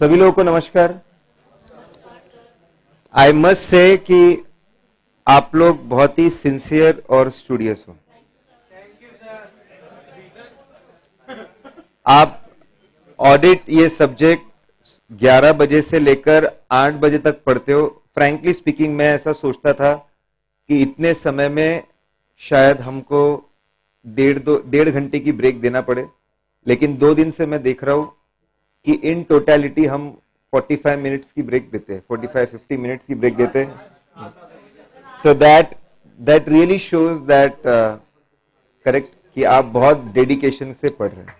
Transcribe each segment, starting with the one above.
सभी लोगों को नमस्कार। आई मस्ट से कि आप लोग बहुत ही सिंसियर और स्टूडियस हो। आप ऑडिट ये सब्जेक्ट 11 बजे से लेकर 8 बजे तक पढ़ते हो। फ्रैंकली स्पीकिंग मैं ऐसा सोचता था कि इतने समय में शायद हमको डेढ़ दो, डेढ़ घंटे की ब्रेक देना पड़े। लेकिन दो दिन से मैं देख रहा हूँ कि इन टोटलिटी हम 45 मिनट्स की ब्रेक देते हैं 45 50 मिनट्स की ब्रेक देते हैं। तो that that really shows that correct कि आप बहुत डेडिकेशन से पढ़ रहे हैं।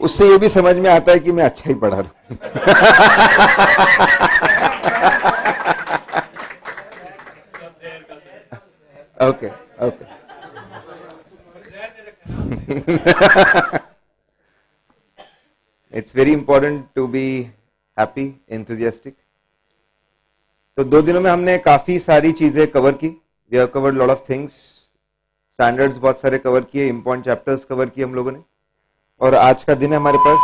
उससे ये भी समझ में आता है कि मैं अच्छा ही पढ़ा रहा okay okay it's very important to be happy enthusiastic तो दो दिनों में हमने काफ़ी सारी चीज़ें कवर की. We have covered lot of things standards बहुत सारे कवर किए इंपॉर्टेंट चैप्टर्स कवर किए हम लोगों ने. और आज का दिन है हमारे पास.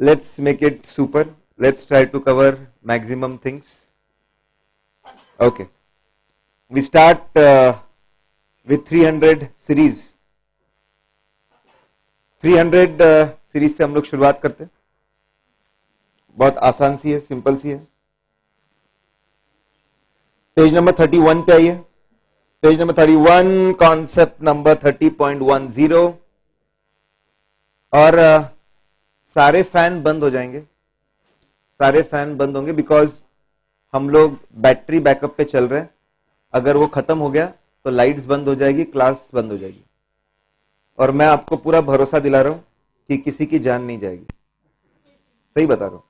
Let's make it super let's try to cover maximum things okay we start with 300 series 300 series से हम लोग शुरुआत करते हैं। बहुत आसान सी है सिंपल सी है। पेज नंबर 31 पे आइए। पेज नंबर 31 कॉन्सेप्ट नंबर 30.10 और uh, सारे फ़ैन बंद हो जाएँगे। सारे फ़ैन बंद होंगे बिकॉज़ हम लोग बैटरी बैकअप पे चल रहे हैं। अगर वो खत्म हो गया तो लाइट्स बंद हो जाएगी क्लास बंद हो जाएगी। और मैं आपको पूरा भरोसा दिला रहा हूँ कि किसी की जान नहीं जाएगी। सही बता रहा हूँ।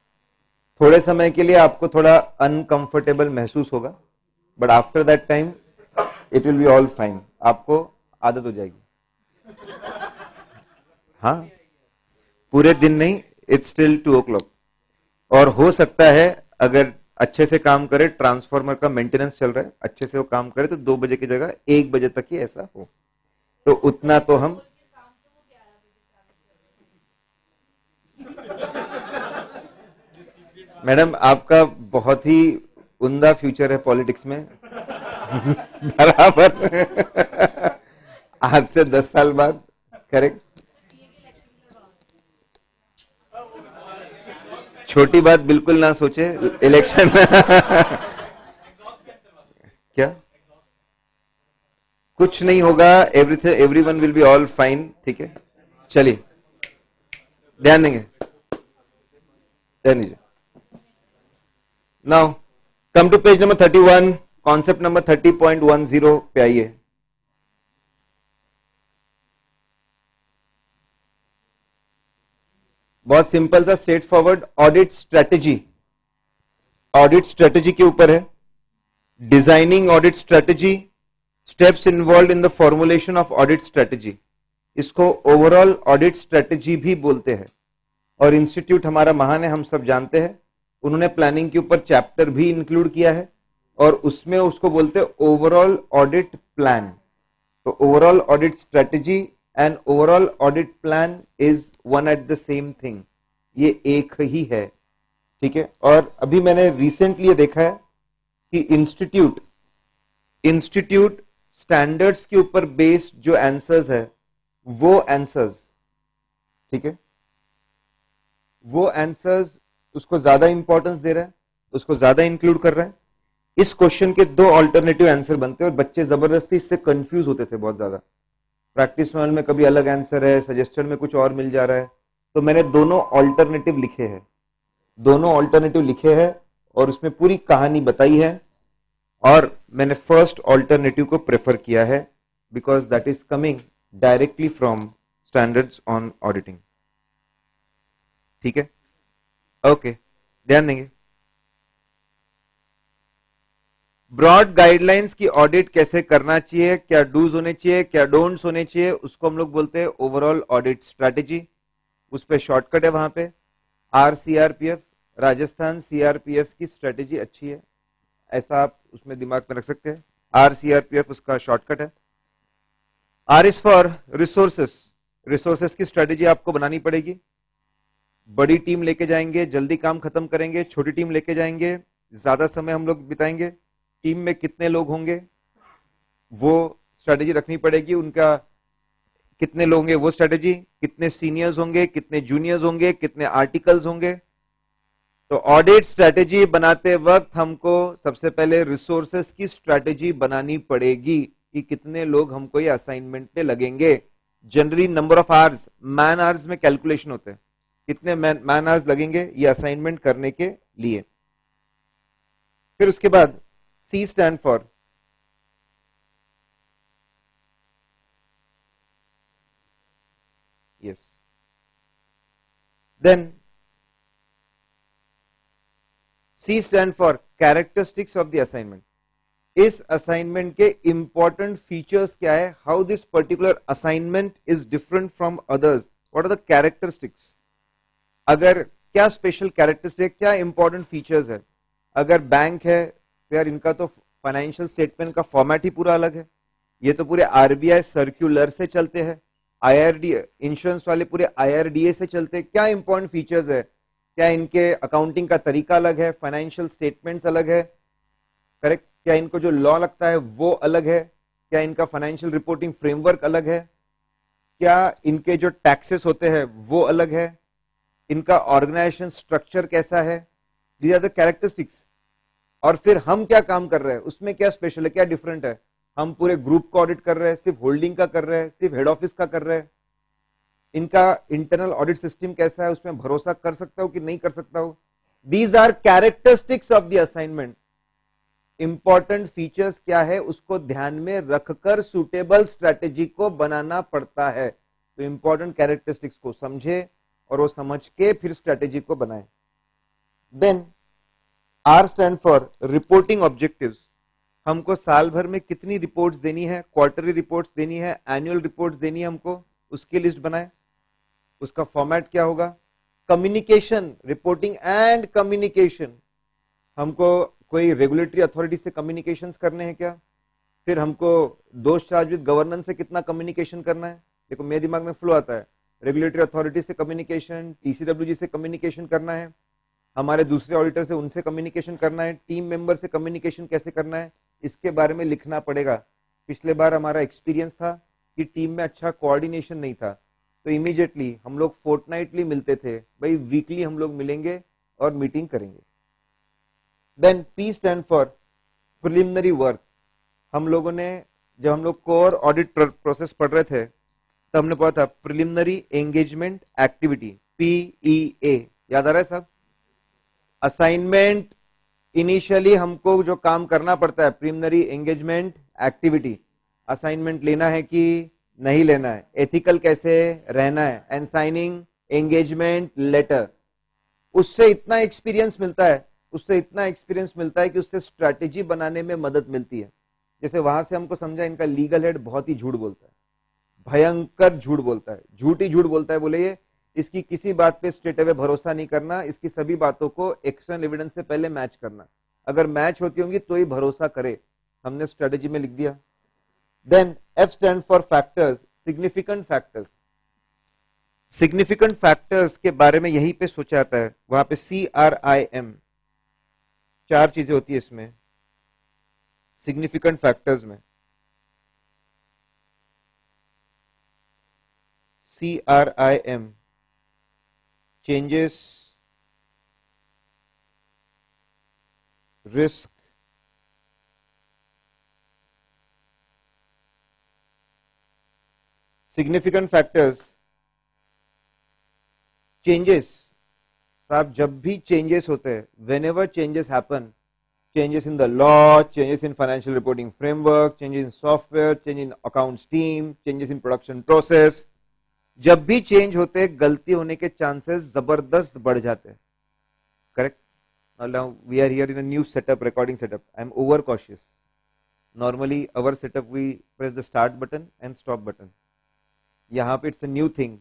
थोड़े समय के लिए आपको थोड़ा अनकंफर्टेबल महसूस होगा but after that time it will be all fine आपको आदत हो जाएगी। हाँ। पूरे दिन नहीं it's still two o'clock और हो सकता है, अगर अच्छे से काम करे ट्रांसफार्मर का मेंटेनेंस चल रहा है, अच्छे से वो काम करे तो दो बजे की जगह एक बजे तक ही ऐसा हो। तो उतना तो हम मैडम आपका बहुत ही उमदा फ्यूचर है पॉलिटिक्स में। बराबर। आज से दस साल बाद करेक्ट। छोटी बात बिल्कुल ना सोचे इलेक्शन। क्या? कुछ नहीं होगा everything every one will be all fine ठीक है? चलिए ध्यान देंगे। ध्यान दीजिए। Now come to page number thirty one concept number thirty point one zero पे आइए। बहुत सिंपल सा straight forward audit strategy audit strategy के ऊपर है। Designing audit strategy steps involve in the formulation of audit strategy इसको overall audit strategy भी बोलते हैं। और इंस्टीट्यूट हमारा महान है, हम सब जानते हैं। उन्होंने प्लानिंग के ऊपर चैप्टर भी इंक्लूड किया है और उसमें उसको बोलते हैं ओवरऑल ऑडिट प्लान तो overall audit strategy and overall audit plan is one at the same thing ये एक ही है, ठीक है? और अभी मैंने रिसेंटली ये देखा है कि इंस्टीट्यूट इंस्टीट्यूट स्टैंडर्ड्स के ऊपर बेस्ड जो आंसर्स है, वो आंसर्स ठीक है? वो आंसर्स उसको ज़्यादा इंपॉर्टेंस दे रहा है, उसको ज़्यादा इंक्लूड कर रहा है। इस क्वेश्चन के दो ऑल्टरनेटिव आंसर बनते हैं और बच्चे ज़बरदस्ती इससे कंफ्यूज होते थे बहुत ज़्यादा। प्रैक्टिस मैनुअल में कभी अलग आंसर है सजेस्टेड में कुछ और मिल जा रहा है। तो मैंने दोनों ऑल्टरनेटिव लिखे हैं। दोनों ऑल्टरनेटिव लिखे हैं और उसमें पूरी कहानी बताई है और मैंने फ़र्स्ट ऑल्टरनेटिव को प्रेफर किया है because that is coming directly from standards on auditing ठीक है? ओके, ध्यान देंगे। ब्रॉड गाइडलाइंस की ऑडिट कैसे करना चाहिए, क्या डूज होने चाहिए, क्या डोंट्स होने चाहिए, उसको हम लोग बोलते हैं ओवरऑल ऑडिट स्ट्रैटेजी उस पर शॉर्टकट है वहाँ पे। आर सीआरपीएफ राजस्थान सीआरपीएफ की स्ट्रेटेजी अच्छी है। ऐसा आप उसमें दिमाग में रख सकते हैं। आर सीआरपीएफ उसका शॉर्टकट है। R is for resources resources की स्ट्रेटेजी आपको बनानी पड़ेगी। बड़ी टीम लेके जाएँगे, जल्दी काम खत्म करेंगे, छोटी टीम लेके जाएँगे, ज़्यादा समय हम लोग बिताएँगे, टीम में कितने लोग होंगे, वो स्ट्रेटेजी रखनी पड़ेगी, उनका कितने लोग होंगे वो स्ट्रेटेजी कितने सीनियर्स होंगे, कितने जूनियर्स होंगे, कितने आर्टिकल्स होंगे। तो ऑडिट स्ट्रेटेजी बनाते वक्त हमको सबसे पहले रिसोर्सेस की स्ट्रेटेजी बनानी पड़ेगी कि कितने लोग हमको ये असाइनमेंट पे लगेंगे। Generally number of hours man hours में कैलकुलेशन होते हैं। कितने मैन आवर्स लगेंगे ये असाइनमेंट करने के लिए। फिर उसके बाद C stand for yes then C stand for characteristics of the assignment इस असाइनमेंट के इंपॉर्टेंट फीचर्स क्या है? How this particular assignment is different from others what are the characteristics अगर क्या स्पेशल कैरेक्टरिस्टिक क्या इंपॉर्टेंट फीचर्स है? अगर bank है तो यार इनका तो फाइनेंशियल स्टेटमेंट का फॉर्मेट ही पूरा अलग है। ये तो पूरे आरबीआई सर्क्यूलर से चलते हैं आईआरडी इंश्योरेंस वाले पूरे आईआरडीए से चलते हैं। क्या इंपॉर्टेंट फीचर्स है? क्या इनके अकाउंटिंग का तरीका अलग है? फाइनेंशियल स्टेटमेंट्स अलग है? करेक्ट क्या इनको जो लॉ लगता है, वो अलग है? क्या इनका फाइनेंशियल रिपोर्टिंग फ्रेमवर्क अलग है? क्या इनके जो टैक्सेस होते हैं, वो अलग है? इनका ऑर्गेनाइजेशन स्ट्रक्चर कैसा है? दीज आर द कैरेक्टरिस्टिक्स और फिर हम क्या काम कर रहे हैं? उसमें क्या स्पेशल है? क्या डिफरेंट है? हम पूरे ग्रुप को ऑडिट कर रहे हैं, सिर्फ़ होल्डिंग का कर रहे हैं, सिर्फ़ हेड ऑफ़िस का कर रहे हैं। इनका इंटरनल ऑडिट सिस्टम कैसा है? उसमें भरोसा कर सकता हूँ कि नहीं कर सकता हूँ? These are characteristics of the assignment important features क्या है? उसको ध्यान में रखकर सुटेबल स्ट्रेटेजी को बनाना पड़ता है। तो इंपॉर्टेंट कैरेक्टरिस्टिक्स को समझे। और वो समझ के फिर स्ट्रेटेजी को बनाए। Then R stand for reporting objectives हमको साल भर में कितनी रिपोर्ट्स देनी है क्वार्टरली रिपोर्ट्स देनी है एनुअल रिपोर्ट्स देनी है हमको, उसकी लिस्ट बनाए। उसका फॉर्मेट क्या होगा? कम्युनिकेशन रिपोर्टिंग एंड कम्युनिकेशन हमको कोई रेगुलेटरी अथॉरिटी से कम्युनिकेशन करने हैं क्या? फिर हमको दोष चार्ज विद गवर्नेंस से कितना कम्युनिकेशन करना है? देखो, मेरे दिमाग में फ्लो आता है। रेगुलेटरी अथॉरिटी से कम्युनिकेशन टीसीडब्ल्यू से कम्युनिकेशन करना है, हमारे दूसरे ऑडिटर से उनसे कम्युनिकेशन करना है टीम मेंबर से कम्युनिकेशन कैसे करना है, इसके बारे में लिखना पड़ेगा। पिछले बार हमारा एक्सपीरियंस था कि टीम में अच्छा कोऑर्डिनेशन नहीं था। तो इमीडिएटली हम लोग फोर्टनाइटली मिलते थे, भाई वीकली हम लोग मिलेंगे और मीटिंग करेंगे। Then P stand for preliminary work हम लोगों ने, जब हम लोग कोर ऑडिट प्रोसेस पढ़ रहे थे तब हमने पढ़ा था preliminary engagement activity PE A याद आ रहा है साहब? असाइनमेंट इनिशियली हमको जो काम करना पड़ता है प्रिलिमिनरी एंगेजमेंट एक्टिविटी असाइनमेंट लेना है कि नहीं लेना है? एथिकल कैसे रहना है? एंड साइनिंग एंगेजमेंट लेटर उससे इतना एक्सपीरियंस मिलता है, उससे इतना एक्सपीरियंस मिलता है कि उससे स्ट्रैटेजी बनाने में मदद मिलती है। जैसे वहाँ से हमको समझा, इनका लीगल हेड बहुत ही झूठ बोलता है। भयंकर झूठ बोलता है। झूठ झूठ बोलता है बोले ये इसकी किसी बात पे स्टेट अवे भरोसा नहीं करना, इसकी सभी बातों को एक्सटर्नल एविडेंस से पहले मैच करना। अगर मैच होती होंगी तो ही भरोसा करे। हमने स्ट्रेटेजी में लिख दिया। Then F stand for factors significant factors significant factors के बारे में यही पे सोचा जाता है। वहाँ पे सी आर आई एम चार चीज़ें होती है इसमें। सिग्निफिकेंट फैक्टर्स में। C R I M changes risk significant factors changes साहब, जब भी चेंजेस होते हैं whenever changes happen changes in the law changes in financial reporting framework changes in software change in accounts team changes in production process जब भी change होते गलती होने के चांसेस ज़बरदस्त बढ़ जाते हैं। Correct we are here in a new setup recording setup I am over cautious normally our setup we press the start button and stop button यहाँ पे it's a new thing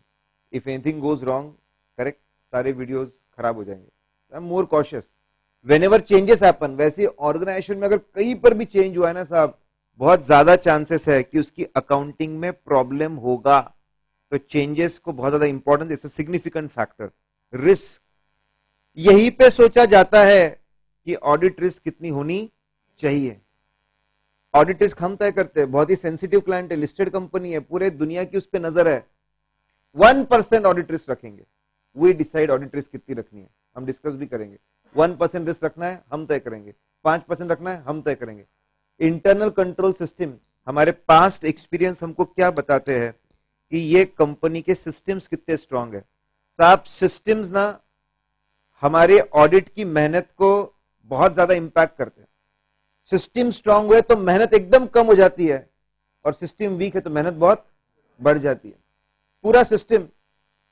if anything goes wrong correct सारे videos खराब हो जाएँगे। I am more cautious whenever changes happen वैसे organisation में अगर कहीं पर भी चेंज हुआ है ना साहब, बहुत ज़्यादा चांसेस है कि उसकी अकाउंटिंग में प्रॉब्लम होगा। तो चेंजेस को बहुत ज़्यादा importance it's significant factor risk यही पे सोचा जाता है कि ऑडिट रिस्क कितनी होनी चाहिए। ऑडिट रिस्क हम तय करते हैं। बहुत ही सेंसिटिव क्लाइंट है लिस्टेड कंपनी है, पूरे दुनिया की उस पर नज़र है। वन परसेंट ऑडिट रिस्क रखेंगे। वी डिसाइड ऑडिट रिस्क कितनी रखनी है। हम डिस्कस भी करेंगे। वन परसेंट रिस्क रखना है, हम तय करेंगे। पाँच परसेंट रखना है, हम तय करेंगे। इंटरनल कंट्रोल सिस्टम हमारे पास्ट एक्सपीरियंस हमको क्या बताते हैं? कि ये कंपनी के सिस्टम्स कितने स्ट्रांग है। साहब, सिस्टम्स ना हमारे ऑडिट की मेहनत को बहुत ज़्यादा इंपैक्ट करते हैं। सिस्टम स्ट्रांग हुए तो मेहनत एकदम कम हो जाती है और सिस्टम वीक है तो मेहनत बहुत बढ़ जाती है। पूरा सिस्टम।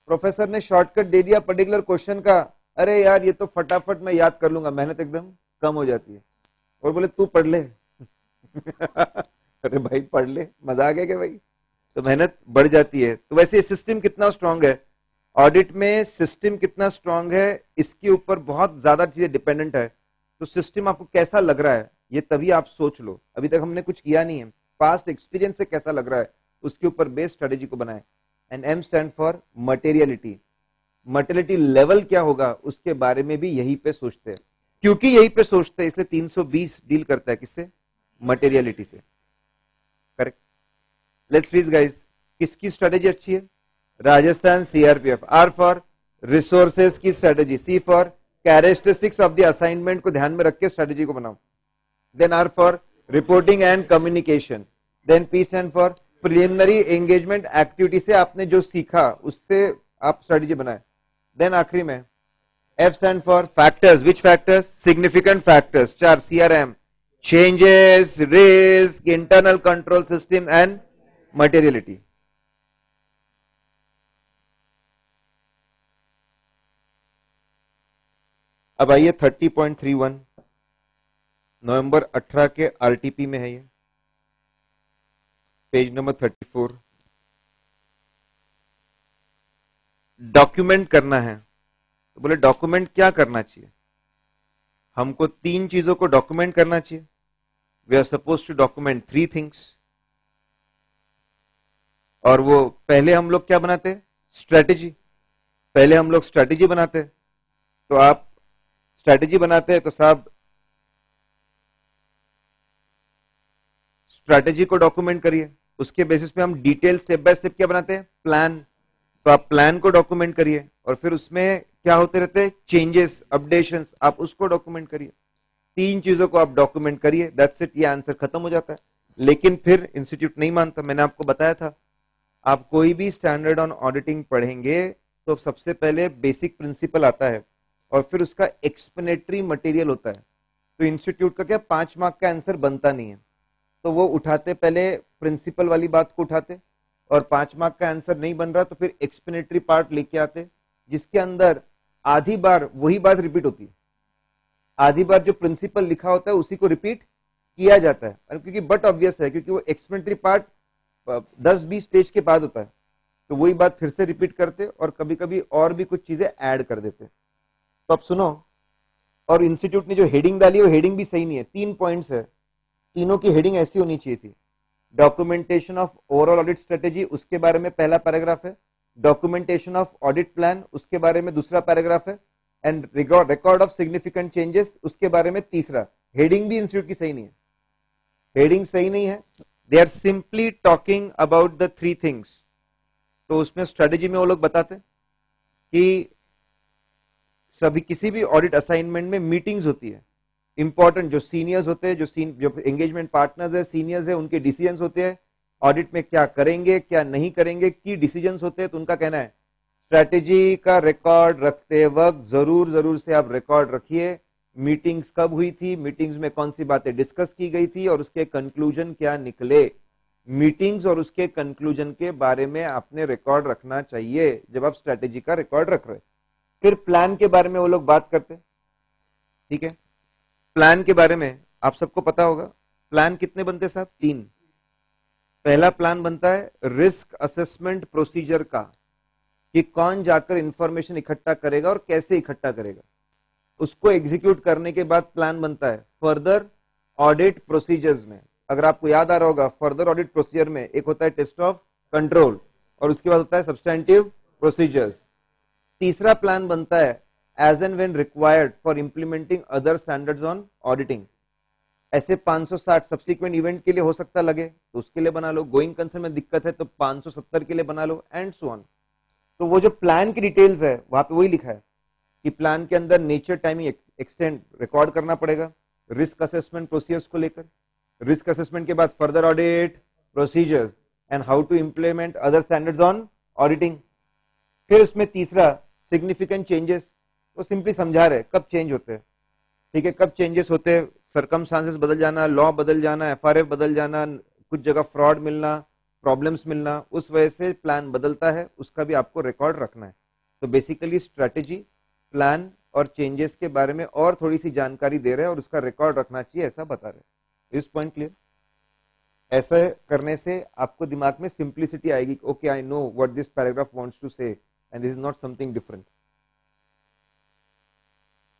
प्रोफेसर ने शॉर्टकट दे दिया पर्टिकुलर क्वेश्चन का। अरे यार, ये तो फटाफट मैं याद कर लूँगा। मेहनत एकदम कम हो जाती है। और बोले, तू पढ़ ले। अरे भाई, पढ़ ले। मज़ा आ गया क्या भाई? तो मेहनत बढ़ जाती है। तो वैसे सिस्टम कितना स्ट्रांग है? ऑडिट में सिस्टम कितना स्ट्रांग है, इसके ऊपर बहुत ज़्यादा चीज़ें डिपेंडेंट है। तो सिस्टम आपको कैसा लग रहा है, ये तभी आप सोच लो। अभी तक हमने कुछ किया नहीं है। पास्ट एक्सपीरियंस से कैसा लग रहा है, उसके ऊपर बेस्ड स्ट्रेटेजी को बनाए। And M stand for materiality materiality level क्या होगा, उसके बारे में भी यही पे सोचते हैं। क्योंकि यही पे सोचते हैं, इसलिए 320 डील करता है किससे? मटेरियलिटी से। लेट्स फ्रीज गाइस किसकी स्ट्रेटेजी अच्छी है? Rajasthan CRPF R for resources की strategy C for characteristics of the assignment को ध्यान में रख के स्ट्रेटेजी को बनाओ। Then R for reporting and communication then P stand for preliminary engagement activity से आपने जो सीखा, उससे आप स्ट्रेटेजी बनाए। देन आखिरी में F stand for factors which factors significant factors चार CRM changes risk internal control system and materiality अब आइए 30.31 नवंबर 18 के आरटीपी में है ये। पेज नंबर 34 डॉक्यूमेंट करना है। तो बोले डॉक्यूमेंट क्या करना चाहिए? हमको तीन चीज़ों को डॉक्यूमेंट करना चाहिए। We are suppose to document three things और वो पहले हम लोग क्या बनाते? स्ट्रेटेजी पहले हम लोग स्ट्रेटेजी बनाते। तो आप स्ट्रेटेजी बनाते हैं तो साहब स्ट्रेटेजी को डॉक्यूमेंट करिए। उसके बेसिस पे हम डिटेल स्टेप बाय स्टेप क्या बनाते हैं? प्लान तो आप प्लान को डॉक्यूमेंट करिए और फिर उसमें क्या होते रहते हैं? चेंजेस अपडेशन आप उसको डॉक्यूमेंट करिए। तीन चीज़ों को आप डॉक्यूमेंट करिए। दैट्स इट ये आंसर खत्म हो जाता है। लेकिन फिर इंस्टीट्यूट नहीं मानता। मैंने आपको बताया था। आप कोई भी स्टैंडर्ड ऑन ऑडिटिंग पढ़ेंगे तो सबसे पहले बेसिक प्रिंसिपल आता है और फिर उसका एक्सप्लेनेटरी मटेरियल होता है। तो इंस्टीट्यूट का क्या, पाँच मार्क का आंसर बनता नहीं है। तो वो उठाते पहले प्रिंसिपल वाली बात को उठाते और पाँच मार्क का आंसर नहीं बन रहा तो फिर एक्सप्लेनेटरी पार्ट लेके आते, जिसके अंदर आधी बार वही बात रिपीट होती है। आधी बार जो प्रिंसिपल लिखा होता है उसी को रिपीट किया जाता है। क्योंकि बट ऑब्वियस है, क्योंकि वो एक्सप्लेनेटरी पार्ट दस बीस पेज के बाद होता है। तो वही बात फिर से रिपीट करते और कभी कभी और भी कुछ चीज़ें ऐड कर देते। तो अब सुनो, और इंस्टीट्यूट ने जो हेडिंग डाली वो हेडिंग भी सही नहीं है। तीन पॉइंट्स है। तीनों की हेडिंग ऐसी होनी चाहिए थी। Documentation of overall audit strategy, उसके बारे में पहला पैराग्राफ है। डॉक्यूमेंटेशन ऑफ़ ऑडिट प्लान, उसके बारे में दूसरा पैराग्राफ है। And record of significant changes, उसके बारे में तीसरा। हेडिंग भी इंस्टीट्यूट की सही नहीं है। हेडिंग सही नहीं है। They are simply talking about the three things तो उसमें स्ट्रेटेजी में वो लोग बताते कि सभी किसी भी ऑडिट असाइनमेंट में मीटिंग्स होती है। इंपॉर्टेंट जो सीनियर्स होते हैं, जो सीन जो एंगेजमेंट पार्टनर्स है सीनियर्स है, उनके डिसीज़न होते हैं। ऑडिट में क्या करेंगे, क्या नहीं करेंगे, की डिसीज़न होते हैं तो उनका कहना है। स्ट्रेटेजी का रिकॉर्ड रखते वक्त ज़रूर ज़रूर से आप रिकॉर्ड रखिए। मीटिंग्स कब हुई थी, मीटिंग्स में कौन सी बातें डिस्कस की गई थी और उसके कंक्लूजन क्या निकले? मीटिंग्स और उसके कंक्लूजन के बारे में आपने रिकॉर्ड रखना चाहिए। जब आप स्ट्रेटेजी का रिकॉर्ड रख रहे फिर प्लान के बारे में वो लोग बात करते ठीक है? प्लान के बारे में आप सबको पता होगा। प्लान कितने बनते साहब? तीन। पहला प्लान बनता है रिस्क असेसमेंट प्रोसीजर का, कि कौन जाकर इंफॉर्मेशन इकट्ठा करेगा और कैसे इकट्ठा करेगा। उसको एग्जीक्यूट करने के बाद प्लान बनता है। फर्दर ऑडिट प्रोसीजर्स में। अगर आपको याद आ रहा होगा फर्दर ऑडिट प्रोसीजर में एक होता है टेस्ट ऑफ़ कंट्रोल और उसके बाद होता है सब्सटेंटिव प्रोसीजर्स तीसरा प्लान बनता है as and when required for implementing other standards on auditing ऐसे 560 सब्सिक्वेंट इवेंट के लिए हो सकता लगे तो उसके लिए बना लो। गोइंग कंसर्न में दिक्कत है तो 570 के लिए बना लो एंड सो ऑन तो वो जो प्लान की डिटेल्स है, वहाँ पे वही लिखा है। कि प्लान के अंदर नेचर टाइमिंग एक्सटेंड रिकॉर्ड करना पड़ेगा रिस्क असेसमेंट प्रोसीजर्स को लेकर। रिस्क असेसमेंट के बाद further audit procedures and how to implement other standards on auditing फिर उसमें तीसरा सिग्निफिकेंट चेंजेस वो सिंपली समझा रहे कब चेंज होते हैं। ठीक है, कब चेंजेस होते हैं सरकमस्टांसेस बदल जाना लॉ बदल जाना एफआरएफ बदल जाना, कुछ जगह फ्रॉड मिलना प्रॉब्लम्स मिलना, उस वजह से प्लान बदलता है, उसका भी आपको रिकॉर्ड रखना है। तो बेसिकली स्ट्रेटेजी प्लान और चेंजेस के बारे में और थोड़ी सी जानकारी दे रहे हैं और उसका रिकॉर्ड रखना चाहिए, ऐसा बता रहे इस पॉइंट क्लियर ऐसा करने से आपको दिमाग में सिंप्लिसिटी आएगी okay I know what this paragraph wants to say and this is not something different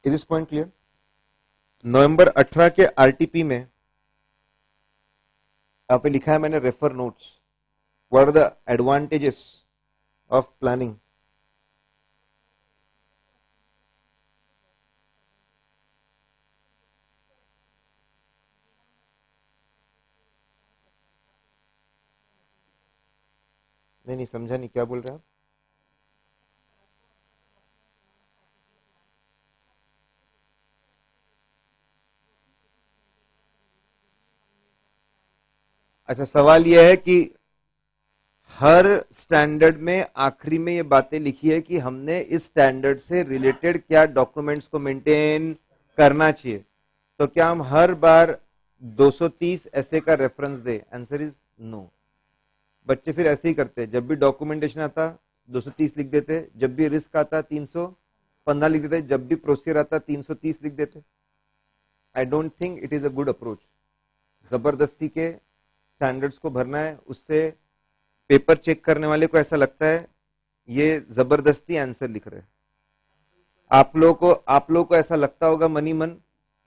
is this point clear November 18 के आरटीपी में यहाँ पे लिखा है मैंने refer notes what are the advantages of planning? नहीं नहीं, समझा नहीं, क्या बोल रहे आप? अच्छा सवाल यह है कि हर स्टैंडर्ड में, आखिरी में ये बातें लिखी है कि हमने इस स्टैंडर्ड से रिलेटेड क्या डॉक्यूमेंट्स को मेंटेन करना चाहिए। तो क्या हम हर बार 230 ऐसे का रेफरेंस दे? आंसर इज़ नो बच्चे फिर ऐसे ही करते जब भी डॉक्यूमेंटेशन आता 230 लिख देते, जब भी रिस्क आता 315 लिख देते, जब भी प्रोसीजर आता 330 लिख देते। I don't think it is a good approach ज़बरदस्ती के स्टैंडर्ड्स को भरना है, उससे पेपर चेक करने वाले को ऐसा लगता है, ये ज़बरदस्ती आंसर लिख रहे आप लोगों को, आप लोगों को ऐसा लगता होगा मनी मन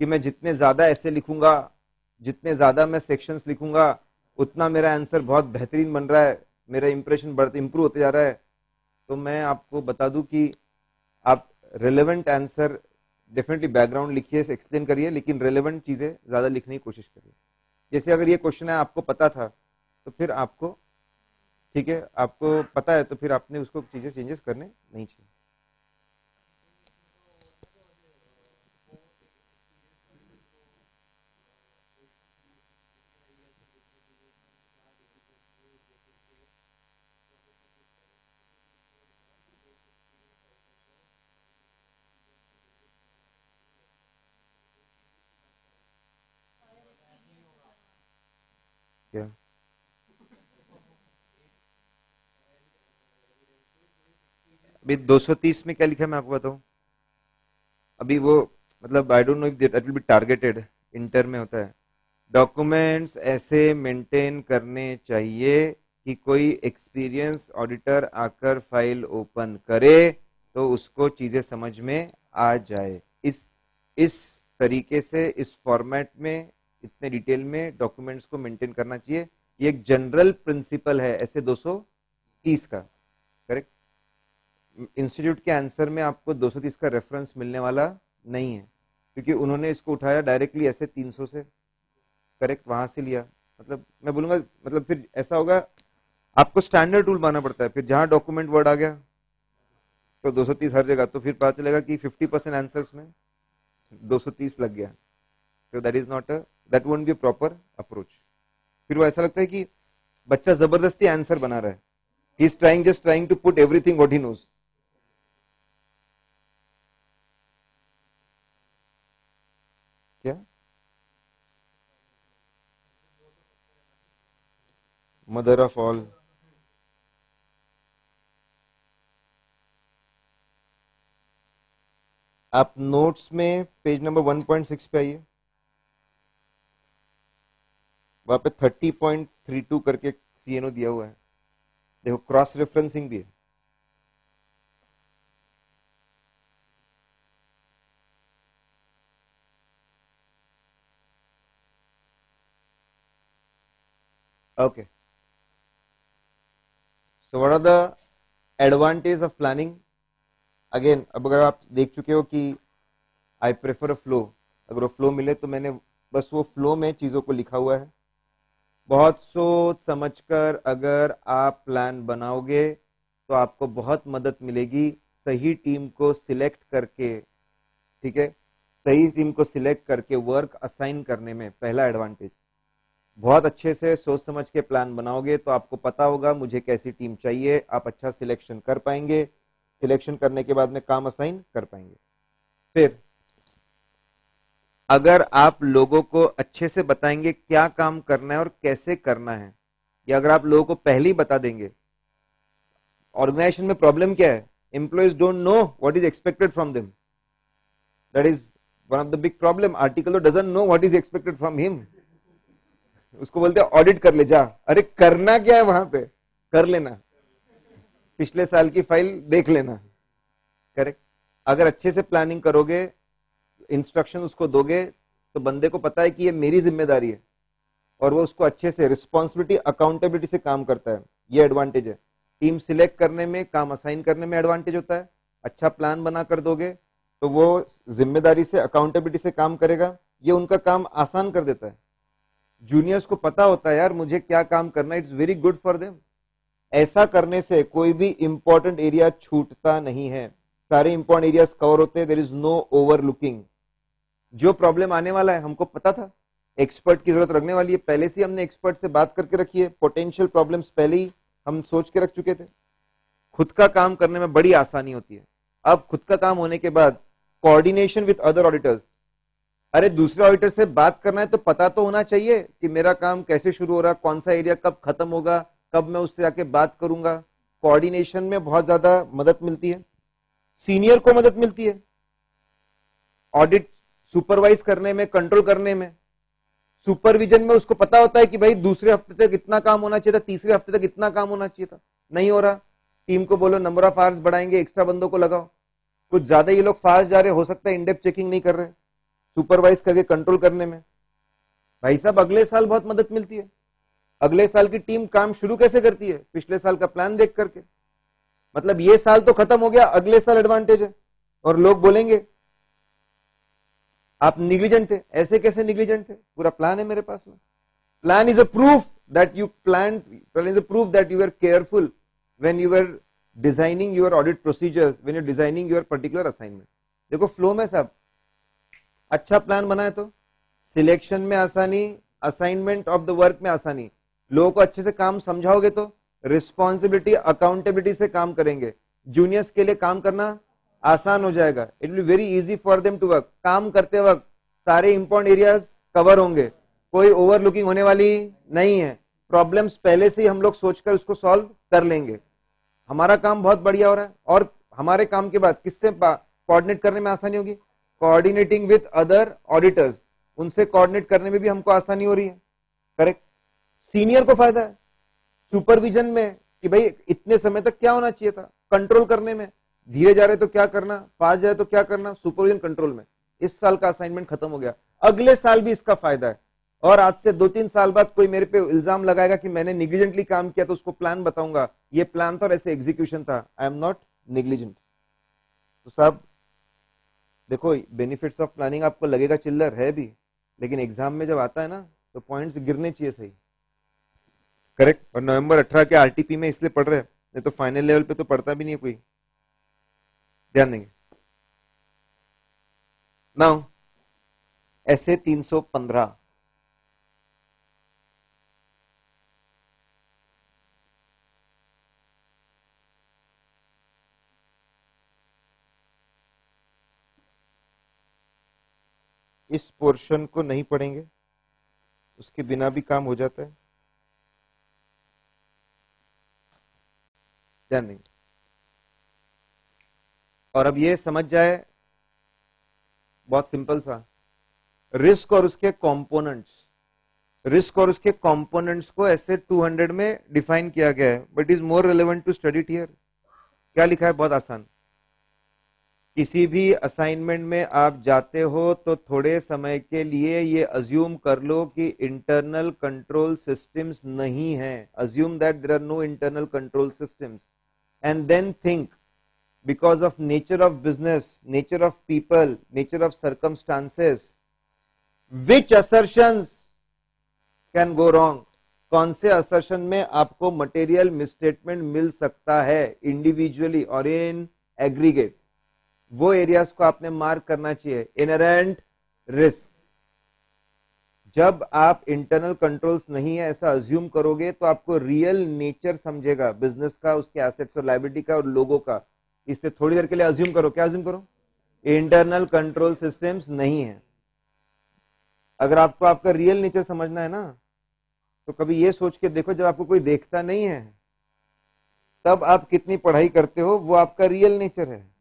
कि मैं जितने ज़्यादा ऐसे लिखूँगा, जितने ज़्यादा मैं सेक्शंस लिखूँगा उतना मेरा आंसर बहुत बेहतरीन बन रहा है। मेरा इंप्रेशन बढ़ते इंप्रूव होते जा रहा है। तो मैं आपको बता दूँ कि आप रिलेवेंट आंसर डेफिनेटली बैकग्राउंड लिखिए एक्सप्लेन करिए, लेकिन रिलेवेंट चीज़ें ज़्यादा लिखने की कोशिश करिए। जैसे अगर ये क्वेश्चन है, आपको पता था तो फिर आपको, ठीक है, आपको पता है तो फिर आपने उसको चीज़ें चेंजेस करने नहीं चाहिए क्या अभी 230 में क्या लिखा है मैं आपको बताऊँ? अभी वो मतलब I don't know if that will be targeted inter में होता है। डॉक्यूमेंट्स ऐसे मेंटेन करने चाहिए कि कोई एक्सपीरियंस ऑडिटर आकर फ़ाइल ओपन करे तो उसको चीज़ें समझ में आ जाए। इस इस तरीके से, इस फॉर्मेट में, इतने डिटेल में डॉक्यूमेंट्स को मेंटेन करना चाहिए। ये एक जनरल प्रिंसिपल है, ऐसे 230 का करेक्ट इंस्टीट्यूट के आंसर में आपको 230 का रेफरेंस मिलने वाला नहीं है, क्योंकि उन्होंने इसको उठाया डायरेक्टली ऐसे 300 से करेक्ट वहाँ से लिया। मतलब मैं बोलूँगा मतलब फिर ऐसा होगा, आपको स्टैंडर्ड टूल बनाना पड़ता है, फिर जहाँ डॉक्यूमेंट वर्ड आ गया तो 230 हर जगह तो फिर पता चलेगा कि 50 परसेंट आंसर्स में 230 लग गया। तो that is not that won't be proper approach फिर वो ऐसा लगता है कि बच्चा ज़बरदस्ती आंसर बना रहा है। He is trying just trying to put everything what he knows क्या मदर ऑफ़ ऑल आप नोट्स में पेज नंबर 1.6 पे आइए। वहाँ पे 30.32 करके सीएनओ दिया हुआ है। देखो क्रॉस रेफरेंसिंग भी है। Okay So what are the advantages of planning? Again, अब अगर आप देख चुके हो कि आई प्रेफर अ फ्लो अगर वो फ्लो मिले तो मैंने बस वो फ्लो में चीज़ों को लिखा हुआ है। बहुत सोच समझकर अगर आप प्लान बनाओगे तो आपको बहुत मदद मिलेगी। सही टीम को सिलेक्ट करके ठीक है? सही टीम को सिलेक्ट करके वर्क असाइन करने में पहला एडवांटेज बहुत अच्छे से सोच समझ के प्लान बनाओगे तो आपको पता होगा मुझे कैसी टीम चाहिए, आप अच्छा सिलेक्शन कर पाएँगे। सिलेक्शन करने के बाद में काम असाइन कर पाएँगे। फिर, अगर आप लोगों को अच्छे से बताएँगे क्या काम करना है और कैसे करना है, या अगर आप लोगों को पहले ही बता देंगे ऑर्गेनाइजेशन में प्रॉब्लम क्या है? Employees don't know what is expected from them that is one of the big problem article doesn't know what is expected from him उसको बोलते हैं ऑडिट कर ले, जा। अरे, करना क्या है वहाँ पे? कर लेना। पिछले साल की फ़ाइल देख लेना। करेक्ट अगर अच्छे से प्लानिंग करोगे इंस्ट्रक्शन उसको दोगे तो बंदे को पता है कि ये मेरी ज़िम्मेदारी है। और वो उसको अच्छे से रिस्पॉन्सिबिलिटी अकाउंटेबिलिटी से काम करता है। ये एडवांटेज है। टीम सिलेक्ट करने में, काम असाइन करने में एडवांटेज होता है। अच्छा प्लान बना कर दोगे तो वो ज़िम्मेदारी से अकाउंटेबिलिटी से काम करेगा। ये उनका काम आसान कर देता है। जूनियर्स को पता होता है, यार, मुझे क्या काम करना it's very good for them ऐसा करने से कोई भी इंपॉर्टेंट एरिया छूटता नहीं है। सारे इंपॉर्टेंट एरियाज़ कवर होते हैं। देर इज़ नो ओवर जो प्रॉब्लम आने वाला है, हमको पता था। एक्सपर्ट की ज़रूरत रखने वाली है। पहले से हमने एक्सपर्ट से बात करके रखी है। पोटेंशियल प्रॉब्लम्स पहले ही हम सोच के रख चुके थे। खुद का काम करने में बड़ी आसानी होती है। अब खुद का काम होने के बाद कोऑर्डिनेशन विद अदर ऑडिटर्स अरे, दूसरे ऑडिटर से बात करना है तो पता तो होना चाहिए कि मेरा काम कैसे शुरू हो रहा, कौन सा एरिया कब खत्म होगा, कब मैं उससे आके बात करूँगा। कोऑर्डिनेशन में बहुत ज़्यादा मदद मिलती है। सीनियर को मदद मिलती है। ऑडिट सुपरवाइज करने में कंट्रोल करने में। सुपरविजन में उसको पता होता है कि भाई, दूसरे हफ़्ते तक इतना काम होना चाहिए था, तीसरे हफ़्ते तक इतना काम होना चाहिए था। नहीं हो रहा। टीम को बोलो नंबर ऑफ़ आवर्स बढ़ाएँगे एक्स्ट्रा बंदों को लगाओ। कुछ ज़्यादा ये लोग फास्ट जा रहे हो सकता है इंडेप चेकिंग नहीं कर रहे। सुपरवाइज करके कंट्रोल करने में। भाई साहब, अगले साल बहुत मदद मिलती है। अगले साल की टीम काम शुरू कैसे करती है? पिछले साल का प्लान देख करके। मतलब ये साल तो खत्म हो गया, अगले साल एडवांटेज है। और लोग बोलेंगे, आप निग्लिजेंट थे ऐसे कैसे निग्लिजेंट थे पूरा प्लान है मेरे पास में। Plan is a proof that you plan plan is a proof that you are careful when you are designing your audit procedures when you designing your particular assignment देखो फ्लो में साहब अच्छा प्लान बनाए तो? सिलेक्शन में आसानी assignment of the work में आसानी। लोगों को अच्छे से काम समझाओगे तो रिस्पॉन्सिबिलिटी अकाउंटेबिलिटी से काम करेंगे। जूनियर्स के लिए काम करना आसान हो जाएगा। It will very easy for them to work काम करते वक्त सारे इंपॉर्टेंट एरियाज़ कवर होंगे। कोई ओवरलुकिंग होने वाली नहीं है। प्रॉब्लम्स पहले से ही हम लोग सोचकर उसको सॉल्व कर लेंगे। हमारा काम बहुत बढ़िया हो रहा है। और हमारे काम के बाद किससे कोऑर्डिनेट करने में आसानी होगी? कोऑर्डिनेटिंग विथ अदर ऑडिटर्स उनसे कोऑर्डिनेट करने में भी हमको आसानी हो रही है। करेक्ट सीनियर को फ़ायदा है। सुपरविजन में कि भाई इतने समय तक क्या होना चाहिए था? कंट्रोल करने में। धीरे जा रहे तो क्या करना? फास्ट जाए तो क्या करना? सुपरविजन कंट्रोल में। इस साल का असाइनमेंट खत्म हो गया। अगले साल भी इसका फ़ायदा है। और आज से दो तीन साल बाद कोई मेरे पे इल्ज़ाम लगाएगा कि मैंने निग्लिजेंटली काम किया तो उसको प्लान बताऊँगा। ये प्लान था और ऐसे एग्जीक्यूशन था। आई एम नॉट निग्लिजेंट तो साहब देखो बेनिफिट्स ऑफ़ प्लानिंग आपको लगेगा चिल्लर है भी, लेकिन एग्ज़ाम में जब आता है ना तो पॉइंट्स गिरने चाहिए सही। करेक्ट और नवंबर अठारह के आरटीपी में इसलिए पढ़ रहे हैं, नहीं तो फाइनल लेवल पे तो पढ़ता भी नहीं है कोई। ध्यान देंगे। नाउ ऐसे 315 इस पोर्शन को नहीं पढ़ेंगे, उसके बिना भी काम हो जाता है। ध्यान देंगे। और अब ये समझ जाए, बहुत सिंपल सा, रिस्क और उसके कंपोनेंट्स रिस्क और उसके कंपोनेंट्स को ऐसे 200 में डिफाइन किया गया है but is more relevant to study tier क्या लिखा है? बहुत आसान। किसी भी असाइनमेंट में आप जाते हो तो थोड़े समय के लिए ये अज्यूम कर लो कि इंटरनल कंट्रोल सिस्टम्स नहीं है। Assume that there are no internal control systems and then think because of nature of business nature of people nature of circumstances which assertion can go wrong कौन से assertion में आपको material misstatement मिल सकता है individually और in aggregate वो areas को आपने मार्क करना चाहिए. इनरेंट रिस्क जब आप इंटरनल कंट्रोल्स नहीं है, ऐसा अज्यूम करोगे तो आपको रियल नेचर समझेगा. बिज़नेस का, उसके एसेट्स और लाइबिलिटी का और लोगों का. इससे थोड़ी देर के लिए अज्यूम करो. क्या अज्यूम करो? इंटरनल कंट्रोल सिस्टम्स नहीं है. अगर आपको आपका रियल नेचर समझना है ना तो कभी ये सोच के देखो, जब आपको कोई देखता नहीं है, तब आप कितनी पढ़ाई करते हो, वो आपका रियल नेचर है.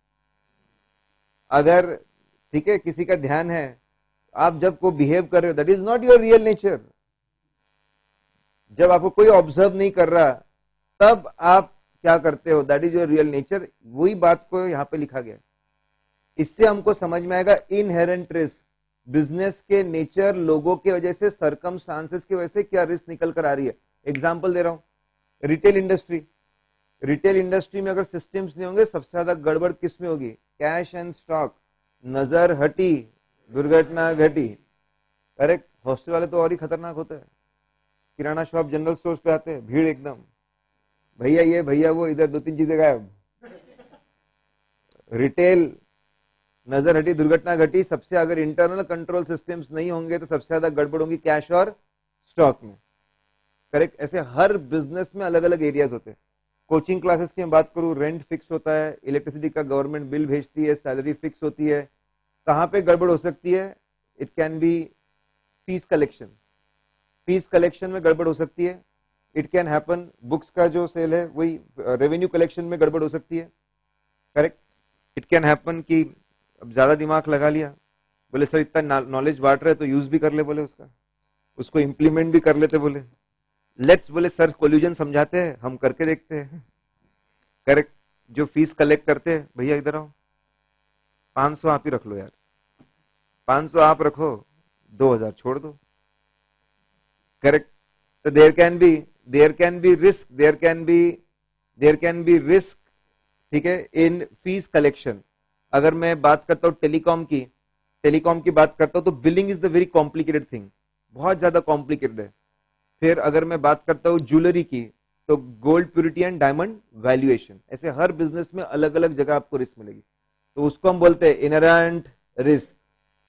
अगर, ठीक है, किसी का ध्यान है, आप जब को बिहेव कर रहे हो that is not your real nature जब आपको कोई ऑब्ज़र्व नहीं कर रहा, तब आप क्या करते हो that is your real nature वही बात को यहाँ पे लिखा गया। इससे हमको समझ में आएगा इनहेरेंट रिस्क बिज़नेस के नेचर लोगों के वजह से सरकम की वजह से क्या रिस्क निकल कर आ रही है। एग्ज़ाम्पल दे रहा हूँ रिटेल इंडस्ट्री रिटेल इंडस्ट्री में अगर सिस्टम्स नहीं होंगे, सबसे ज़्यादा गड़बड़ किसमें होगी? Cash and stock. नज़र हटी, दुर्घटना घटी। करेक्ट? हॉस्टल वाले तो और ही खतरनाक होते हैं। किराना शॉप जनरल स्टोर पे आते हैं, भीड़ एकदम। भैया ये, भैया वो, इधर दो तीन चीज़ें गायब। रिटेल, नज़र हटी, दुर्घटना घटी, सबसे अगर इंटरनल कंट्रोल सिस्टम्स नहीं होंगे तो सबसे ज़्यादा गड़बड़ होंगी कैश और स्टॉक में। करेक्ट? ऐसे हर बिज़नेस में अलग अलग एरियाज़ होते हैं। कोचिंग क्लासेस की मैं बात करूँ रेंट फिक्स होता है इलेक्ट्रिसिटी का गवर्नमेंट बिल भेजती है सैलरी फिक्स होती है, कहाँ पे गड़बड़ हो सकती है? It can be fees collection fees collection में गड़बड़ हो सकती है। इट कैन हैपन बुक्स का जो सेल है, वही रेवेन्यू कलेक्शन में गड़बड़ हो सकती है। करेक्ट इट कैन हैपन कि अब ज़्यादा दिमाग लगा लिया। बोले, सर, इतना नॉलेज बांट रहे तो यूज़ भी कर ले, बोले उसका। उसको इम्प्लीमेंट भी कर लेते बोले। लेट्स बोले सर कोल्यूजन समझाते हैं, हम करके देखते हैं। करेक्ट जो फ़ीस कलेक्ट करते हैं, भैया, इधर आओ। पाँच सौ आप ही रख लो यार। पाँच सौ आप रखो, दो हज़ार छोड़ दो। करेक्ट तो there can be there can be risk there can be there can be risk ठीक है इन फ़ीस कलेक्शन अगर मैं बात करता हूँ टेलीकॉम की टेलीकॉम की बात करता हूँ तो billing is the very complicated thing बहुत ज़्यादा कॉम्प्लिकेटेड है। फिर अगर मैं बात करता हूँ ज्वेलरी की तो gold purity and diamond valuation ऐसे हर बिज़नेस में अलग अलग जगह आपको रिस्क मिलेगी। तो उसको हम बोलते हैं इनरेंट रिस्क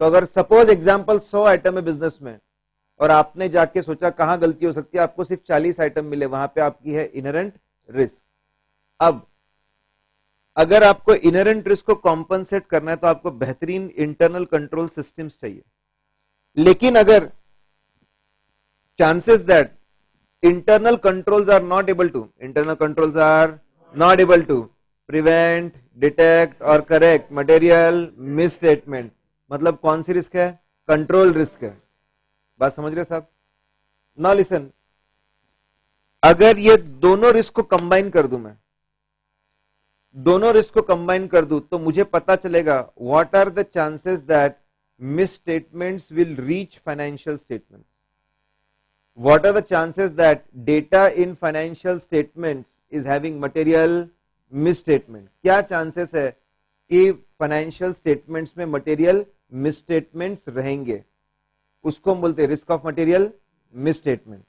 तो अगर सपोज़ एग्ज़ाम्पल सौ आइटम है बिज़नेस में, और आपने जाके सोचा कहाँ गलती हो सकती है, आपको सिर्फ़ चालीस आइटम मिले, वहाँ पे आपकी है इनरेंट रिस्क अब, अगर आपको इनरेंट रिस्क को कॉम्पनसेट करना है तो आपको बेहतरीन इंटरनल कंट्रोल सिस्टम्स चाहिए। लेकिन अगर chances that internal controls are not able to internal controls are not able to prevent detect or correct material misstatement मतलब कौन सी रिस्क है कंट्रोल रिस्क है बात समझ रहे साहब ना लिसन अगर ये दोनों रिस्क को कंबाइन कर दू मैं दोनों रिस्क को कंबाइन कर दू तो मुझे पता चलेगा what are the chances that misstatements will reach financial statements what are the chances that data in financial statements is having material misstatement क्या chances है कि financial statements में material misstatements रहेंगे उसको हम बोलते हैं risk of material misstatement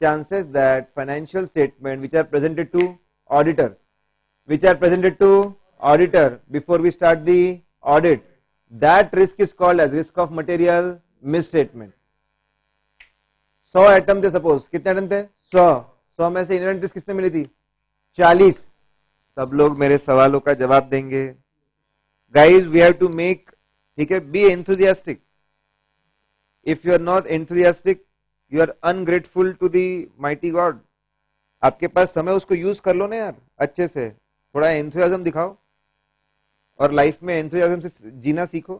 chances that financial statement which are presented to auditor which are presented to auditor before we start the audit that risk is called as risk of material misstatement सौ item थे suppose कितने item थे? सौ। सौ में से inventories किसने मिली थी? चालीस। सब लोग मेरे सवालों का जवाब देंगे। Guys we have to make ठीक है be enthusiastic if you are not enthusiastic you are ungrateful to the mighty God आपके पास समय, उसको यूज़ कर लो ना यार, अच्छे से। थोड़ा एंथुजियाज्म दिखाओ। और लाइफ में एंथुजियाज्म से जीना सीखो।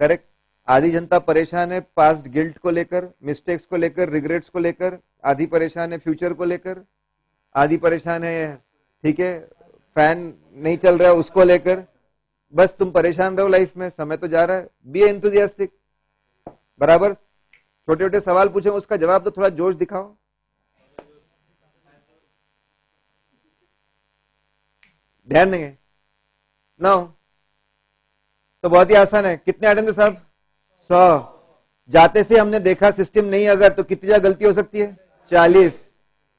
करेक्ट आधी जनता परेशान है पास्ट गिल्ट को लेकर मिस्टेक्स को लेकर रिग्रेट्स को लेकर, आधी परेशान है फ्यूचर को लेकर, आधी परेशान है, ठीक है फ़ैन नहीं चल रहा उसको लेकर, बस तुम परेशान रहो लाइफ में, समय तो जा रहा है बी एंथुजियास्टिक बराबर? छोटे छोटे सवाल पूछे, उसका जवाब तो थोड़ा जोश दिखाओ। ध्यान देंगे। नौ तो बहुत ही आसान है, कितने थे साहब? सौ। जाते से हमने देखा सिस्टम नहीं अगर तो कितनी जगह गलती हो सकती है? चालीस।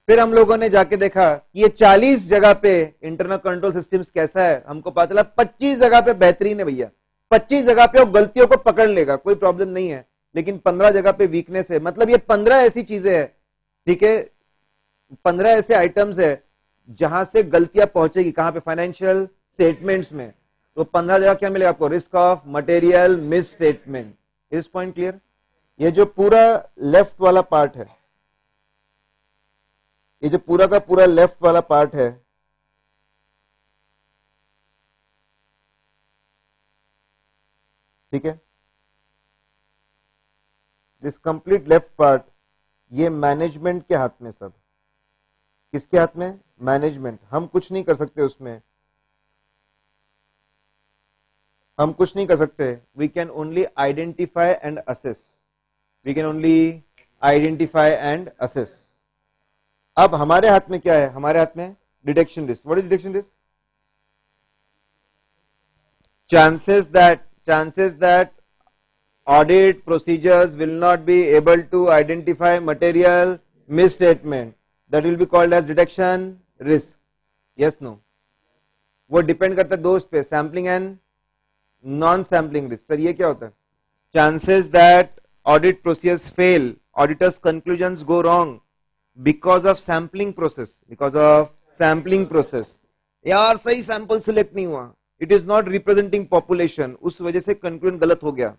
फिर हम लोगों ने जाके देखा कि ये चालीस जगह पे इंटरनल कंट्रोल सिस्टम्स कैसा है? हमको पता चला पच्चीस जगह पे बेहतरीन है भैया। पच्चीस जगह पे वो गलतियों को पकड़ लेगा, कोई प्रॉब्लम नहीं है। लेकिन पंद्रह जगह पे वीकनेस है। मतलब ये पंद्रह ऐसी चीज़ें है, ठीक है? पंद्रह ऐसे आइटम्स है, जहाँ से गलतियाँ पहुंचेगी, कहाँ पे? फाइनेंशियल स्टेटमेंट्स में। तो पंद्रह जगह क्या मिलेगा आपको? Risk of material miss statement इस पॉइंट क्लियर ये जो पूरा लेफ़्ट वाला पार्ट है, ये जो पूरा का पूरा लेफ़्ट वाला पार्ट है, ठीक है? दिस कंप्लीट लेफ़्ट पार्ट ये मैनेजमेंट के हाथ में सब। किसके हाथ में? मैनेजमेंट हम कुछ नहीं कर सकते उसमें। हम कुछ नहीं कर सकते। We can only identify and assess we can only identify and assess अब हमारे हाथ में क्या है? हमारे हाथ में detection risk what is detection risk chances that chances that audit procedures will not be able to identify material misstatement that will be called as detection risk yes no वो डिपेंड करता है दोस्त पे sampling and non sampling risk sir ये क्या होता है? Chances that audit procedures fail auditor's conclusion go wrong because of sampling process because of sampling process यार, सही सैंपल सिलेक्ट नहीं हुआ। It is not representing population उस वजह से कंक्लूजन गलत हो गया।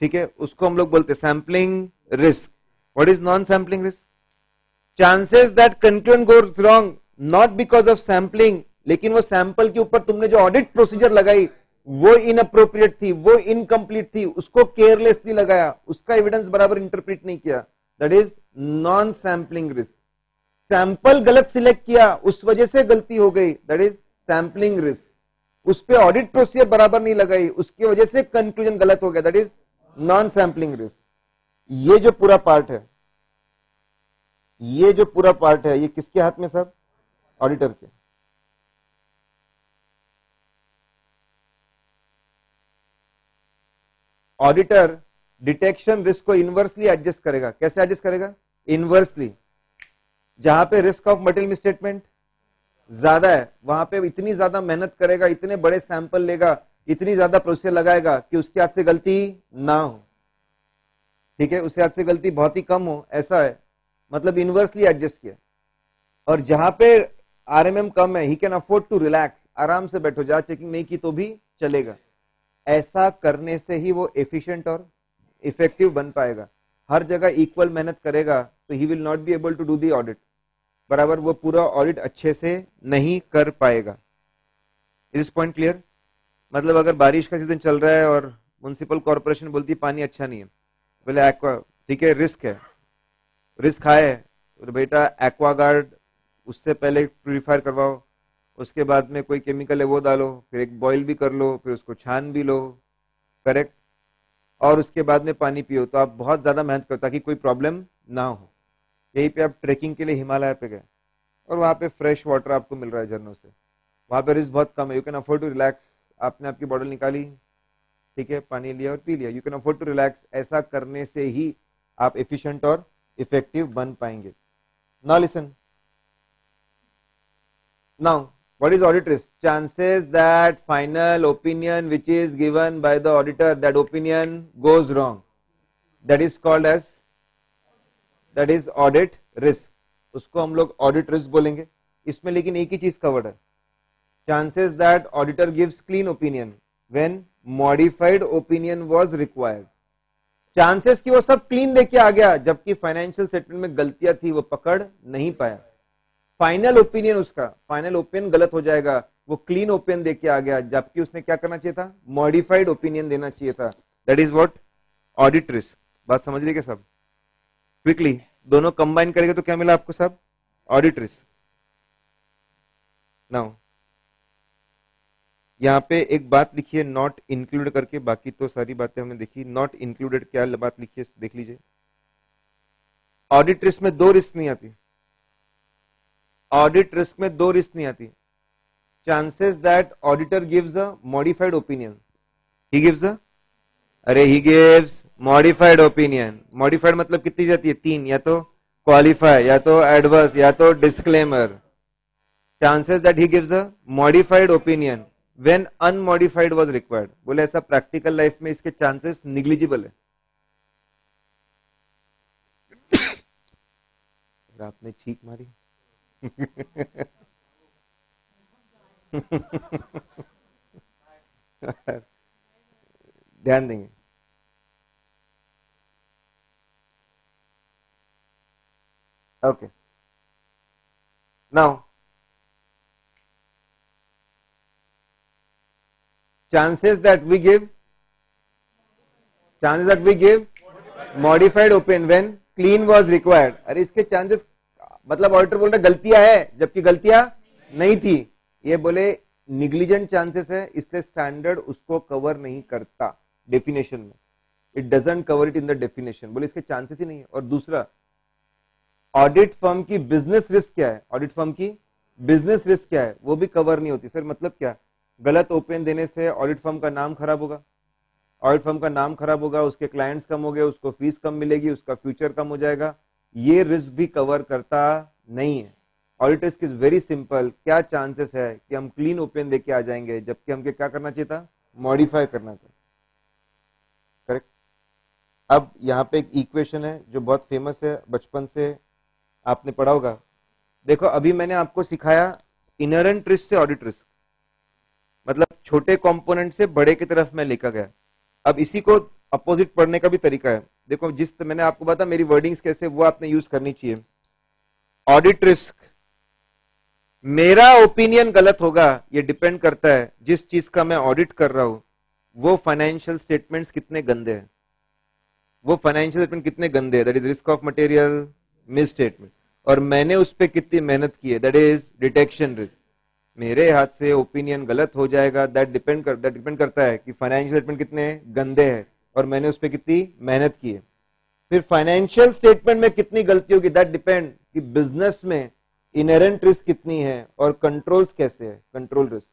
ठीक है? उसको हम लोग बोलते sampling risk what is non sampling risk chances that conclusion go wrong not because of sampling लेकिन वो सैंपल के ऊपर तुमने जो ऑडिट प्रोसीजर लगाई वो इनअप्रोप्रिएट थी, वो इनकम्प्लीट थी, उसको केयरलेसली लगाया, उसका एविडेंस बराबर इंटरप्रिट नहीं किया। That is non sampling risk sample गलत सिलेक्ट किया, उस वजह से गलती हो गई। दैट इज़ सैम्पलिंग रिस्क उस पर ऑडिट प्रोसीजर बराबर नहीं लगाई, उसकी वजह से कंक्लूजन गलत हो गया। That is non sampling risk ये जो पूरा पार्ट है, ये जो पूरा पार्ट है, ये किसके हाथ में सब ऑडिटर के। ऑडिटर डिटेक्शन रिस्क को इनवर्सली एडजस्ट करेगा। कैसे एडजस्ट करेगा? इनवर्सली। जहाँ पे रिस्क ऑफ़ मटेरियल मिसस्टेटमेंट ज़्यादा है, वहाँ पे इतनी ज़्यादा मेहनत करेगा, इतने बड़े सैंपल लेगा, इतनी ज़्यादा प्रोसेस लगाएगा कि उसके हाथ से गलती ना हो। ठीक है? उसके हाथ से गलती बहुत ही कम हो, ऐसा है। मतलब इनवर्सली एडजस्ट किया। और जहाँ पे आरएमएम कम है he can afford to relax आराम से बैठो जा चेकिंग नहीं की तो भी चलेगा। ऐसा करने से ही वो एफिशिएंट और इफ़ेक्टिव बन पाएगा। हर जगह इक्वल मेहनत करेगा तो he will not be able to do the audit बराबर वो पूरा ऑडिट अच्छे से नहीं कर पाएगा। इज़ पॉइंट क्लियर मतलब अगर बारिश का सीज़न चल रहा है और म्यूनसिपल कॉरपोरेशन बोलती पानी अच्छा नहीं है। बोले एक्वा ठीक है रिस्क है। रिस्क हाई है। तो बेटा एक्वागार्ड उससे पहले प्यूरिफायर करवाओ। उसके बाद में कोई केमिकल है, वो डालो, फिर एक बॉईल भी कर लो, फिर उसको छान भी लो करेक्ट और उसके बाद में पानी पियो तो आप बहुत ज़्यादा मेहनत करो ताकि कोई प्रॉब्लम ना हो। यहीं पे आप ट्रेकिंग के लिए हिमालय पे गए, और वहाँ पे फ्रेश वाटर आपको मिल रहा है झरनों से। वहाँ पे रिस्क बहुत कम है। You can afford to relax आपने आपकी बॉटल निकाली, ठीक है, पानी लिया और पी लिया। You can afford to relax ऐसा करने से ही आप एफिशिएंट और इफ़ेक्टिव बन पाएँगे। ना listen now what is audit risk chances that final opinion which is given by the auditor, that opinion goes wrong? That is called as, that is audit risk. उसको हम लोग ऑडिट रिस्क बोलेंगे। इसमें लेकिन एक ही चीज़ कवर्ड है। Chances that auditor gives clean opinion when modified opinion was required chances कि वो सब क्लीन देके आ गया, जबकि फाइनेंशियल स्टेटमेंट में गलतियाँ थी, वो पकड़ नहीं पाया। फाइनल ओपिनियन उसका। फाइनल ओपिनियन गलत हो जाएगा। वो क्लीन ओपिनियन देके आ गया। जबकि उसने क्या करना चाहिए था? मॉडिफाइड ओपिनियन देना चाहिए था। That is what audit risk बात समझ रही क्या सब? क्विकली दोनों कंबाइन करेंगे तो क्या मिला आपको सब? ऑडिट रिस्क नाउ यहाँ पे एक बात लिखी है नॉट इंक्लूड करके। बाकी तो सारी बातें हमने देखी। नॉट इंक्लूडेड क्या बात लिखी है, देख लीजिए। ऑडिट रिस्क में दो रिस्क नहीं आती। ऑडिट रिस्क में दो रिस्क नहीं आती। Chances that auditor gives a modified opinion he gives a अरे he gives modified opinion modified मतलब कितनी जाती है? तीन। या तो क्वालिफाई या तो एडवर्स या तो disclaimer chances that he gives a modified opinion when unmodified was required बोले, ऐसा प्रैक्टिकल लाइफ में इसके चांसेस निग्लिजिबल है। आपने छीक मारी। ध्यान देंगे okay now chances that we give chances that we give modified opinion when clean was required अरे इसके चांसेस मतलब ऑडिटर बोल रहे, गलतियाँ है, जबकि गलतियाँ नहीं थी। ये बोले, निग्लिजेंट चांसेस है इसलिए स्टैंडर्ड उसको कवर नहीं करता, डेफिनेशन में। It doesn't cover it in the definition. बोले, इसके चांसेस ही नहीं है। और दूसरा, ऑडिट फर्म की बिज़नेस रिस्क क्या है? ऑडिट फर्म की बिज़नेस रिस्क क्या है? वो भी कवर नहीं होती। सर मतलब क्या? गलत ओपन देने से ऑडिट फर्म का नाम खराब होगा। ऑडिट फर्म का नाम खराब होगा, उसके क्लाइंट्स कम हो गए, उसको फ़ीस कम मिलेगी, उसका फ्यूचर कम हो जाएगा। ये रिस्क भी कवर करता नहीं है। Audit risk is very simple क्या चांसेस है कि हम क्लीन ओपन दे के आ जाएँगे, जबकि हमके क्या करना चाहिए था? मॉडिफाई करना था। करेक्ट अब यहाँ पे एक इक्वेशन है, जो बहुत फ़ेमस है, बचपन से आपने पढ़ा होगा। देखो, अभी मैंने आपको सिखाया इनरेंट रिस्क से ऑडिट रिस्क मतलब छोटे कंपोनेंट से बड़े की तरफ़ मैं लेकर गया। अब इसी को अपोजिट पढ़ने का भी तरीका है। देखो, जिस मैंने आपको बताया, मेरी वर्डिंग्स कैसे, वो आपने यूज़ करनी चाहिए। ऑडिट रिस्क मेरा ओपिनियन गलत होगा, ये डिपेंड करता है, जिस चीज़ का मैं ऑडिट कर रहा हूँ, वो फाइनेंशियल स्टेटमेंट्स कितने गंदे हैं। वो फाइनेंशियल स्टेटमेंट कितने गंदे हैं। That is risk of material misstatement और मैंने उस पर कितनी मेहनत की है। दैट इज़ डिटेक्शन रिस्क मेरे हाथ से ओपिनियन गलत हो जाएगा। दैट डिपेंड कर दैट डिपेंड करता है कि फाइनेंशियल स्टेटमेंट कितने गंदे हैं। और मैंने उस पर कितनी मेहनत की है। फिर फाइनेंशियल स्टेटमेंट में कितनी गलती होगी दैट डिपेंड कि बिज़नेस में इनरेंट रिस्क कितनी है और कंट्रोल्स कैसे है कंट्रोल रिस्क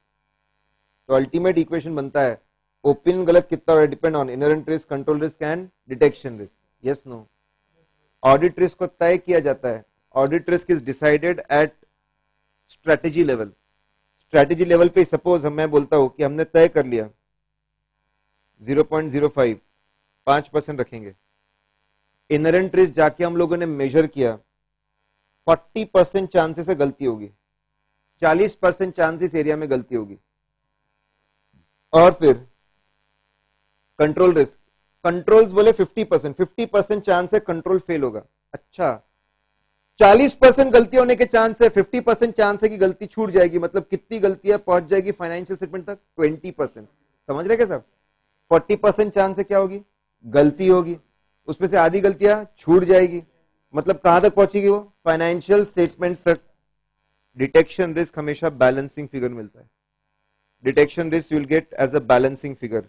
तो अल्टीमेट इक्वेशन बनता है ओपिनियन गलत कितना हो depend on inherent risk control risk and detection risk yes no audit risk को तय किया जाता है। Audit risk is decided at strategy level strategy level पे सपोज़ हम, मैं बोलता हूँ कि हमने तय कर लिया। 0.05 पाँच परसेंट रखेंगे। इनरेंट रिस्क जाके हम लोगों ने मेजर किया 40 परसेंट चांसेस है गलती होगी। 40 परसेंट चांसेस एरिया में गलती होगी। और फिर कंट्रोल रिस्क कंट्रोल्स बोले 50 परसेंट। फिफ्टी परसेंट चांस है कंट्रोल फेल होगा। अच्छा। चालीस परसेंट गलती होने के चांस है फिफ्टी परसेंट चांस है कि गलती छूट जाएगी। मतलब कितनी गलती है, पहुँच जाएगी फाइनेंशियल स्टेटमेंट तक? Twenty percent. समझ रहे क्या सब फोर्टी परसेंट चांस है क्या होगी? गलती होगी। उसमें से आधी गलतियाँ छूट जाएगी। मतलब कहाँ तक पहुंचेगी वो? फाइनेंशियल स्टेटमेंट्स तक। डिटेक्शन रिस्क हमेशा बैलेंसिंग फिगर मिलता है। Detection risk will get as a balancing figure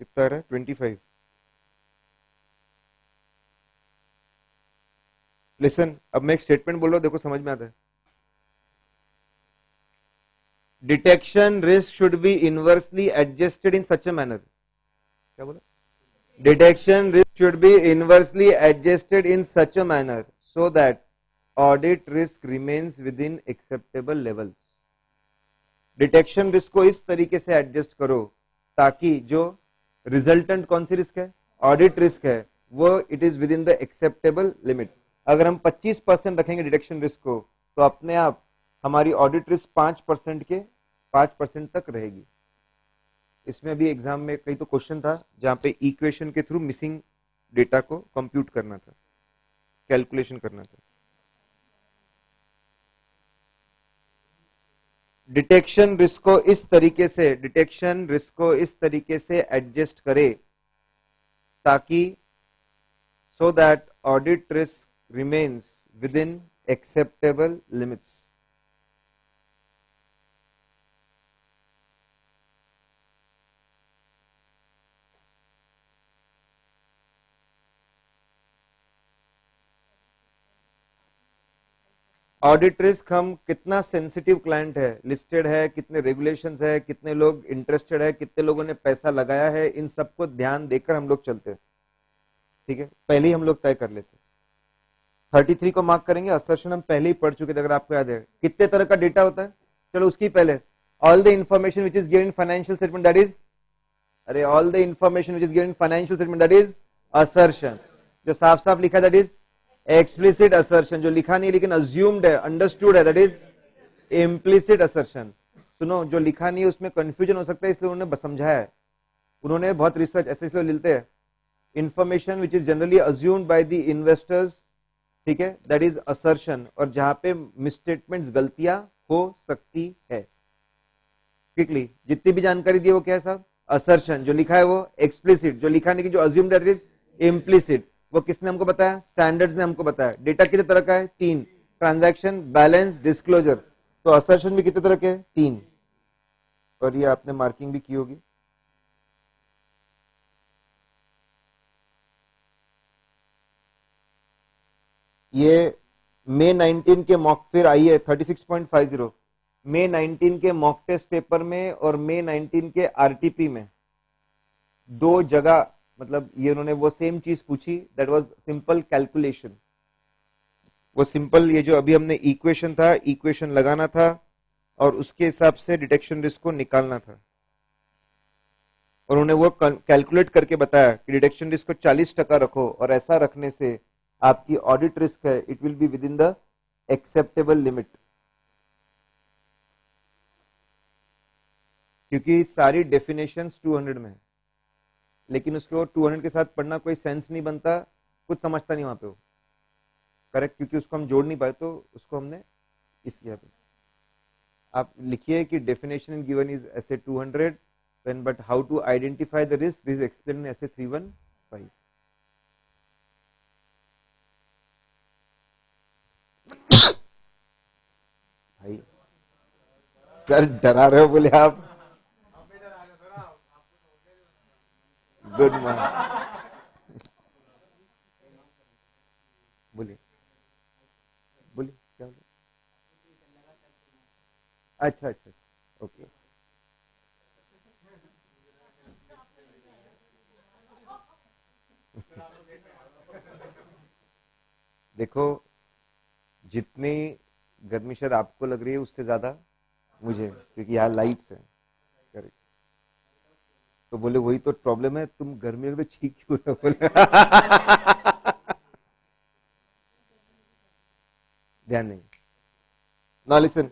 कितना रहा ट्वेंटी फाइव लिसन अब मैं एक स्टेटमेंट बोल रहा हूँ, देखो समझ में आता है। Detection risk should be inversely adjusted in such a manner क्या बोला? Detection risk should be inversely adjusted in such a manner so that audit risk remains within acceptable levels detection risk को इस तरीके से एडजस्ट करो ताकि जो resultant कौन सी रिस्क है? ऑडिट रिस्क है, वो it is within the acceptable limit अगर हम 25 परसेंट रखेंगे डिटेक्शन रिस्क को तो अपने आप हमारी ऑडिट रिस्क 5 परसेंट के 5 परसेंट तक रहेगी इसमें अभी एग्ज़ाम में कई तो क्वेश्चन था, जहाँ पे इक्वेशन के थ्रू मिसिंग डेटा को कंप्यूट करना था कैलकुलेशन करना था डिटेक्शन रिस्क को इस तरीके से डिटेक्शन रिस्क को इस तरीके से एडजस्ट करे ताकि so that audit risk remains within acceptable limits. Audit risk हम कितना सेंसिटिव क्लाइंट है लिस्टेड है, कितने रेगुलेशन है, कितने लोग इंटरेस्टेड है, कितने लोगों ने पैसा लगाया है, इन सबको ध्यान देकर हम लोग चलते हैं। ठीक है? पहले ही हम लोग तय कर लेते थर्टी थ्री को मार्क करेंगे असर्शन हम पहले ही पढ़ चुके थे, अगर आपको याद है। कितने तरह का डेटा होता है? चलो उसकी पहले। All the information which is given financial statement that is अरे all the information which is given financial statement that is assertion जो साफ़ साफ़ लिखा दैट इज़ एक्सप्लिसिट असर्शन जो लिखा नहीं, लेकिन अज्यूम्ड है अंडरस्टूड है दैट इज़ इम्प्लिसिट असर्शन सुनो, जो लिखा नहीं है उसमें कंफ्यूजन हो सकता है, इसलिए उन्होंने समझाया है। उन्होंने बहुत रिसर्च ऐसे इसलिए लिखते हैं। Information which is generally assumed by the investors ठीक है दैट इज़ असर्शन और जहाँ पे मिसस्टेटमेंट्स गलतियाँ हो सकती है। क्विकली जितनी भी जानकारी दी वो क्या है साहब? असर्शन जो लिखा है वो एक्सप्लिसिट जो लिखा नहीं, कि जो अज्यूम्ड है इज़ इम्प्लिसिट वो किसने हमको बताया? स्टैंडर्ड्स ने हमको बताया। डेटा कितने तरह का है? तीन। ट्रांजैक्शन बैलेंस डिस्क्लोजर तो असर्शन भी कितने तरह के हैं? तीन। और ये आपने मार्किंग भी की होगी। ये मे 19 के मॉक फिर आई है 36.50 मे 19 के मॉक टेस्ट पेपर में और मे 19 के आरटीपी में। दो जगह मतलब ये उन्होंने वो सेम चीज़ पूछी दैट वाज सिंपल कैलकुलेशन वो सिंपल ये जो अभी हमने इक्वेशन था इक्वेशन लगाना था, और उसके हिसाब से डिटेक्शन रिस्क को निकालना था। और उन्होंने वो कैलकुलेट करके बताया कि डिटेक्शन रिस्क को 40 टका रखो, और ऐसा रखने से आपकी ऑडिट रिस्क है it will be within the acceptable limit क्योंकि सारी डेफिनेशन 200 में है। लेकिन उसको 200 के साथ पढ़ना कोई सेंस नहीं बनता, कुछ समझता नहीं वहाँ पे वो। करेक्ट क्योंकि उसको हम जोड़ नहीं पाए तो उसको हमने इस किया पे आप लिखिए कि डेफिनेशन इन गिवन इज़ ऐसे 200 when but how to identify the risk, this is explained in essay 315 भाई, सर डरा रहे हो बोले आप। गुड मॉर्निंग बोलिए। बोलिए, क्या बोलिए? अच्छा अच्छा ओके। देखो, जितनी गर्मी शायद आपको लग रही है, उससे ज़्यादा मुझे, क्योंकि यहाँ लाइट्स है। तो बोले, वही तो प्रॉब्लम है, तुम घर में तो ठीक क्यों ना बोले? ध्यान नहीं। ना listen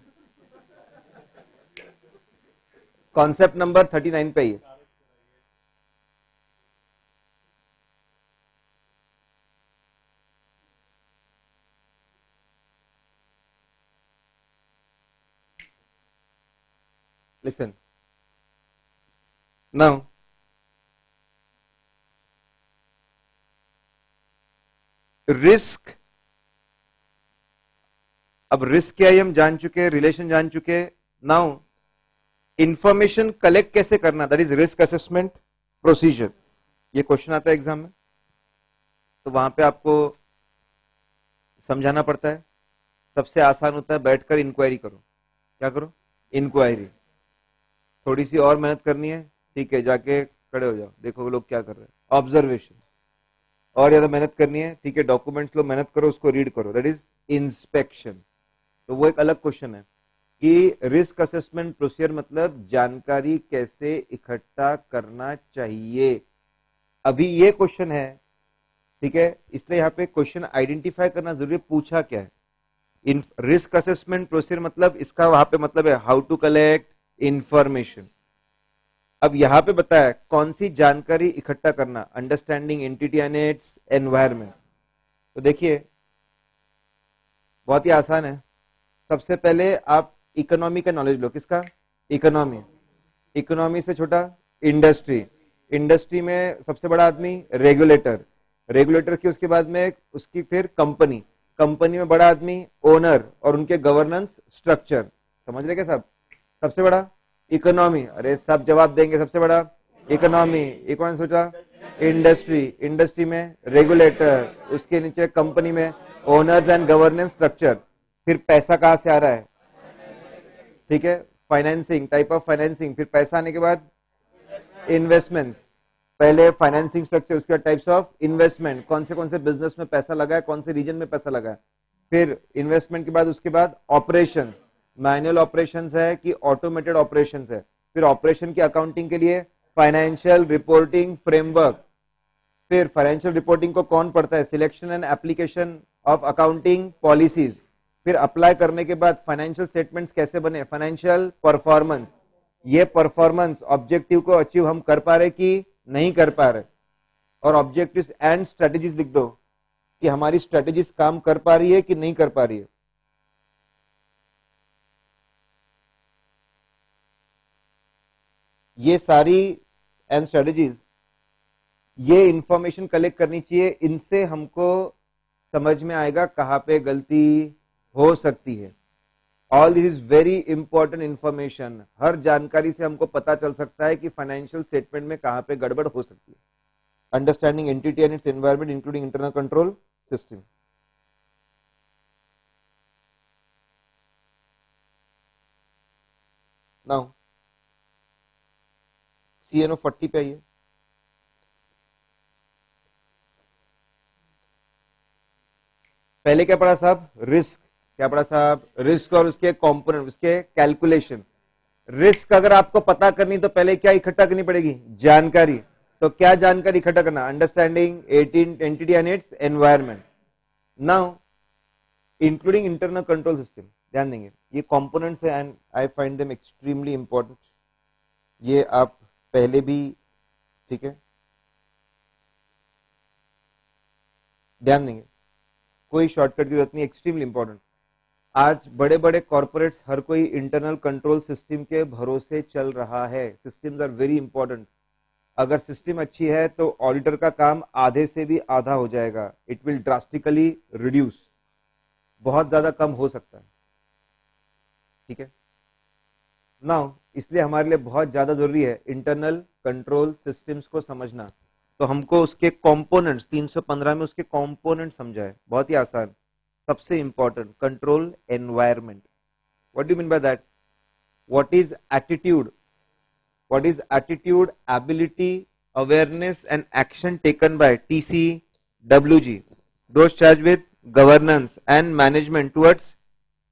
concept number thirty nine पे ही है listen. Now रिस्क अब रिस्क क्या है हम जान चुके रिलेशन जान चुके. नाउ इंफॉर्मेशन कलेक्ट कैसे करना? That is risk assessment procedure ये क्वेश्चन आता है एग्ज़ाम में. तो वहाँ पे आपको समझाना पड़ता है. सबसे आसान होता है बैठकर इंक्वायरी करो. क्या करो? इंक्वायरी थोड़ी सी और मेहनत करनी है. ठीक है, जाके खड़े हो जाओ. देखो लोग क्या कर रहे हैं. ऑब्जर्वेशन और ज़्यादा मेहनत करनी है, ठीक है डॉक्यूमेंट्स लो, मेहनत करो, उसको रीड करो। दैट इज़ इंस्पेक्शन तो वो एक अलग क्वेश्चन है कि रिस्क असेसमेंट प्रोसीजर मतलब जानकारी कैसे इकट्ठा करना चाहिए। अभी ये क्वेश्चन है, ठीक है, इसलिए यहाँ पे क्वेश्चन आइडेंटिफाई करना ज़रूरी पूछा क्या है। इन रिस्क असेसमेंट प्रोसीजर मतलब इसका वहाँ पे मतलब है हाउ टू कलेक्ट इंफॉर्मेशन अब यहाँ पे बताया, कौन सी जानकारी इकट्ठा करना understanding entity and its environment तो देखिए, बहुत ही आसान है। सबसे पहले आप इकोनॉमी का नॉलेज लो। किसका? इकोनॉमी इकोनॉमी से छोटा इंडस्ट्री इंडस्ट्री में सबसे बड़ा आदमी रेगुलेटर रेगुलेटर की उसके बाद में उसकी फिर कंपनी कंपनी में बड़ा आदमी ओनर और उनके गवर्नेंस स्ट्रक्चर समझ रहे क्या सब सबसे बड़ा इकोनॉमी। अरे सब जवाब देंगे सबसे बड़ा। इकोनॉमी, ये कौन सोचा? इंडस्ट्री। इंडस्ट्री में रेगुलेटर उसके नीचे कंपनी में ओनर्स एंड गवर्नेंस स्ट्रक्चर फिर पैसा कहाँ से आ रहा है? ठीक है? फाइनेंसिंग टाइप ऑफ़ फाइनेंसिंग फिर पैसा आने के बाद इन्वेस्टमेंट्स पहले फाइनेंसिंग स्ट्रक्चर उसके बाद टाइप्स ऑफ़ इन्वेस्टमेंट कौन से कौन से बिज़नेस में पैसा लगा है? कौन से रीजन में पैसा लगा है? फिर इन्वेस्टमेंट के बाद, उसके बाद ऑपरेशन मैनुअल ऑपरेशन है कि ऑटोमेटेड ऑपरेशन है। फिर ऑपरेशन की अकाउंटिंग के लिए फाइनेंशियल रिपोर्टिंग फ्रेमवर्क फिर फाइनेंशियल रिपोर्टिंग को कौन पढ़ता है? Selection and application of accounting policies फिर अप्लाई करने के बाद फाइनेंशियल स्टेटमेंट्स कैसे बने? फाइनेंशियल परफॉर्मेंस ये परफॉर्मेंस ऑब्जेक्टिव को अचीव हम कर पा रहे कि नहीं कर पा रहे। और ऑब्जेक्टिव एंड स्ट्रेटेजीज लिख दो कि हमारी स्ट्रेटेजीज काम कर पा रही है कि नहीं कर पा रही है। ये सारी एंड स्ट्रेटेजीज ये इंफॉर्मेशन कलेक्ट करनी चाहिए। इनसे हमको समझ में आएगा कहाँ पे गलती हो सकती है। All this is very important information हर जानकारी से हमको पता चल सकता है कि फाइनेंशियल स्टेटमेंट में कहाँ पे गड़बड़ हो सकती है। Understanding entity and its environment including internal control system now C N O forty पे आइए। पहले क्या पढ़ा साहब? रिस्क। क्या पढ़ा साहब? रिस्क और उसके कंपोनेंट उसके कैलकुलेशन रिस्क अगर आपको पता करनी तो पहले क्या इकट्ठा करनी पड़ेगी? जानकारी। तो क्या जानकारी इकट्ठा करना? Understanding eighteen entity and its environment now including internal control system ध्यान देंगे। ये कंपोनेंट्स है and I find them extremely important ये आप पहले भी, ठीक है? ध्यान देंगे। कोई शॉर्टकट की ज़रूरत नहीं एक्सट्रीमली इंपॉर्टेंट आज बड़े बड़े कॉर्पोरेट्स हर कोई इंटरनल कंट्रोल सिस्टम के भरोसे चल रहा है। सिस्टम्स आर वेरी इंपॉर्टेंट अगर सिस्टम अच्छी है तो ऑडिटर का काम आधे से भी आधा हो जाएगा। इट विल ड्रास्टिकली रिड्यूस बहुत ज़्यादा कम हो सकता है। ठीक है? नाउ इसलिए हमारे लिए बहुत ज़्यादा ज़रूरी है इंटरनल कंट्रोल सिस्टम्स को समझना। तो हमको उसके कंपोनेंट्स 315 में उसके कंपोनेंट समझा है बहुत ही आसान। सबसे important control environment what do mean by that what is attitude what is attitude ability awareness and action taken by TC WG those charged with governance and management towards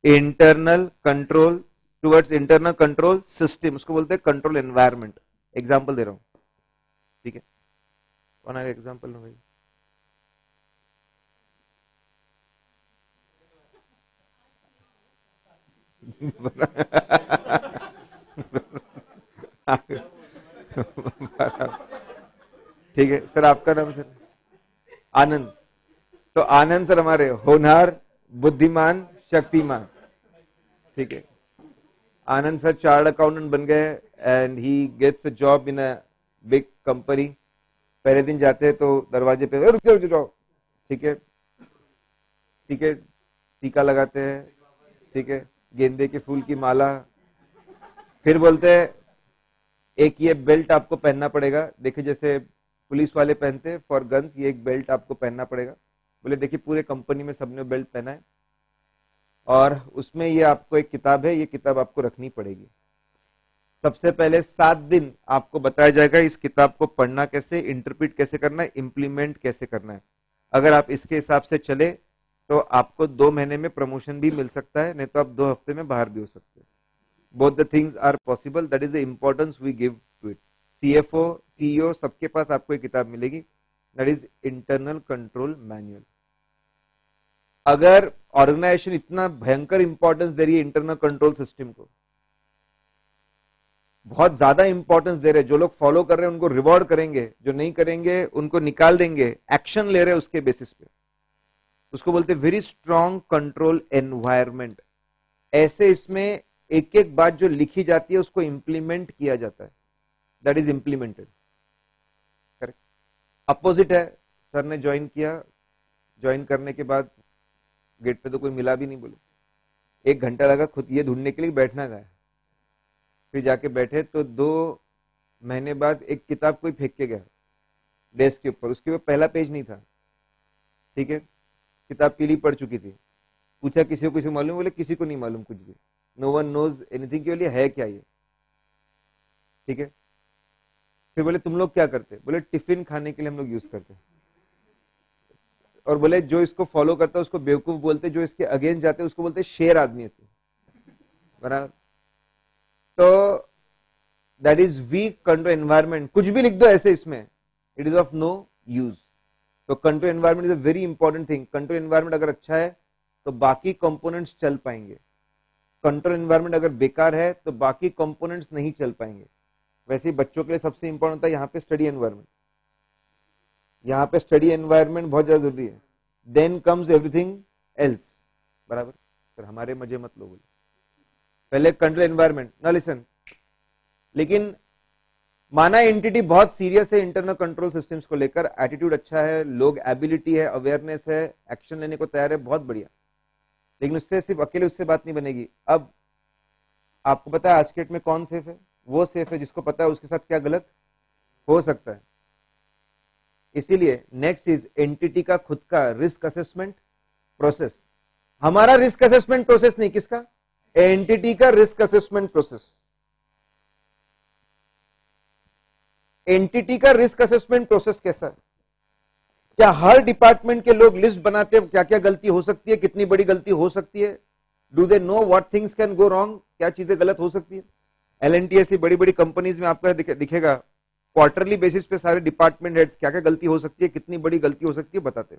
internal control towards internal control system उसको बोलते हैं control environment example दे रहा हूँ। ठीक है? कौन आएगा example भाई? ठीक है, सर आपका नाम सर? आनंद। तो आनंद सर हमारे होनहार, बुद्धिमान, शक्तिमान। ठीक है? आनंद सर चार्ड अकाउंटेंट बन गए and he gets a job in a big company पहले दिन जाते हैं तो दरवाजे पे रुक जाओ ठीक है। ठीक है, टीका लगाते हैं। ठीक है, गेंदे के फूल की माला। फिर बोलते हैं, एक ये बेल्ट आपको पहनना पड़ेगा। देखिए, जैसे पुलिस वाले पहनते हैं फॉर गन्स ये एक बेल्ट आपको पहनना पड़ेगा। बोले, देखिए, पूरे कंपनी में सबने बेल्ट पहना है। और उसमें ये आपको एक किताब है, ये किताब आपको रखनी पड़ेगी। सबसे पहले सात दिन आपको बताया जाएगा इस किताब को पढ़ना कैसे इंटरप्रिट कैसे करना है इम्प्लीमेंट कैसे करना है। अगर आप इसके हिसाब से चले तो आपको दो महीने में प्रमोशन भी मिल सकता है, नहीं तो आप दो हफ़्ते में बाहर भी हो सकते हैं। Both the things are possible that is the importance we give to it CFO CEO सबके पास आपको एक किताब मिलेगी। That is internal control manual अगर ऑर्गेनाइजेशन इतना भयंकर इंपॉर्टेंस दे रही है इंटरनल कंट्रोल सिस्टम को, बहुत ज़्यादा इंपॉर्टेंस दे रहे हैं, जो लोग फॉलो कर रहे हैं, उनको रिवॉर्ड करेंगे, जो नहीं करेंगे, उनको निकाल देंगे एक्शन ले रहे हैं उसके बेसिस पे। उसको बोलते वेरी स्ट्रॉन्ग कंट्रोल एनवायरमेंट ऐसे इसमें एक एक बात जो लिखी जाती है, उसको इंप्लीमेंट किया जाता है। That is implemented correct opposite है। सर ने ज्वाइन किया। ज्वाइन करने के बाद गेट पे तो कोई मिला भी नहीं बोले। एक घंटा लगा खुद ये ढूँढने के लिए बैठना गया फिर जाके बैठे तो दो महीने बाद एक किताब कोई फेंक के गया डेस्क के ऊपर। उसके ऊपर पहला पेज नहीं था। ठीक है? किताब पीली पड़ चुकी थी। पूछा किसी को, किसी मालूम? बोले, किसी को नहीं मालूम कुछ भी। नो वन नोज़ एनीथिंग के लिए है क्या ये? ठीक है? फिर बोले, तुम लोग क्या करते? बोले, टिफ़िन खाने के लिए हम लोग यूज़ करते और बोले, जो इसको फॉलो करता है, उसको बेवकूफ़ बोलते जो इसके अगेंस्ट जाते उसको बोलते शेर आदमी है बराबर तो that is weak control environment कुछ भी लिख दो ऐसे इसमें। It is of no use तो control environment is a very important thing control environment अगर अच्छा है तो बाकी कंपोनेंट्स चल पाएँगे। कंट्रोल एनवायरमेंट अगर बेकार है तो बाकी कंपोनेंट्स नहीं चल पाएँगे। वैसे ही बच्चों के लिए सबसे इंपॉर्टेंट होता है यहाँ पे स्टडी एनवायरमेंट यहाँ पे स्टडी एनवायरमेंट बहुत ज़्यादा ज़रूरी है। देन कम्स एवरीथिंग एल्स बराबर? फिर हमारे मज़े मत लो बोले। पहले कंट्रोल एनवायरमेंट ना लिसन लेकिन माना एंटिटी बहुत सीरियस है इंटरनल कंट्रोल सिस्टम्स को लेकर। एटीट्यूड अच्छा है, लोग एबिलिटी है अवेयरनेस है एक्शन लेने को तैयार है, बहुत बढ़िया। लेकिन उससे सिर्फ़ अकेले उससे बात नहीं बनेगी। अब आपको पता है आज के डेट में कौन सेफ़ है? वो सेफ़ है जिसको पता है उसके साथ क्या गलत हो सकता है। इसीलिए नेक्स्ट इज़ एंटिटी का खुद का रिस्क असेसमेंट प्रोसेस हमारा रिस्क असेसमेंट प्रोसेस नहीं, किसका? एंटिटी का रिस्क असेसमेंट प्रोसेस एंटिटी का रिस्क असेसमेंट प्रोसेस कैसा? है क्या हर डिपार्टमेंट के लोग लिस्ट बनाते हैं क्या क्या गलती हो सकती है, कितनी बड़ी गलती हो सकती है? Do they know what things can go wrong क्या चीज़ें गलत हो सकती है? एल एन बड़ी बड़ी कंपनीज़ में आपको दिखेगा। क्वार्टरली बेसिस पे सारे डिपार्टमेंट हेड्स क्या क्या गलती हो सकती है, कितनी बड़ी गलती हो सकती है, बताते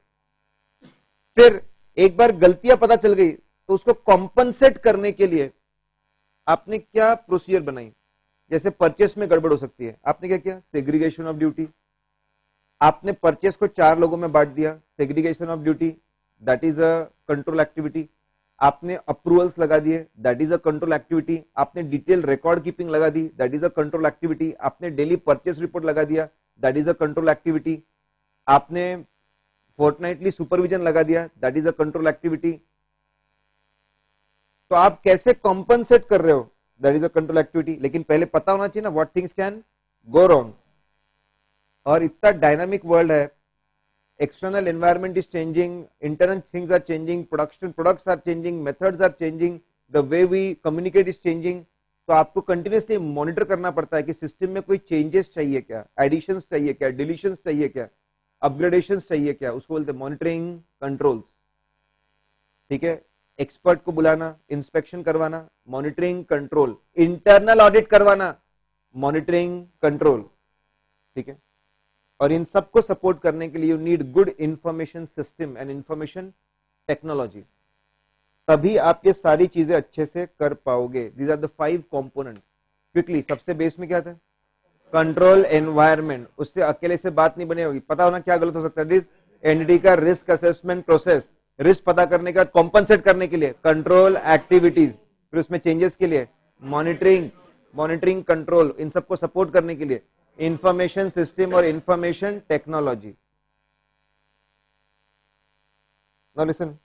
फिर एक बार गलतियाँ पता चल गई तो उसको कॉम्पनसेट करने के लिए आपने क्या प्रोसीजर बनाई? जैसे परचेस में गड़बड़ हो सकती है। आपने क्या किया? सेग्रीगेशन ऑफ़ ड्यूटी आपने परचेस को चार लोगों में बांट दिया। Segregation of duty that is a control activity आपने अप्रूवल्स लगा दिए that is a control activity आपने डिटेल रिकॉर्ड कीपिंग लगा दी that is a control activity आपने डेली परचेस रिपोर्ट लगा दिया that is a control activity आपने फोर्टनाइटली सुपरविजन लगा दिया that is a control activity तो आप कैसे कॉम्पनसेट कर रहे हो? That is a control activity लेकिन पहले पता होना चाहिए ना what things can go wrong और इतना डायनामिक वर्ल्ड है external environment is changing, internal things are changing, production products are changing, methods are changing, the way we communicate is changing. तो आपको कंटिन्यूसली मॉनिटर करना पड़ता है कि सिस्टम में कोई चेंजेस चाहिए क्या? एडिशंस चाहिए क्या? डिलीशंस चाहिए क्या? अपग्रेडेशन चाहिए क्या? उसको बोलते हैं मॉनिटरिंग कंट्रोल्स ठीक है? एक्सपर्ट को बुलाना इंस्पेक्शन करवाना मॉनिटरिंग कंट्रोल इंटरनल ऑडिट करवाना मॉनिटरिंग कंट्रोल ठीक है? और इन सबको सपोर्ट करने के लिए you need good information system and information technology तभी आप ये सारी चीज़ें अच्छे से कर पाओगे. These are the five component quickly सबसे बेस में क्या था? कंट्रोल एनवायरमेंट उससे अकेले से बात नहीं बनी होगी. पता होना क्या गलत हो सकता है? दिस एनडी का रिस्क असेसमेंट प्रोसेस रिस्क पता करने का कॉम्पनसेट करने के लिए. कंट्रोल एक्टिविटीज़ फिर उसमें चेंजेस के लिए. मॉनिटरिंग मॉनिटरिंग कंट्रोल इन सबको सपोर्ट करने के लिए. इंफॉर्मेशन सिस्टम और इंफॉर्मेशन टेक्नोलॉजी लिसन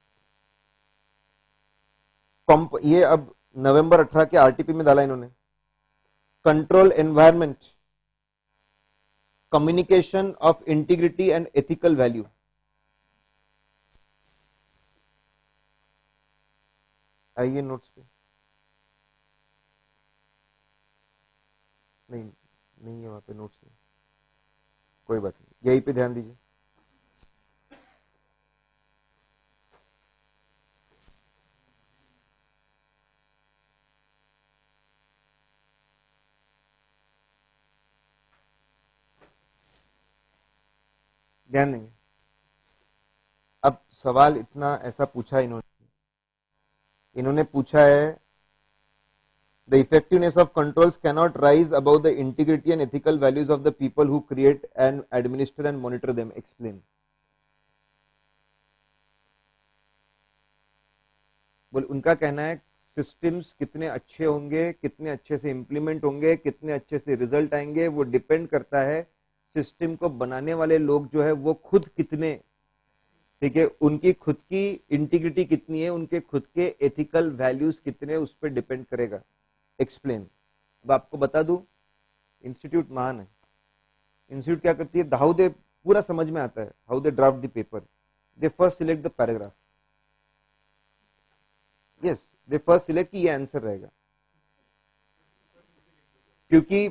ये अब नवंबर 18 के आरटीपी में डाला इन्होंने। Control environment communication of integrity and ethical value आइए नोट्स पे। नहीं। नहीं है वहाँ पे नोट्स में। कोई बात नहीं। यही पे ध्यान दीजिए। ध्यान देंगे अब सवाल इतना ऐसा पूछा इन्होंने। इन्होंने पूछा है the effectiveness of controls cannot rise above the integrity and ethical values of the people who create and administer and monitor them. Explain. बोल, उनका कहना है सिस्टम्स कितने अच्छे होंगे, कितने अच्छे से इम्प्लीमेंट होंगे, कितने अच्छे से रिज़ल्ट आएँगे, वो डिपेंड करता है सिस्टम को बनाने वाले लोग जो है, वो खुद कितने। ठीक है, उनकी खुद की इंटीग्रिटी कितनी है, उनके खुद के एथिकल वैल्यूज़ कितने, उस पर डिपेंड करेगा। एक्सप्लेन अब आपको बता दू इंस्टीट्यूट महान है। इंस्टीट्यूट क्या करती है? हाउ दे पूरा समझ में आता है how they draft the paper they first select the paragraph yes they first select ये आंसर रहेगा। क्योंकि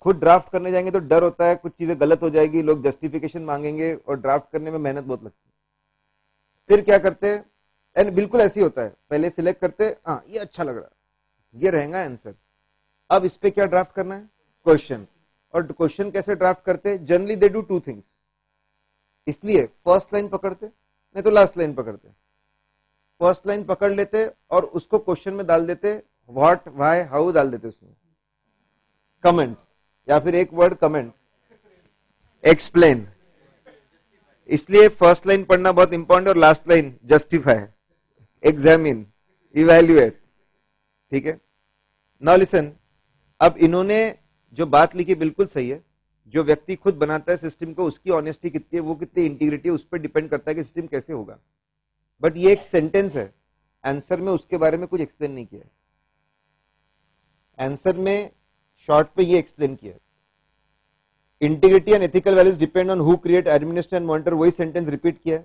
खुद ड्राफ्ट करने जाएँगे तो डर होता है, कुछ चीज़ें गलत हो जाएगी, लोग जस्टिफिकेशन मांगेंगे और ड्राफ्ट करने में मेहनत बहुत लगती है। फिर क्या करते हैं? बिल्कुल ऐसे ही होता है। पहले सिलेक्ट करते हाँ ये अच्छा लग रहा है। ये रहेगा आंसर। अब इस पे क्या ड्राफ्ट करना है? क्वेश्चन। और क्वेश्चन कैसे ड्राफ्ट करते हैं? Generally they do two things इसलिए फ़र्स्ट लाइन पकड़ते, नहीं तो लास्ट लाइन पकड़ते। फ़र्स्ट लाइन पकड़ लेते और उसको क्वेश्चन में डाल देते व्हाट वाई हाउ डाल देते उसमें। कमेंट या फिर एक वर्ड कमेंट एक्सप्लेन इसलिए फ़र्स्ट लाइन पढ़ना बहुत इंपॉर्टेंट और last line justify examine evaluate ठीक है? नाउ लिसन अब इन्होंने जो बात लिखी बिल्कुल सही है। जो व्यक्ति खुद बनाता है सिस्टम को, उसकी ऑनेस्टी कितनी है, वो कितनी इंटीग्रिटी उस पर डिपेंड करता है कि सिस्टम कैसे होगा। बट ये एक सेंटेंस है। आंसर में उसके बारे में कुछ एक्सप्लेन नहीं किया आंसर में शॉर्ट पे ये एक्सप्लेन किया integrity and ethical values depend on who create administrate and monitor वही सेंटेंस रिपीट किया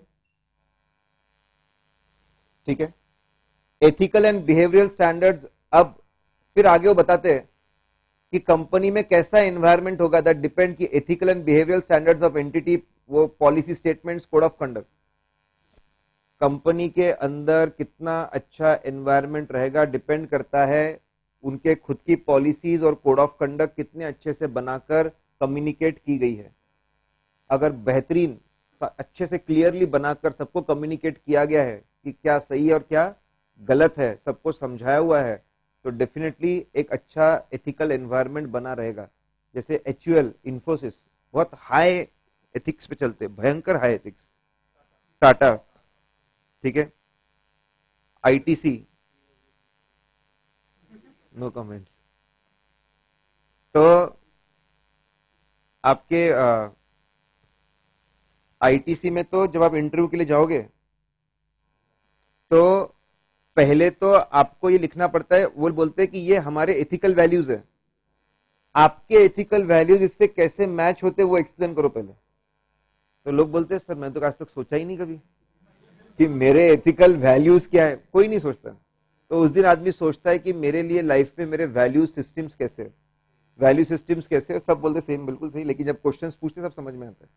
ठीक है? एथिकल एंड बिहेवियरल स्टैंडर्ड्स अब फिर आगे वो बताते हैं कि कंपनी में कैसा एनवायरमेंट होगा दैट डिपेंड की ethical and behavioural standards of entity वो policy statements code of conduct company के अंदर कितना अच्छा एनवायरमेंट रहेगा डिपेंड करता है उनके खुद की पॉलिसीज़ और कोड ऑफ़ कंडक्ट कितने अच्छे से बनाकर कम्युनिकेट की गई है। अगर बेहतरीन, अच्छे से क्लियरली बनाकर सबको कम्युनिकेट किया गया है कि क्या सही है और क्या गलत है, सबको समझाया हुआ है तो डेफिनेटली एक अच्छा एथिकल एनवायरनमेंट बना रहेगा। जैसे एच इंफोसिस बहुत हाई एथिक्स पे चलते, भयंकर हाई एथिक्स टाटा ठीक है? आईटीसी नो कमेंट्स तो आपके आईटीसी में तो जब आप इंटरव्यू के लिए जाओगे तो पहले तो आपको ये लिखना पड़ता है, वो बोलते हैं कि ये हमारे एथिकल वैल्यूज़ है। आपके एथिकल वैल्यूज़ इससे कैसे मैच होते वो एक्सप्लेन करो पहले। तो लोग बोलते हैं, सर मैं तो आज तक सोचा ही नहीं कभी कि मेरे एथिकल वैल्यूज़ क्या है? कोई नहीं सोचता। तो उस दिन आदमी सोचता है कि मेरे लिए लाइफ में मेरे वैल्यू सिस्टम्स कैसे वैल्यू सिस्टम्स कैसे सब बोलते सेम, बिल्कुल सही। लेकिन जब क्वेश्चंस पूछते सब समझ में आता है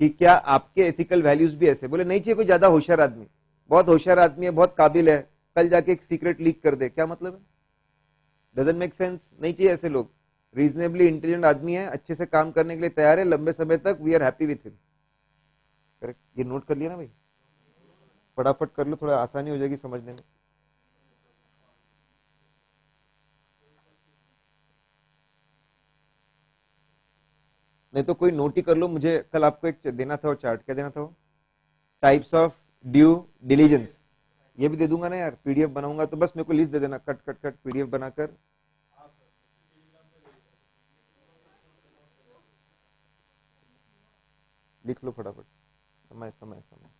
कि क्या आपके एथिकल वैल्यूज़ भी ऐसे बोले, नहीं चाहिए, कोई ज़्यादा होशियार आदमी। बहुत होशियार आदमी है, बहुत काबिल है। कल जाके एक सीक्रेट लीक कर दे। क्या मतलब है? डजेंट मेक सेंस नहीं चाहिए ऐसे लोग। रीजनेबली इंटेलिजेंट आदमी है, अच्छे से काम करने के लिए तैयार है, लंबे समय तक we are happy with him correct ये नोट कर लिया ना भाई? फटाफट कर लो, थोड़ा आसानी हो जाएगी समझने में। नहीं तो कोई नोट ही कर लो, मुझे कल आपको एक देना था वो चार्ट क्या देना था टाइप्स ऑफ़ ड्यू डिलीजेंस ये भी दे दूँगा ना यार पीडीएफ बनाऊँगा तो बस मेरे को लिस्ट दे देना कट कट कट पीडीएफ बनाकर। लिख लो फटाफट। समय समय समय।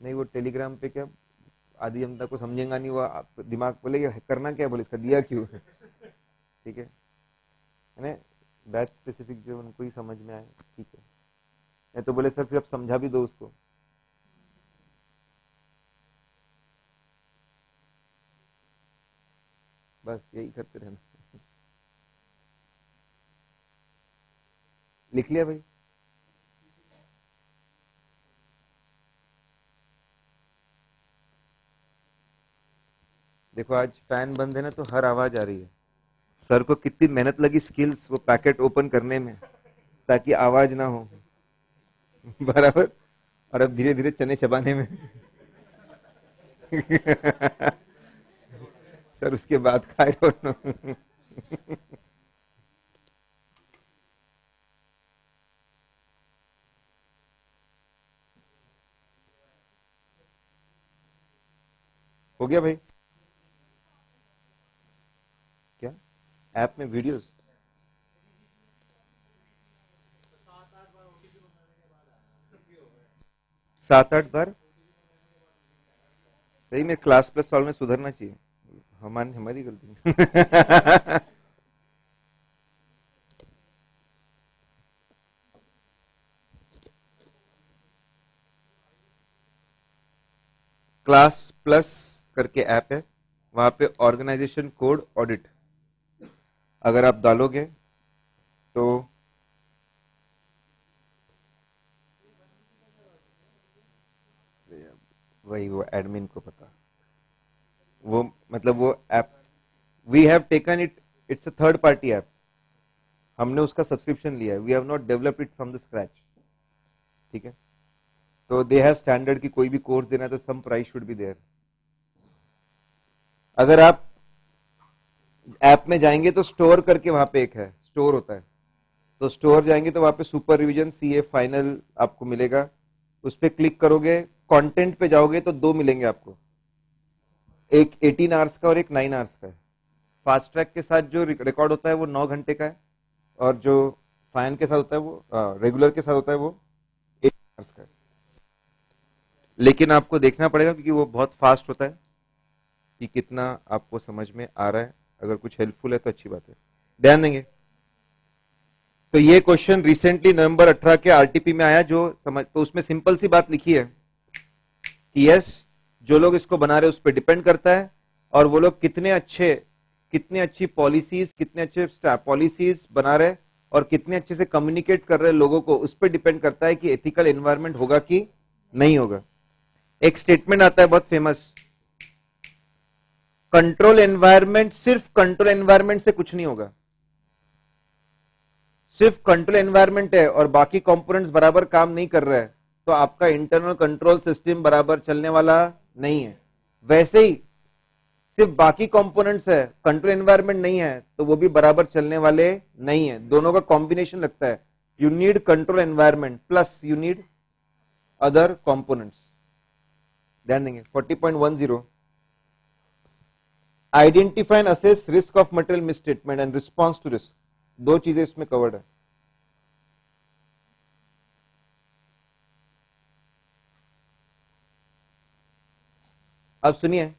नहीं, वो टेलीग्राम पे क्या, आदि जनता को समझेगा नहीं, वो दिमाग बोले करना क्या बोले, इसका दिया क्यों है? ठीक है? बैच स्पेसिफिक जो उनको ही समझ में आए, ठीक है। या तो बोले, सर, फिर आप समझा भी दो उसको। बस, यही करते रहना। लिख लिया भाई। देखो, आज फ़ैन बंद है ना तो हर आवाज़ आ रही है। सर को कितनी मेहनत लगी स्किल्स वो पैकेट ओपन करने में, ताकि आवाज़ ना हो। बराबर। और अब धीरे धीरे चने चबाने में। सर, उसके बाद खाए हो गया भाई। क्या? ऐप में वीडियोस? सात आठ बार। सही में क्लास प्लस वालों ने सुधरना चाहिए। हमारी हमारी गलती क्लास प्लस करके ऐप है। वहाँ पे ऑर्गेनाइजेशन कोड ऑडिट अगर आप डालोगे तो वही वो एडमिन को पता। वो मतलब वो app we have taken it it's a third party app हमने उसका सब्सक्रिप्शन लिया है। We have not develop it from the scratch ठीक है? तो दे हैव स्टैंडर्ड की कोई भी कोर्स देना है तो some price should be there अगर आप ऐप में जाएँगे तो स्टोर करके वहाँ पे एक है। स्टोर होता है। तो स्टोर जाएँगे तो वहाँ पे super revision C A final आपको मिलेगा। उस पर क्लिक करोगे कंटेंट पे जाओगे तो दो मिलेंगे आपको। एक 18 आवर्स का और एक 9 आवर्स का है। फास्ट ट्रैक के साथ जो रिकॉर्ड होता है वो 9 घंटे का है और जो फाइन के साथ होता है वो आ, रेगुलर के साथ होता है वो एट आवर्स का है। लेकिन आपको देखना पड़ेगा क्योंकि वो बहुत फास्ट होता है कि कितना आपको समझ में आ रहा है। अगर कुछ हेल्पफुल है तो अच्छी बात है। ध्यान देंगे। तो ये क्वेश्चन रिसेंटली नवंबर 18 के आरटीपी में आया जो समझ तो उसमें सिंपल सी बात लिखी है। यस जो लोग इसको बना रहे उस पर डिपेंड करता है। और वो लोग कितने अच्छे, कितने अच्छी पॉलिसीज़ कितने अच्छे पॉलिसीज़ बना रहे और कितने अच्छे से कम्युनिकेट कर रहे लोगों को, उस पर डिपेंड करता है कि एथिकल एनवायरमेंट होगा कि नहीं होगा। एक स्टेटमेंट आता है बहुत फ़ेमस कंट्रोल एनवायरमेंट सिर्फ़ कंट्रोल एनवायरमेंट से कुछ नहीं होगा। सिर्फ़ कंट्रोल एनवायरमेंट है और बाकी कंपोनेंट्स बराबर काम नहीं कर रहे है। तो आपका इंटरनल कंट्रोल सिस्टम बराबर चलने वाला नहीं है। वैसे ही सिर्फ़ बाकी कंपोनेंट्स है कंट्रोल एनवायरमेंट नहीं है तो वो भी बराबर चलने वाले नहीं है। दोनों का कॉम्बिनेशन लगता है। You need control environment plus you need other components ध्यान देंगे 40.10 identify and assess risk of material misstatement and response to risk दो चीज़ें इसमें कवर्ड है। अब सुनिए।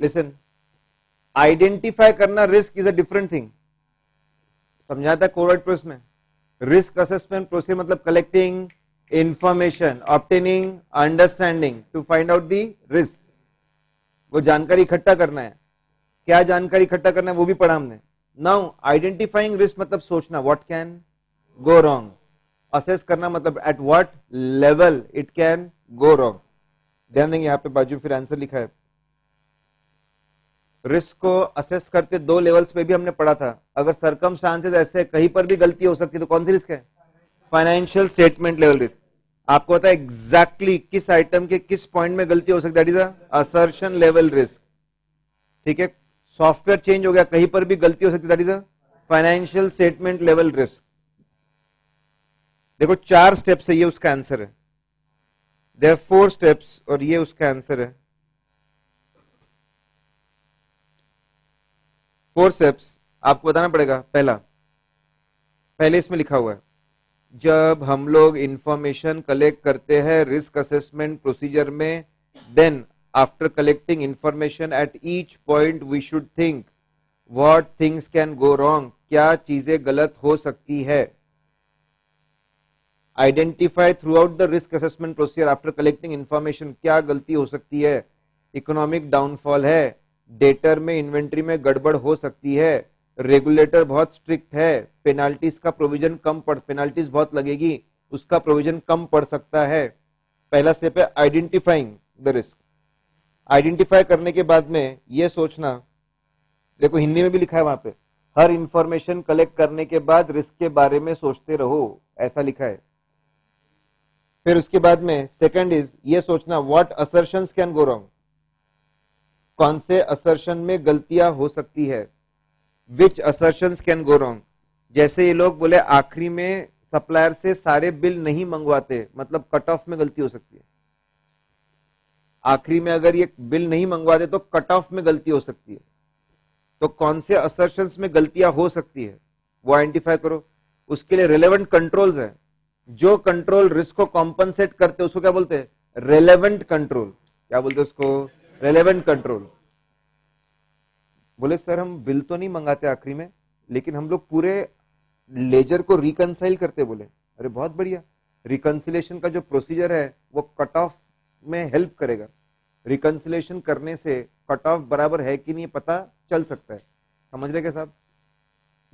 लिसन आइडेंटिफाई करना risk is a different thing समझाता कोवर्ड प्रोसेस में? रिस्क असेसमेंट प्रोसेस मतलब collecting information obtaining understanding to find out the risk वो जानकारी इकट्ठा करना है। क्या जानकारी इकट्ठा करना है वो भी पढ़ा हमने। नाउ आइडेंटिफाइंग रिस्क मतलब सोचना। What can go wrong assess करना मतलब at what level it can go wrong ध्यान देंगे यहाँ पे बाजू फिर आंसर लिखा है। रिस्क को असेस करते दो लेवल्स पे भी हमने पढ़ा था। अगर सरकम ऐसे कहीं पर भी गलती हो सकती तो कौन सी रिस्क है? फाइनेंशियल स्टेटमेंट लेवल रिस्क आपको पता है एग्जैक्टली किस आइटम के किस पॉइंट में गलती हो सकती है? That is assertion level risk ठीक है? सॉफ्टवेयर चेंज हो गया, कहीं पर भी गलती हो सकती है that is financial statement level risk देखो, चार स्टेप्स है, ये उसका आंसर है। देर फोर स्टेप्स और ये उसका आंसर है। फोर स्टेप्स आपको बताना पड़ेगा, पहला। पहले इसमें लिखा हुआ है, जब हम लोग इंफॉर्मेशन कलेक्ट करते हैं रिस्क असेसमेंट प्रोसीजर में then after collecting information at each point we should think what things can go wrong क्या चीज़ें गलत हो सकती है। Identify throughout the risk assessment procedure after collecting information क्या गलती हो सकती है? इकोनॉमिक डाउनफॉल है। डेटर में इन्वेंट्री में गड़बड़ हो सकती है। रेगुलेटर बहुत स्ट्रिक्ट है। पेनाल्टीज का प्रोविज़न कम पड़ पेनाल्टीज बहुत लगेगी। उसका प्रोविज़न कम पड़ सकता है। पहला स्टेप है आइडेंटिफाइंग द रिस्क आइडेंटिफाई करने के बाद में ये सोचना, देखो हिंदी में भी लिखा है वहाँ पे, हर इंफॉर्मेशन कलेक्ट करने के बाद रिस्क के बारे में सोचते रहो, ऐसा लिखा है। फिर उसके बाद में सेकंड इज़ ये सोचना what assertion can go wrong कौन से असर्शन में गलतियाँ हो सकती है? Which assertion can go wrong जैसे ये लोग बोले, आखिरी में सप्लायर से सारे बिल नहीं मंगवाते मतलब कट ऑफ़ में गलती हो सकती है। आखिरी में अगर ये बिल नहीं मंगवाते तो कट ऑफ़ में गलती हो सकती है। तो कौन से असर्शन में गलतियाँ हो सकती है? वो आइडेंटिफाई करो। उसके लिए रिलेवेंट कंट्रोल्स है। जो कंट्रोल रिस्क को कॉम्पनसेट करते उसको क्या बोलते हैं? रेलेवेंट कंट्रोल क्या बोलते उसको? रेलेवेंट कंट्रोल बोले, सर, हम बिल तो नहीं मंगाते आखिरी में, लेकिन हम लोग पूरे लेजर को रिकनसाइल करते बोले। अरे, बहुत बढ़िया। रिकनसिलेशन का जो प्रोसीजर है, वो कट ऑफ़ में हेल्प करेगा। रिकनसिलेशन करने से कट ऑफ़ बराबर है कि नहीं, पता चल सकता है। समझ रहे क्या साहब?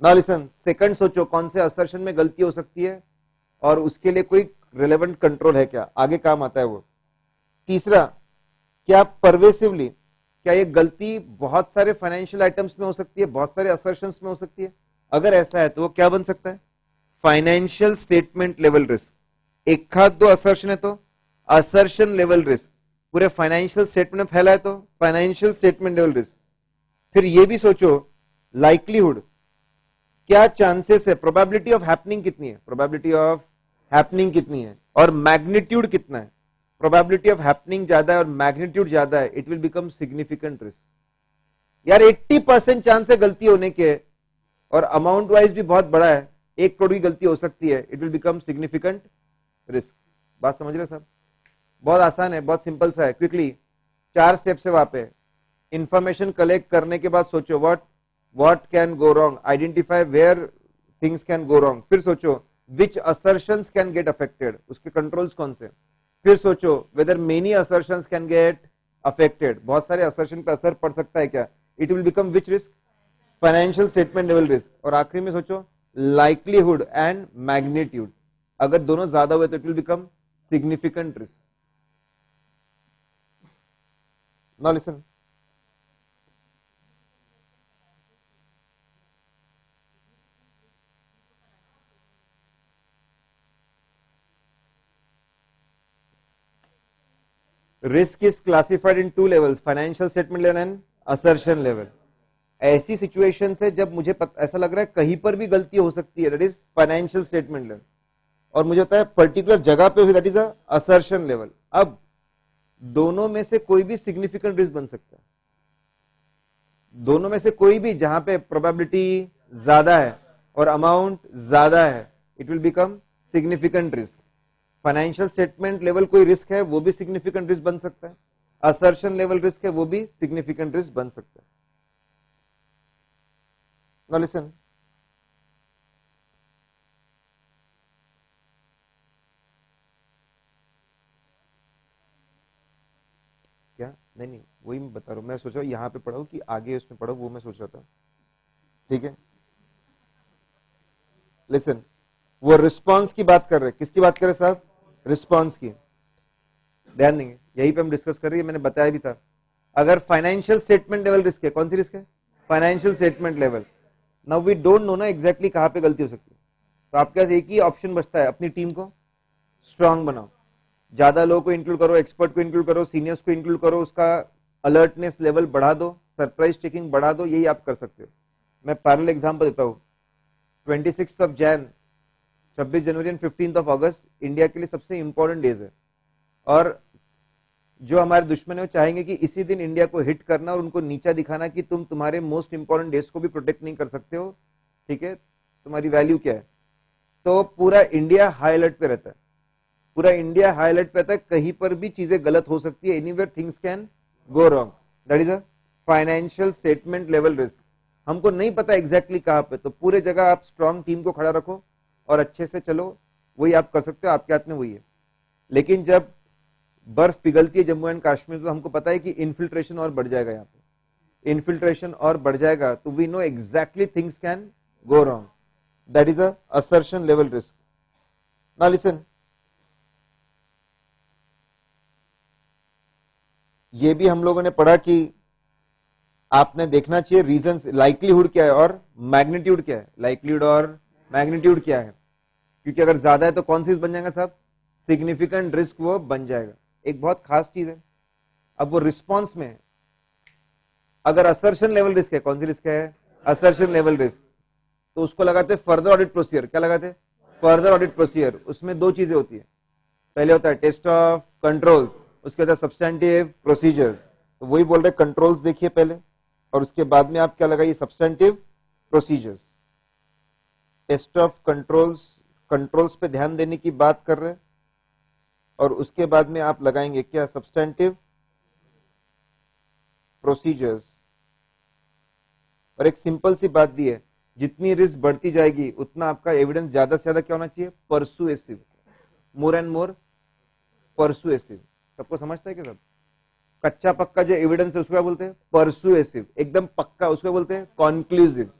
ना लिसन सेकंड सोचो, कौन से असर्शन में गलती हो सकती है? और उसके लिए कोई रिलेवेंट कंट्रोल है क्या? आगे काम आता है वो। तीसरा, क्या परवेसिवली क्या ये गलती बहुत सारे फाइनेंशियल आइटम्स में हो सकती है, बहुत सारे असर्शन में हो सकती है? अगर ऐसा है तो वो क्या बन सकता है? फाइनेंशियल स्टेटमेंट लेवल रिस्क एक खाद दो असर्शन है तो। असर्शन लेवल रिस्क पूरे फाइनेंशियल स्टेटमेंट फैला है तो फाइनेंशियल स्टेटमेंट लेवल रिस्क फिर ये भी सोचो लाइकलीहुड क्या चांसेस है? प्रोबेबिलिटी ऑफ़ हैपनिंग कितनी है? प्रोबेबिलिटी ऑफ़ हैपनिंग कितनी है? और मैग्नीट्यूड कितना है? प्रोबेबिलिटी ऑफ़ हैपनिंग ज़्यादा है और मैग्नीट्यूड ज़्यादा है it will become significant risk यार 80 परसेंट चांस है गलती होने के, और अमाउंट वाइज भी बहुत बड़ा है, एक करोड़ की गलती हो सकती है it will become significant risk बात समझ रहे साहब बहुत आसान है, बहुत सिंपल सा है. क्विकली चार स्टेप से वहाँ पे. इंफॉर्मेशन कलेक्ट करने के बाद सोचो what what can go wrong identify where things can go wrong फिर सोचो which assertion can get affected उसके कंट्रोल्स कौन से? फिर सोचो whether many assertion can get affected बहुत सारे असर्शन पे असर पड़ सकता है क्या? It will become which risk financial statement level risk और आखिरी में सोचो लाइकलीहुड एंड मैग्नीट्यूड अगर दोनों ज़्यादा हुए तो it will become significant risk Now listen. Risk is classified in two levels, financial statement level and assertion level. ऐसी सिचुएशन है जब मुझे पत, ऐसा लग रहा है कहीं पर भी गलती हो सकती है that is financial statement level और मुझे होता है पर्टिकुलर जगह पे हुई दैट इज़ असर्शन लेवल अब दोनों में से कोई भी सिग्निफिकेंट रिस्क बन सकता है। दोनों में से कोई भी जहाँ पे प्रोबेबिलिटी ज़्यादा है और अमाउंट ज़्यादा है it will become significant risk financial statement level कोई रिस्क है, वो भी सिग्निफिकेंट रिस्क बन सकता है। असर्शन लेवल रिस्क है, वो भी सिग्निफिकेंट रिस्क बन सकता है। नो लिसन नहीं नहीं, वही मैं बता रहा हूँ। मैं सोच रहा हूँ, यहाँ पे पढ़ाऊ कि आगे उसमें पढ़ो, वो मैं सोच रहा था। ठीक है? लिसन वो रिस्पॉन्स की बात कर रहे किसकी बात कर रहे साहब? रिस्पॉन्स की ध्यान देंगे, यही पे हम डिस्कस कर रही है, मैंने बताया भी था। अगर फाइनेंशियल स्टेटमेंट लेवल रिस्क है, कौन सी रिस्क है? Financial statement level now we don't know ना एग्जैक्टली कहाँ पे गलती हो सकती है। तो आपके पास एक ही ऑप्शन बचता है, अपनी टीम को। स्ट्रांग बनाओ। ज़्यादा लोगों को इंक्लूड करो एक्सपर्ट को इंक्लूड करो सीनियर्स को इंक्लूड करो, उसका अलर्टनेस लेवल बढ़ा दो सरप्राइज़ चेकिंग बढ़ा दो, यही आप कर सकते हो। मैं पैरल एग्ज़ाम्पल देता हूँ। ट्वेंटी ऑफ़ जैन छब्बीस जनवरी and fifteen of August India के लिए सबसे इंपॉर्टेंट डेज़ है। और जो हमारे दुश्मन है, वो चाहेंगे कि इसी दिन इंडिया को हिट करना और उनको नीचा दिखाना कि तुम तुम्हारे मोस्ट इंपॉर्टेंट डेज़ को भी प्रोटेक्ट नहीं कर सकते हो। ठीक है? तुम्हारी वैल्यू क्या है? तो पूरा इंडिया हाई अलर्ट पे रहता है। पूरा इंडिया हाईलाइट पे है। कहीं पर भी चीज़ें गलत हो सकती है। Anywhere things can go wrong that is a financial statement level risk हमको नहीं पता एग्जैक्टली exactly कहाँ पे। तो पूरे जगह आप स्ट्रांग टीम को खड़ा रखो। और अच्छे से चलो, वही आप कर सकते हो, आपके हाथ में वही है। लेकिन जब बर्फ़ पिघलती है जम्मू एंड कश्मीर तो हमको पता है कि इन्फिल्ट्रेशन और बढ़ जाएगा यहाँ पे। इन्फिल्ट्रेशन और बढ़ जाएगा तो we know exactly things can go wrong that is assertion level risk ना लिसन ये भी हम लोगों ने पढ़ा कि आपने देखना चाहिए रीजन लाइकलीहुड क्या है और मैग्नीट्यूड क्या है। लाइकलीहुड और मैग्नीट्यूड क्या है? क्योंकि अगर ज़्यादा है तो कौन सी बन जाएगा साहब? सिग्निफिकेंट रिस्क वो बन जाएगा। एक बहुत खास चीज़ है। अब वो रिस्पॉन्स में है। अगर असर्शन लेवल रिस्क है, कौन सी रिस्क है? असर्शन लेवल रिस्क तो उसको लगाते फर्दर ऑडिट प्रोसीजर क्या लगाते? फर्दर ऑडिट प्रोसीजर उसमें दो चीज़ें होती है। पहले होता है टेस्ट ऑफ़ कंट्रोल उसके बाद सब्सटेंटिव प्रोसीजर तो वही बोल रहे कंट्रोल्स देखिए पहले। और उसके बाद में आप क्या लगाइए? Substantive procedures test of controls controls पे ध्यान देने की बात कर रहे हैं। और उसके बाद में आप लगाएँगे क्या? सब्सटेंटिव प्रोसीजर्स और एक सिंपल सी बात दी है, जितनी रिस्क बढ़ती जाएगी, उतना आपका एविडेंस ज़्यादा से ज़्यादा क्या होना चाहिए? Persuasive more and more persuasive सबको समझता है क्या सब? कच्चा पक्का जो एविडेंस है, उसको क्या बोलते हैं? परसुएसिव एकदम पक्का, उसको बोलते हैं? कॉन्क्लूसिव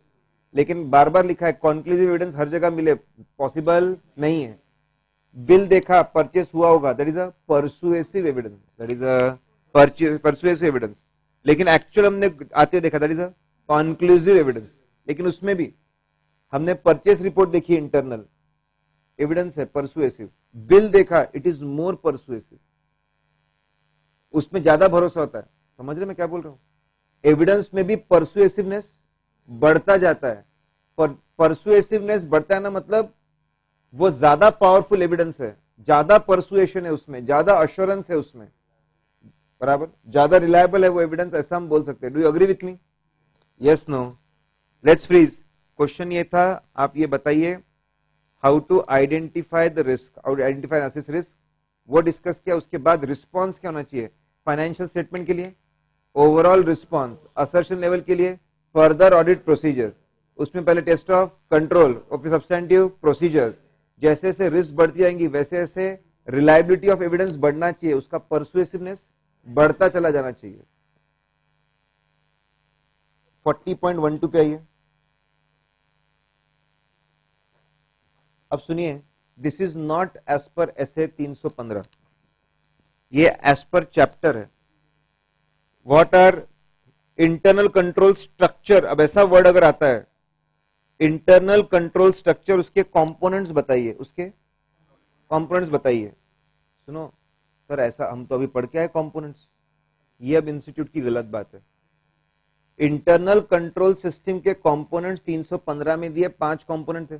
लेकिन बार बार लिखा है कॉन्क्लूसिव एविडेंस हर जगह मिले पॉसिबल नहीं है। बिल देखा परचेस हुआ होगा that is a persuasive evidence that is a persuasive evidence लेकिन एक्चुअल हमने आते देखा that is a conclusive evidence लेकिन उसमें भी हमने परचेस रिपोर्ट देखी इंटरनल एविडेंस है परसुएसिव बिल देखा इट इज़ मोर परसुएसिव उसमें ज़्यादा भरोसा होता है। समझ रहे मैं क्या बोल रहा हूँ? एविडेंस में भी परसुएसिवनेस बढ़ता जाता है। पर परसुएसिवनेस बढ़ता है ना मतलब वो ज़्यादा पावरफुल एविडेंस है, ज़्यादा परसुएशन है उसमें, ज़्यादा अश्योरेंस है उसमें। बराबर? ज़्यादा रिलायबल है वो एविडेंस ऐसा हम बोल सकते हैं। Do you agree with me yes no let's freeze question ये था, आप ये बताइए how to identify the risk identify assess risk वो डिस्कस किया, उसके बाद रिस्पॉन्स क्या होना चाहिए? फाइनेंशियल स्टेटमेंट के लिए? ओवरऑल रिस्पॉन्स असर्शन लेवल के लिए? Further audit procedure. उसमें पहले test of control substantive procedure जैसे जैसे रिस्क बढ़ती जाएँगी, वैसे वैसे रिलायबिलिटी ऑफ़ एविडेंस बढ़ना चाहिए, उसका परसुएसिवनेस बढ़ता चला जाना चाहिए। 40.12 पे आइए। अब सुनिए this is not as per S A तीन सौ पंद्रह ये एज पर चैप्टर है। What are internal control structure. अब ऐसा वर्ड अगर आता है, इंटरनल कंट्रोल स्ट्रक्चर, उसके कंपोनेंट्स बताइए, उसके कंपोनेंट्स बताइए। सुनो, सर, ऐसा हम तो अभी पढ़ के आए कंपोनेंट्स ये अब इंस्टीट्यूट की गलत बात है। इंटरनल कंट्रोल सिस्टम के कंपोनेंट्स 315 में दिए, पाँच कंपोनेंट थे।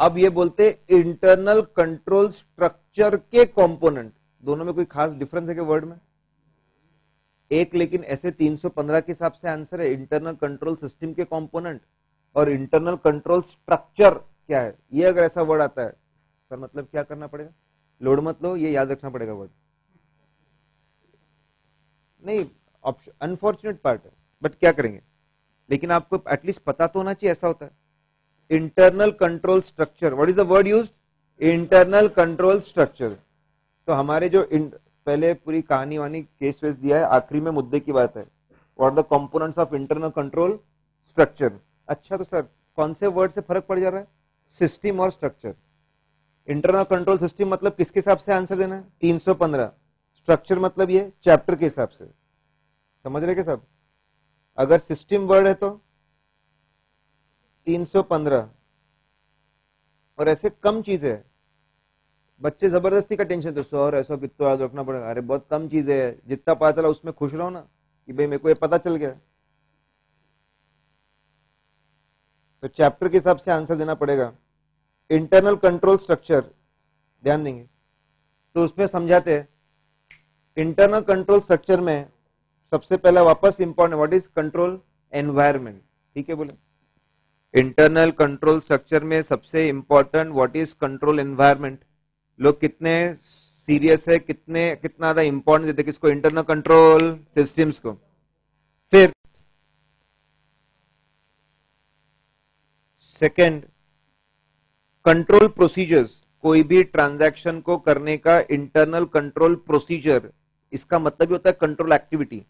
अब ये बोलते इंटरनल कंट्रोल स्ट्रक्चर के कंपोनेंट दोनों में कोई खास डिफरेंस है क्या वर्ड में? एक लेकिन ऐसे 315 के हिसाब से आंसर है इंटरनल कंट्रोल सिस्टम के कंपोनेंट और इंटरनल कंट्रोल स्ट्रक्चर क्या है? ये अगर ऐसा वर्ड आता है, सर मतलब क्या करना पड़ेगा? लोड मत लो, ये याद रखना पड़ेगा वर्ड नहीं अनफॉर्चुनेट पार्ट है बट क्या करेंगे? लेकिन आपको एटलीस्ट पता तो होना चाहिए, ऐसा होता है। Internal control structure what is the word use internal control structure तो हमारे जो पहले पूरी कहानी वानी केस वेस दिया है, आखिरी में मुद्दे की बात है। What the components of internal control structure अच्छा तो सर, कौन से वर्ड से फ़र्क पड़ जा रहा है? सिस्टम और स्ट्रक्चर इंटरनल कंट्रोल सिस्टम मतलब किसके हिसाब से आंसर देना है? 315 स्ट्रक्चर मतलब ये चैप्टर के हिसाब से। समझ रहे सब? अगर सिस्टम वर्ड है तो 315 और ऐसे कम चीज़ है। बच्चे ज़बरदस्ती का टेंशन तो सौ ऐसा कितना याद रखना पड़ेगा। अरे, बहुत कम चीज़ है। जितना पता चला उसमें खुश रहो ना कि भाई मेरे को ये पता चल गया। तो चैप्टर के हिसाब से आंसर देना पड़ेगा। इंटरनल कंट्रोल स्ट्रक्चर ध्यान देंगे। तो उसमें समझाते हैं। इंटरनल कंट्रोल स्ट्रक्चर में सबसे पहला वापस important what is control environment ठीक है बोले? इंटरनल कंट्रोल स्ट्रक्चर में सबसे important what is control environment लोग कितने सीरियस है, कितने, कितना ज़्यादा इंपॉर्टेंस देते किसको? इंटरनल कंट्रोल सिस्टम्स को। फिर सेकंड कंट्रोल प्रोसीजर्स कोई भी ट्रांजैक्शन को करने का इंटरनल कंट्रोल प्रोसीजर इसका मतलब ही होता है control activity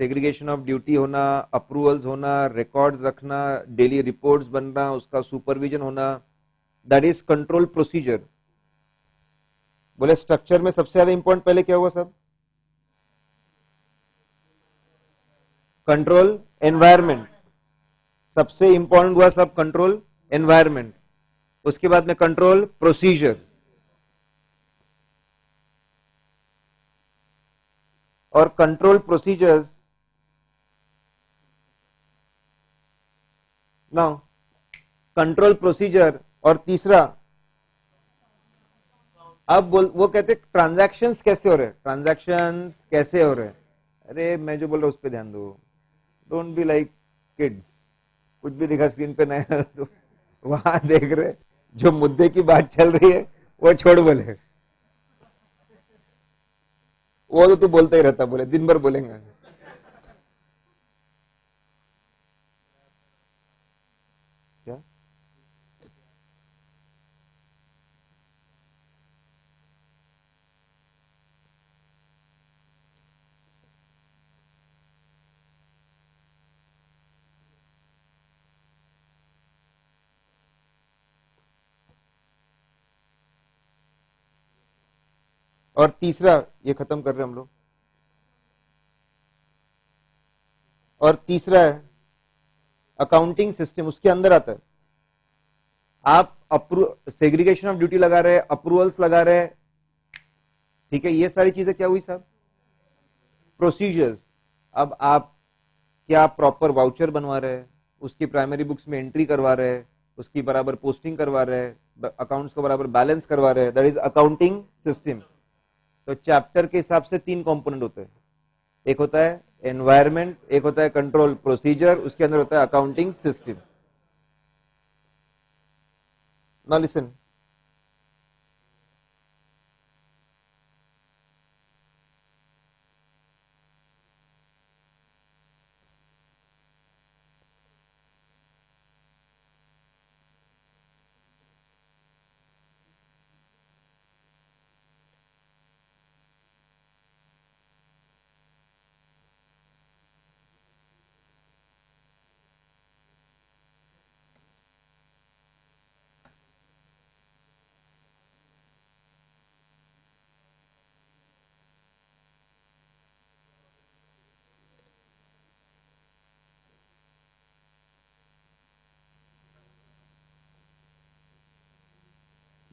segregation of duty होना अप्रूवल्स होना रिकॉर्ड्स रखना डेली रिपोर्ट्स बनना, उसका सुपरविजन होना। दैट इज़ कंट्रोल प्रोसीजर बोले स्ट्रक्चर में सबसे ज़्यादा इंपॉर्टेंट पहले क्या हुआ सब कंट्रोल एनवायरमेंट सबसे इंपॉर्टेंट हुआ सब कंट्रोल एनवायरमेंट उसके बाद में कंट्रोल प्रोसीजर और control procedures now control procedure और तीसरा अब बोल, वो कहते ट्रांजेक्शन कैसे हो रहे हैं? ट्रांजेक्शन कैसे हो रहे हैं? अरे, मैं जो बोल रहा हूँ, उस पर ध्यान दो। डोंट बी लाइक किड्स कुछ भी दिखा स्क्रीन पे नया तो वहाँ देख रहे जो मुद्दे की बात चल रही है, वो छोड़ बोले। वो तो तू बोलता ही रहता, बोले, दिन भर बोलेंगे। और तीसरा, ये खत्म कर रहे हम लोग। और तीसरा है अकाउंटिंग सिस्टम उसके अंदर आता है। आप अप्रूव सेग्रीगेशन ऑफ़ ड्यूटी लगा रहे हैं अप्रूवल्स लगा रहे हैं। ठीक है, ये सारी चीज़ें क्या हुई साहब? प्रोसीजर्स अब आप क्या प्रॉपर वाउचर बनवा रहे हैं? उसकी प्राइमरी बुक्स में एंट्री करवा रहे हैं, उसकी बराबर पोस्टिंग करवा रहे हैं अकाउंट्स को बराबर बैलेंस करवा रहे हैं। दैट इज़ अकाउंटिंग सिस्टम तो चैप्टर के हिसाब से तीन कंपोनेंट होते हैं। एक होता है एनवायरमेंट एक होता है कंट्रोल प्रोसीजर उसके अंदर होता है अकाउंटिंग सिस्टम ना लिसन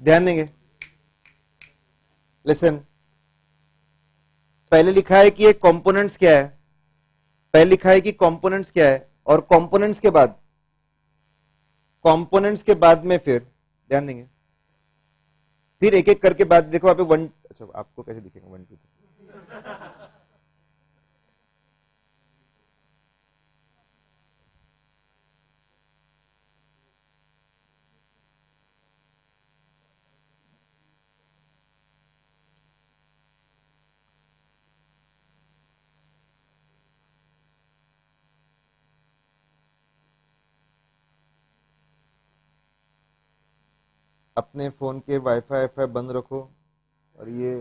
ध्यान देंगे। लिसन पहले लिखा है कि ये कंपोनेंट्स क्या है? पहले लिखा है कि कंपोनेंट्स क्या है? और कंपोनेंट्स के बाद? कंपोनेंट्स के बाद में फिर, ध्यान देंगे। फिर एक एक करके बाद, देखो आप वन अच्छा आपको कैसे दिखेगा? वन टू अपने फ़ोन के वाईफाई वाईफाई बंद रखो और ये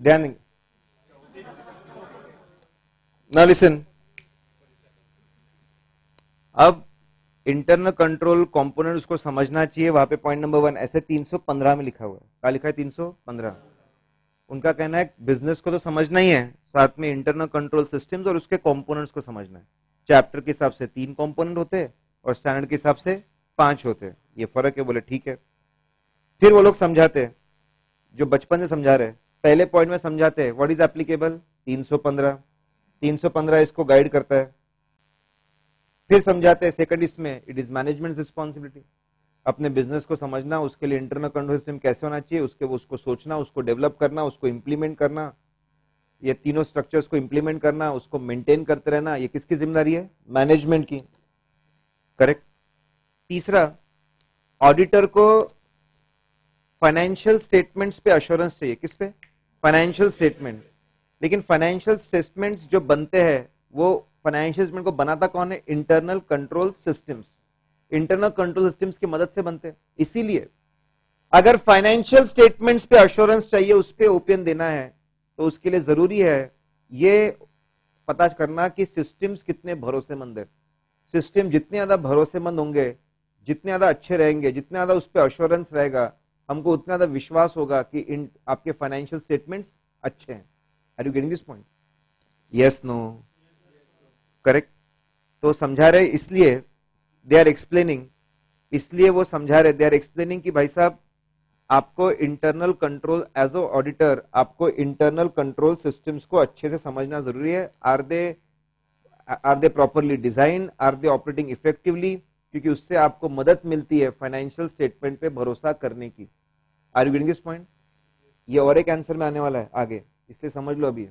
ध्यान देंगे ना लिसन अब इंटरनल कंट्रोल कंपोनेंट उसको समझना चाहिए। वहाँ पे पॉइंट नंबर वन ऐसे 315 में लिखा हुआ है। क्या लिखा है? 315 उनका कहना है बिज़नेस को तो समझना ही है। साथ में इंटरनल कंट्रोल सिस्टम्स और उसके कंपोनेंट्स को समझना है। चैप्टर के हिसाब से तीन कंपोनेंट होते हैं और स्टैंडर्ड के हिसाब से पाँच होते हैं। ये फ़र्क है, बोले ठीक है। फिर वो लोग समझाते हैं। जो बचपन से समझा रहे पहले पॉइंट में समझाते हैं व्हाट इज़ एप्लीकेबल 315 315 इसको गाइड करता है। फिर समझाते हैं सेकंड इसमें इट इज़ मैनेजमेंट रिस्पॉन्सिबिलिटी अपने बिज़नेस को समझना, उसके लिए इंटरनल कंट्रोल सिस्टम कैसे होना चाहिए, उसके, उसको सोचना, उसको डेवलप करना, उसको इम्प्लीमेंट करना, ये तीनों स्ट्रक्चर्स को इम्प्लीमेंट करना, उसको मेंटेन करते रहना, ये किसकी ज़िम्मेदारी है? मैनेजमेंट की। करेक्ट तीसरा ऑडिटर को फाइनेंशियल स्टेटमेंट्स पे अश्योरेंस चाहिए। किस पे? फाइनेंशियल स्टेटमेंट लेकिन फाइनेंशियल स्टेटमेंट्स जो बनते हैं, वो फाइनेंशियल स्टेटमेंट को बनाता कौन है? Internal control systems internal control systems की मदद से बनते हैं। इसीलिए, अगर फाइनेंशियल स्टेटमेंट्स पे अश्योरेंस चाहिए, उस पर ओपियन देना है तो उसके लिए ज़रूरी है, ये पता करना कि सिस्टम्स कितने भरोसेमंद है। सिस्टम जितने ज़्यादा भरोसेमंद होंगे, जितने ज़्यादा अच्छे रहेंगे, जितने ज़्यादा उस पर अश्योरेंस रहेगा, हमको उतना ज़्यादा विश्वास होगा कि इन, आपके फाइनेंशियल स्टेटमेंट्स अच्छे हैं। Are you getting this point? Yes, no. Correct? तो समझा रहे इसलिए दे आर एक्सप्लेनिंग इसलिए वो समझा रहे दे आर एक्सप्लेनिंग कि भाई साहब आपको internal control as a auditor आपको इंटरनल कंट्रोल सिस्टम्स को अच्छे से समझना ज़रूरी है। Are they are they properly design are they operating effectively क्योंकि उससे आपको मदद मिलती है फाइनेंशियल स्टेटमेंट पे भरोसा करने की। Are you getting this point ये और एक आंसर में आने वाला है आगे। इसलिए समझ लो अभी।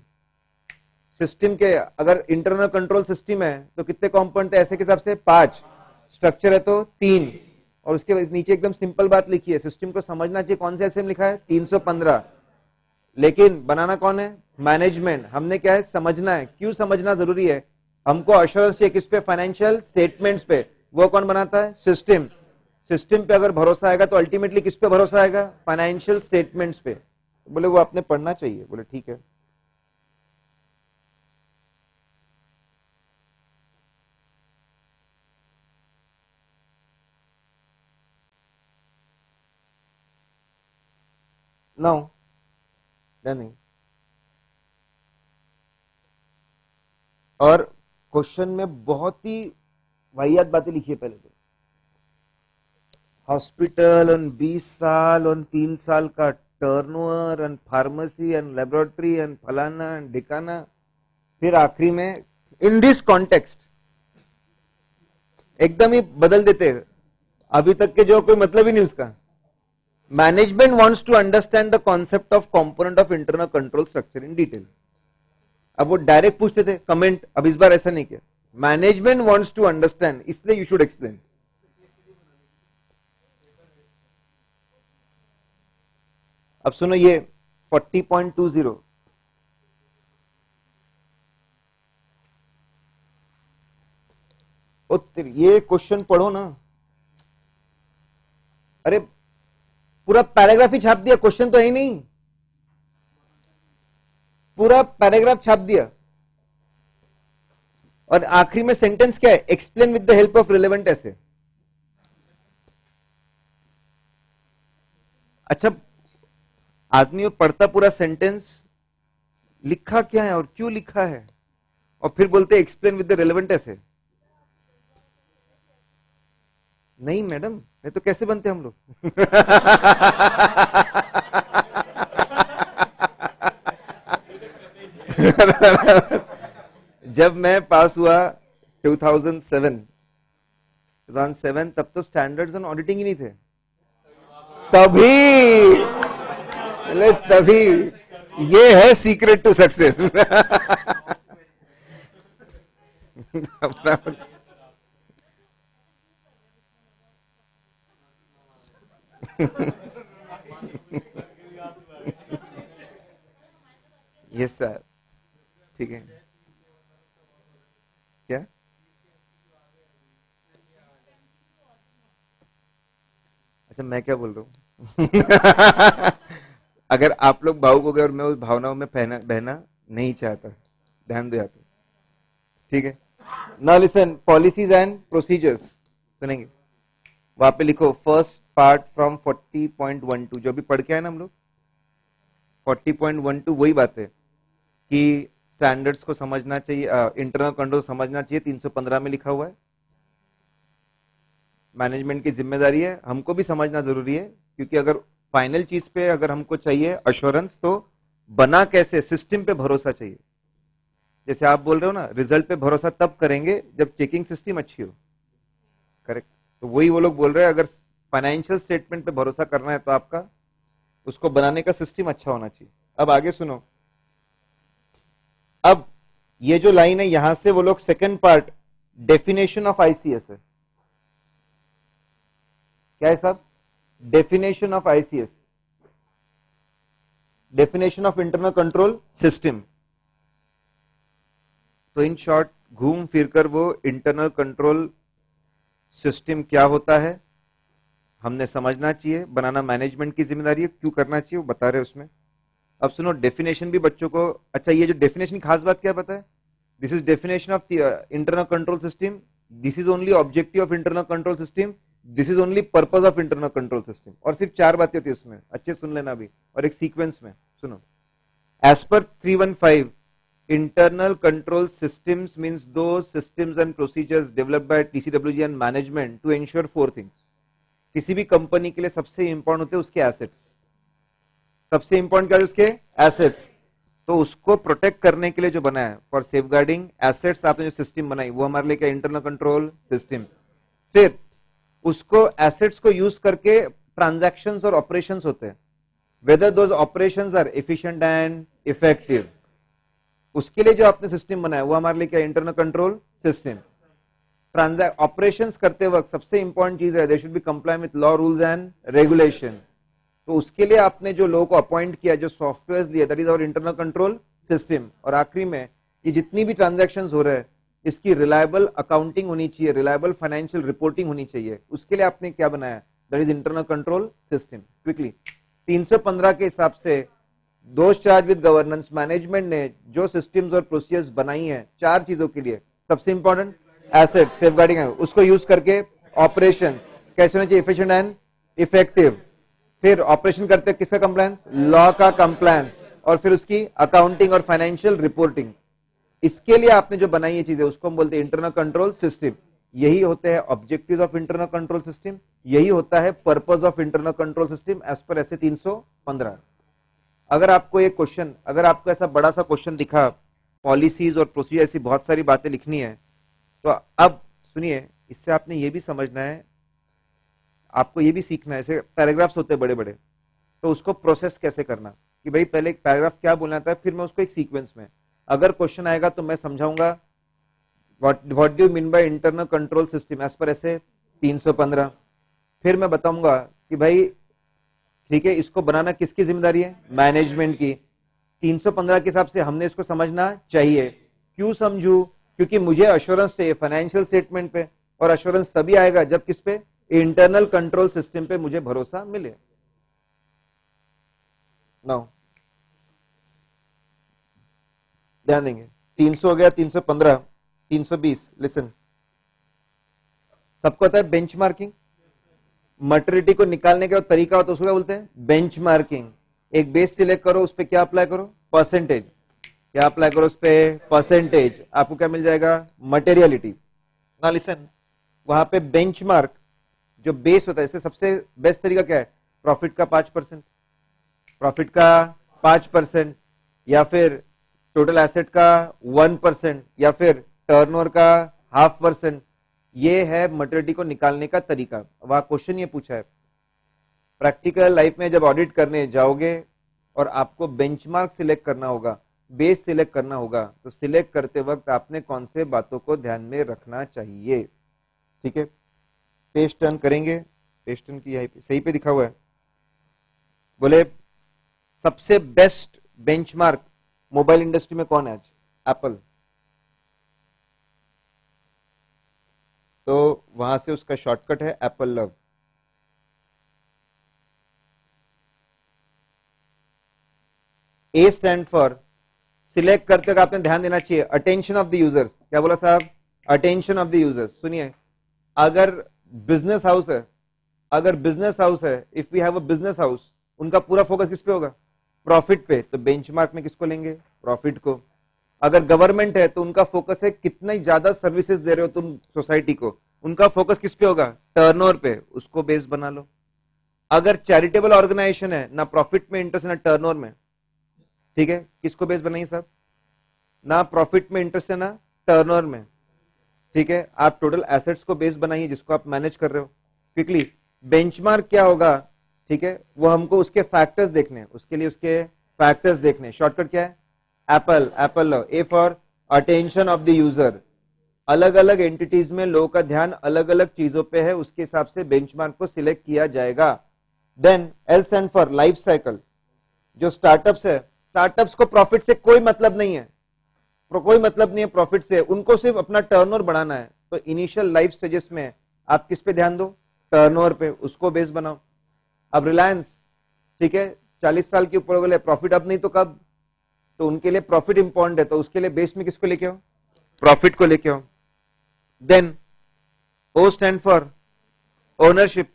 सिस्टम के अगर इंटरनल कंट्रोल सिस्टम है तो कितने कॉम्पोनेंट है? ऐसे के हिसाब से पाँच। स्ट्रक्चर है तो तीन। और उसके नीचे एकदम सिंपल बात लिखी है। सिस्टम को समझना चाहिए कौन से ऐसे में लिखा है? 315 लेकिन बनाना कौन है? मैनेजमेंट हमने क्या है? समझना है। क्यों समझना ज़रूरी है? हमको अश्योरेंस चाहिए किस पे? फाइनेंशियल स्टेटमेंट्स पे। वो कौन बनाता है? सिस्टम सिस्टम पे अगर भरोसा आएगा तो अल्टीमेटली किस पे भरोसा आएगा? फाइनेंशियल स्टेटमेंट्स पे। बोले, वो आपने पढ़ना चाहिए। बोले, ठीक है। नो नहीं? और क्वेश्चन में बहुत ही वाहियात बातें लिखी है पहले तो। हॉस्पिटल और 20 साल और तीन साल का turnover and pharmacy and laboratory and फलाना एंड ढिकाना, फिर आखिरी में इन दिस कॉन्टेक्स्ट एकदम ही बदल देते अभी तक के जो कोई मतलब ही नहीं उसका। Management wants to understand the concept of component of internal control structure in detail अब वो डायरेक्ट पूछते थे कमेंट अब इस बार ऐसा नहीं किया। मैनेजमेंट वॉन्ट्स टू अंडरस्टैंड इसलिए यू शुड एक्सप्लेन अब सुनो ये 40.20 ओ ये क्वेश्चन पढ़ो ना। अरे, पूरा पैराग्राफ ही छाप दिया क्वेश्चन तो है ही नहीं। पूरा पैराग्राफ छाप दिया। और आखिरी में सेंटेंस क्या है? Explain with the help of relevant ऐसे अच्छा आदमी पढ़ता पूरा सेंटेंस लिखा क्या है और क्यों लिखा है? और फिर बोलते एक्सप्लेन विद द रिलेवेंट ऐसे नहीं, मैडम, नहीं तो कैसे बनते हम लोग? जब मैं पास हुआ 2007 2007 तब तो स्टैंडर्ड्स ऑन ऑडिटिंग ही नहीं थे। तभी! तभी ये है secret to success yes sir ठीक है। क्या? अच्छा मैं क्या बोल रहा हूँ? अगर आप लोग भावुक हो गए और मैं उस भावनाओं में पहना, बहना नहीं चाहता, ध्यान दो यहाँ ठीक है? ना लिसन पॉलिसीज़ एंड प्रोसीजर्स सुनेंगे? वहाँ पे लिखो फ़र्स्ट पार्ट फ्रॉम 40.12 जो भी पढ़ के आए ना हम लोग। 40.12 वही बात है कि स्टैंडर्ड्स को समझना चाहिए इंटरनल कंट्रोल समझना चाहिए 315 में लिखा हुआ है। मैनेजमेंट की ज़िम्मेदारी है, हमको भी समझना ज़रूरी है, क्योंकि अगर फाइनल चीज़ पे अगर हमको चाहिए अश्योरेंस तो बना कैसे? सिस्टम पे भरोसा चाहिए। जैसे आप बोल रहे हो ना रिज़ल्ट पे भरोसा तब करेंगे जब चेकिंग सिस्टम अच्छी हो। करेक्ट तो वही वो लोग बोल रहे हैं, अगर फाइनेंशियल स्टेटमेंट पे भरोसा करना है तो आपका, उसको बनाने का सिस्टम अच्छा होना चाहिए। अब आगे सुनो। अब ये जो लाइन है, यहाँ से वो लोग second part definition of ICS है। क्या है साहब? Definition of ICS definition of internal control system तो इन शॉर्ट घूम फिरकर वो इंटरनल कंट्रोल सिस्टम क्या होता है? हमने समझना चाहिए, बनाना मैनेजमेंट की ज़िम्मेदारी है, क्यों करना चाहिए, वो बता रहे उसमें। अब सुनो डेफिनेशन भी बच्चों को अच्छा ये जो डेफिनेशन खास बात क्या पता है? This is definition of internal control system this is only objective of internal control system this is only purpose of internal control system और सिर्फ़ चार बातें होती है उसमें। अच्छे सुन लेना भी। और एक सीक्वेंस में। सुनो। एज पर 315 internal control systems means those systems and procedures developed by TCWG and management to ensure four things. किसी भी कंपनी के लिए सबसे इंपॉर्टेंट होते हैं उसके एसेट्स सबसे इंपॉर्टेंट क्या है उसके? एसेट्स तो उसको प्रोटेक्ट करने के लिए जो बना है फॉर सेफ़ गार्डिंग एसेट्स आपने जो सिस्टम बनाई, वो हमारे लिए क्या इंटरनल कंट्रोल सिस्टम फिर उसको एसेट्स को यूज़ करके ट्रांजैक्शंस और ऑपरेशंस होते हैं। Whether those operations are efficient and effective उसके लिए जो आपने सिस्टम बनाया, वो हमारे लिए क्या इंटरनल कंट्रोल सिस्टम ऑपरेशन करते वक्त सबसे इंपॉर्टेंट चीज़ है they should be comply with law rules and regulation तो उसके लिए आपने जो लोगों को अपॉइंट किया, जो सॉफ्टवेयर दिया that is our internal control system और आखिरी में, ये जितनी भी ट्रांजेक्शन हो रहे हैं इसकी रिलायबल अकाउंटिंग होनी चाहिए, रिलायबल फाइनेंशियल रिपोर्टिंग होनी चाहिए। उसके लिए आपने क्या बनाया? That is internal control system quickly 315 के हिसाब से those charge with governance management ने जो सिस्टम्स और प्रोसीजर्स बनाई हैं, चार चीज़ों के लिए। सबसे इंपॉर्टेंट एसेट सेफ़ है। उसको यूज़ करके ऑपरेशन कैसे होना चाहिए? इफिशियंट एंड इफ़ेक्टिव फिर ऑपरेशन करते किसका कंप्लायंस लॉ का कंप्लायंस और फिर उसकी अकाउंटिंग और फाइनेंशियल रिपोर्टिंग इसके लिए आपने जो बनाई है चीज़ें, उसको हम बोलते हैं इंटरनल कंट्रोल सिस्टम यही होते हैं objective of internal control system यही होता है purpose of internal control system as per SA 315 अगर आपको ये क्वेश्चन अगर आपको ऐसा बड़ा सा क्वेश्चन दिखा पॉलिसीज़ और प्रोसीजर ऐसी बहुत सारी बातें लिखनी है तो अब सुनिए, इससे आपने ये भी समझना है, आपको ये भी सीखना है, ऐसे पैराग्राफ्स होते हैं बड़े बड़े तो उसको प्रोसेस कैसे करना? कि भाई पहले एक पैराग्राफ क्या बोलना था, फिर मैं उसको एक सीक्वेंस में अगर क्वेश्चन आएगा तो मैं समझाऊँगा। What do mean by internal control system as per SA 315 फिर मैं बताऊँगा कि भाई, ठीक है, इसको बनाना किसकी ज़िम्मेदारी है? मैनेजमेंट की। 315 के हिसाब से हमने इसको समझना चाहिए। क्यों समझू? क्योंकि मुझे अश्योरेंस चाहिए फाइनेंशियल स्टेटमेंट पे, और अश्योरेंस तभी आएगा जब किस पे? इंटरनल कंट्रोल सिस्टम पे मुझे भरोसा मिले। नाउ ध्यान देंगे। 300 हो गया 315 320 लिसन सबको होता है बेंचमार्किंग मटरिटी को निकालने का तरीका होता है उसको बोलते हैं? बेंचमार्किंग एक बेस सिलेक्ट करो, उस पर क्या अप्लाई करो? परसेंटेज क्या अप्लाई करो उस पर परसेंटेज आपको क्या मिल जाएगा? मटेरियलिटी ना लिसन वहाँ पे बेंचमार्क जो बेस होता है, इससे सबसे बेस्ट तरीका क्या है? प्रॉफिट का पाँच परसेंट प्रॉफिट का पाँच परसेंट या फिर टोटल एसेट का वन परसेंट या फिर टर्नओवर का हाफ़ परसेंट ये है मटेरिटी को निकालने का तरीका। वहाँ क्वेश्चन ये पूछा है। प्रैक्टिकल लाइफ में जब ऑडिट करने जाओगे और आपको बेंचमार्क सिलेक्ट करना होगा बेस सिलेक्ट करना होगा तो सिलेक्ट करते वक्त आपने कौन से बातों को ध्यान में रखना चाहिए? ठीक है? पेज टर्न करेंगे। पेज टर्न की यही सही पे दिखा हुआ है। बोले, सबसे बेस्ट बेंचमार्क मोबाइल इंडस्ट्री में कौन है आज? एप्पल तो वहाँ से उसका शॉर्टकट है apple love A stand for select करते वक्त आपने ध्यान देना चाहिए अटेंशन ऑफ़ द यूज़र्स क्या बोला साहब? अटेंशन ऑफ़ द यूज़र्स सुनिए, अगर बिज़नेस हाउस है, अगर बिज़नेस हाउस है if we have a business house उनका पूरा फोकस किस पे होगा? प्रॉफिट पे तो बेंचमार्क में किसको लेंगे? प्रॉफिट को। अगर गवर्नमेंट है तो उनका फोकस है कितना ज़्यादा सर्विसेज़ दे रहे हो तुम सोसाइटी को, उनका फोकस किस पे होगा? टर्नओवर पे, उसको बेस बना लो। अगर चैरिटेबल ऑर्गेनाइजेशन है, ना प्रॉफिट में इंटरेस्ट, ना टर्नओवर में, ठीक है? किसको बेस बनाइए साहब? ना प्रॉफिट में इंटरेस्ट है, ना टर्नओवर में, ठीक है? आप टोटल एसेट्स को बेस बनाइए जिसको आप मैनेज कर रहे हो। क्विकली, बेंचमार्क क्या होगा? ठीक है? वो हमको उसके फैक्टर्स देखने उसके लिए उसके फैक्टर्स देखने शॉर्टकट क्या है? Apple apple A for attention of the user अलग अलग एंटिटीज में लोगों का ध्यान अलग अलग चीज़ों पे है। उसके हिसाब से बेंचमार्क को सिलेक्ट किया जाएगा। Then L stand for life cycle जो स्टार्टअप्स है स्टार्टअप्स को प्रॉफिट से कोई मतलब नहीं है। कोई मतलब नहीं है प्रॉफिट से। उनको सिर्फ़ अपना टर्नओवर बढ़ाना है। तो इनिशियल लाइफ स्टेजेस में आप किस पे ध्यान दो? टर्नओवर पे। उसको बेस बनाओ। अब रिलायंस ठीक है, चालीस साल के ऊपर हो गए प्रॉफिट अब नहीं तो कब? तो उनके लिए प्रॉफिट इंपॉर्टेंट है तो उसके लिए बेस में किसको लेके आओ? प्रॉफिट को लेके आओ। Then O stand for ownership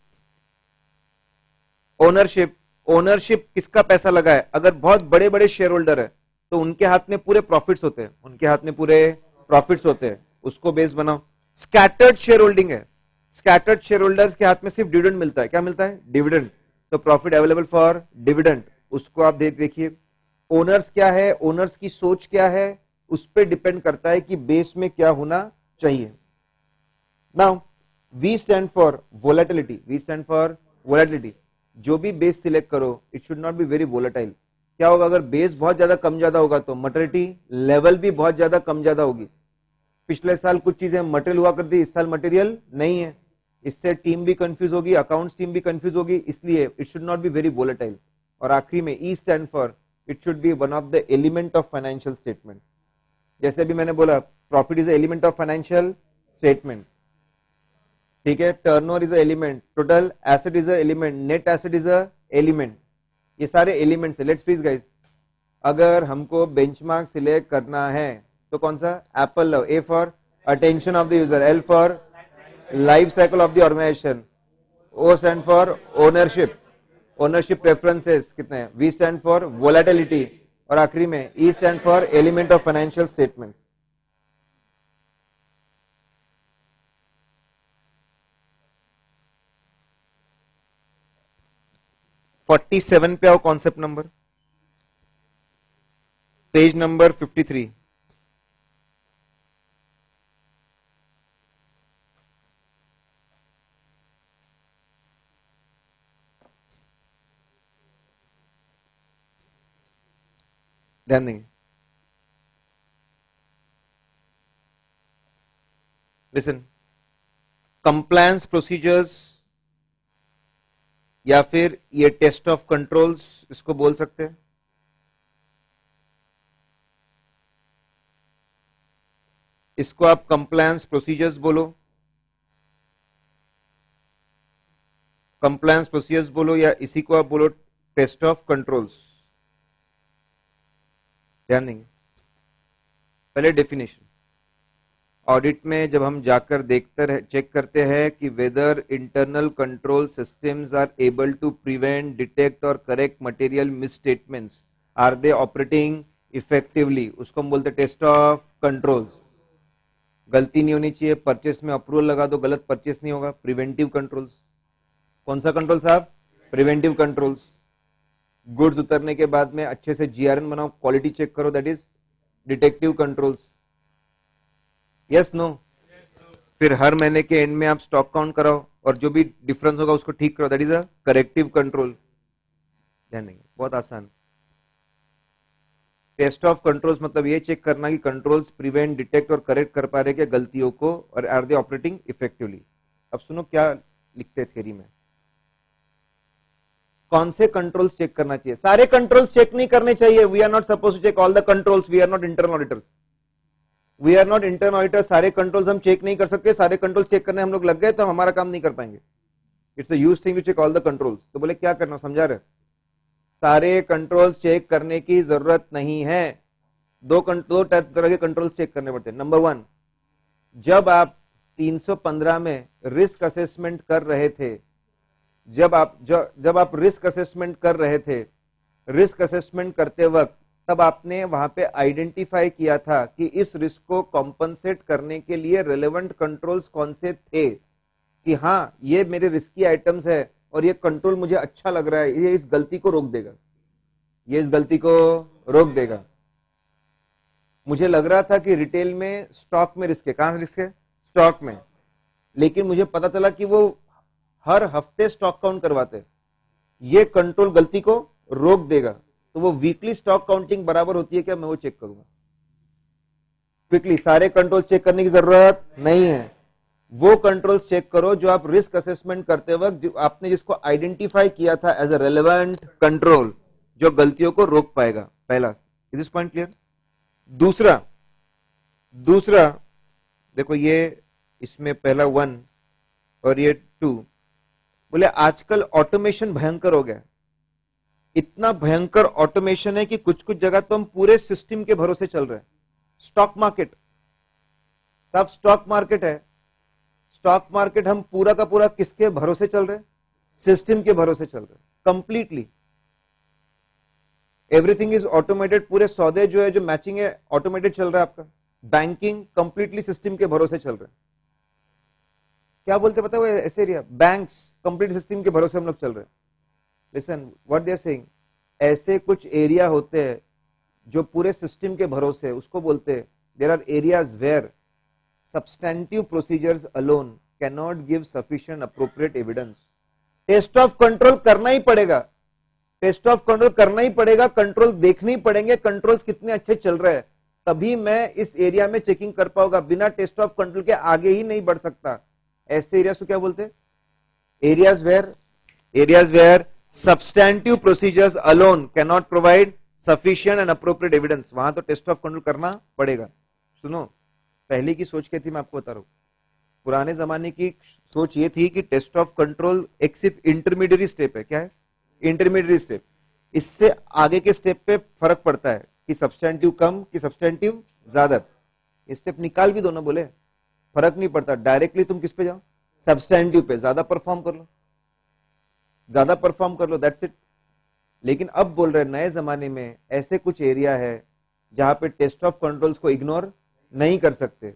ownership ownership किसका पैसा लगा है? अगर बहुत बड़े बड़े शेयर होल्डर है तो उनके हाथ में पूरे प्रॉफिट्स होते हैं। उनके हाथ में पूरे प्रॉफिट्स होते हैं। उसको बेस बनाओ। स्कैटर्ड शेयर होल्डिंग है। स्कैटर्ड शेयर होल्डर्स के हाथ में सिर्फ़ डिविडेंड मिलता है। क्या मिलता है? डिविडेंड तो प्रॉफिट अवेलेबल फॉर डिविडेंड उसको आप देख देखिए। ओनर्स क्या है? ओनर्स की सोच क्या है? उस पर डिपेंड करता है कि बेस में क्या होना चाहिए। Now V stand for volatility V stand for volatility जो भी बेस सिलेक्ट करो it should not be very volatile क्या होगा? अगर बेस बहुत ज़्यादा कम ज़्यादा होगा तो मटेरिटी लेवल भी बहुत ज़्यादा कम ज़्यादा होगी। पिछले साल कुछ चीज़ें मटेरियल हुआ करती, इस साल मटेरियल नहीं है। इससे टीम भी कंफ्यूज होगी अकाउंट्स टीम भी कंफ्यूज होगी, इसलिए it should not be very volatile और आखिरी में E stand for it should be one of the element of financial statement जैसे भी मैंने बोला profit is element of financial statement ठीक है? Turnover is element total asset is element net asset is element ये सारे एलिमेंट्स है. Let's please guys अगर हमको बेंचमार्क सिलेक्ट करना है तो कौन सा? Apple love A for attention of the user L for life cycle of the organization O stand for ownership ownership preferences कितने हैं? वी स्टैंड फॉर वोलेटिलिटी और आखिरी में E stand for element of financial statement forty seven पे आओ concept number page number fifty three ध्यान देंगे listen compliance procedures या फिर ये टेस्ट ऑफ़ कंट्रोल्स इसको बोल सकते हैं? इसको आप कंप्लायंस प्रोसीजर्स बोलो। कंप्लायंस प्रोसीजर्स बोलो या इसी को आप बोलो टेस्ट ऑफ़ कंट्रोल्स ध्यान देंगे। पहले डेफिनेशन ऑडिट में जब हम जाकर देखते रहे चेक करते हैं कि whether internal control systems are able to prevent detect और correct material misstatements are they operating effectively उसको हम बोलते टेस्ट ऑफ़ कंट्रोल्स गलती नहीं होनी चाहिए। परचेस में अप्रूवल लगा दो। गलत परचेस नहीं होगा। प्रिवेंटिव कंट्रोल्स कौन सा कंट्रोल साहब? प्रिवेंटिव कंट्रोल्स गुड्स उतरने के बाद में अच्छे से जीआरएन बनाओ क्वालिटी चेक करो that is detective controls yes no फिर हर महीने के एंड में आप स्टॉक काउंट कराओ और जो भी डिफरेंस होगा उसको ठीक करो that is a corrective control ध्यान देंगे, बहुत आसान। टेस्ट ऑफ़ कंट्रोल्स मतलब ये चेक करना कि कंट्रोल्स प्रिवेंट डिटेक्ट और करेक्ट कर पा रहे क्या गलतियों को और आर दे ऑपरेटिंग इफेक्टिवली अब सुनो क्या लिखते थेरी में। कौन से कंट्रोल्स चेक करना चाहिए? सारे कंट्रोल्स चेक नहीं करने चाहिए। We are not suppose to check all the controls we are not internal auditors we are not internal auditors सारे कंट्रोल्स हम चेक नहीं कर सकते। सारे कंट्रोल चेक करने हम लोग लग गए तो हमारा काम नहीं कर पाएँगे। It's use thing to check all the controls तो बोले, क्या करना? समझा रहे सारे कंट्रोल्स चेक करने की ज़रूरत नहीं है। दो दो तरह के कंट्रोल्स चेक करने पड़ते हैं। नंबर वन जब आप 315 में रिस्क असेसमेंट कर रहे थे जब आप जब आप रिस्क असेसमेंट कर रहे थे रिस्क असेसमेंट करते वक्त, तब आपने वहाँ पे आइडेंटिफाई किया था कि इस रिस्क को कॉम्पनसेट करने के लिए रिलेवेंट कंट्रोल्स कौन से थे? कि हाँ ये मेरे रिस्की आइटम्स है और ये कंट्रोल मुझे अच्छा लग रहा है, ये इस गलती को रोक देगा। ये इस गलती को रोक देगा। मुझे लग रहा था कि रिटेल में स्टॉक में रिस्क है। कहाँ रिस्क है? स्टॉक में। लेकिन मुझे पता चला कि वो हर हफ़्ते स्टॉक काउंट करवाते ये कंट्रोल गलती को रोक देगा। तो वो वीकली स्टॉक काउंटिंग बराबर होती है क्या? मैं वो चेक करूँगा। क्विकली सारे कंट्रोल चेक करने की ज़रूरत नहीं है। वो कंट्रोल्स चेक करो जो आप रिस्क असेसमेंट करते वक्त आपने जिसको आइडेंटिफाई किया था एज अ रेलिवेंट कंट्रोल जो गलतियों को रोक पाएगा। पहला इज़ पॉइंट क्लियर दूसरा दूसरा, देखो ये इसमें पहला वन और ये टू बोले, आजकल ऑटोमेशन भयंकर हो गया इतना भयंकर ऑटोमेशन है कि कुछ कुछ जगह तो हम पूरे सिस्टम के भरोसे चल रहे हैं। स्टॉक मार्केट सब स्टॉक मार्केट है। स्टॉक मार्केट हम पूरा का पूरा किसके भरोसे चल रहे सिस्टम के भरोसे चल रहे कंप्लीटली एवरीथिंग इज़ ऑटोमेटेड पूरे सौदे जो है, जो मैचिंग है ऑटोमेटेड चल रहा है आपका। बैंकिंग कंप्लीटली सिस्टम के भरोसे चल रहा है। क्या बोलते पता है ऐसे एरिया बैंक्स कंप्लीट सिस्टम के भरोसे हम लोग चल रहे हैं। Listen what they are saying ऐसे कुछ एरिया होते हैं जो पूरे सिस्टम के भरोसे उसको बोलते हैं there are areas where substantive procedures alone can not give sufficient appropriate evidence test of control करना ही पड़ेगा। टेस्ट ऑफ़ कंट्रोल करना ही पड़ेगा कंट्रोल देखने ही पड़ेंगे कंट्रोल्स कितने अच्छे चल रहे हैं। तभी मैं इस एरिया में चेकिंग कर पाऊँगा, बिना टेस्ट ऑफ़ कंट्रोल के आगे ही नहीं बढ़ सकता। ऐसे एरिया को क्या बोलते हैं? Areas where areas where substantive procedures alone can not provide sufficient and appropriate evidence वहाँ तो टेस्ट ऑफ़ कंट्रोल करना पड़ेगा। सुनो, पहले की सोच क्या थी मैं आपको बता रहा हूँ। पुराने जमाने की सोच ये थी कि टेस्ट ऑफ़ कंट्रोल एक सिर्फ़ इंटरमीडिएट स्टेप है। क्या है? इंटरमीडिएट स्टेप इससे आगे के स्टेप पे फ़र्क पड़ता है कि सब्सटेंटिव कम, कि सब्सटेंटिव ज़्यादा। स्टेप निकाल भी दोनों बोले। फ़र्क नहीं पड़ता डायरेक्टली तुम किस पे जाओ? सब्सटेंटिव पे, ज़्यादा परफॉर्म कर लो। ज़्यादा परफॉर्म कर लो दैट्स इट लेकिन अब बोल रहे नए जमाने में ऐसे कुछ एरिया है जहाँ पे टेस्ट ऑफ़ कंट्रोल्स को इग्नोर नहीं कर सकते,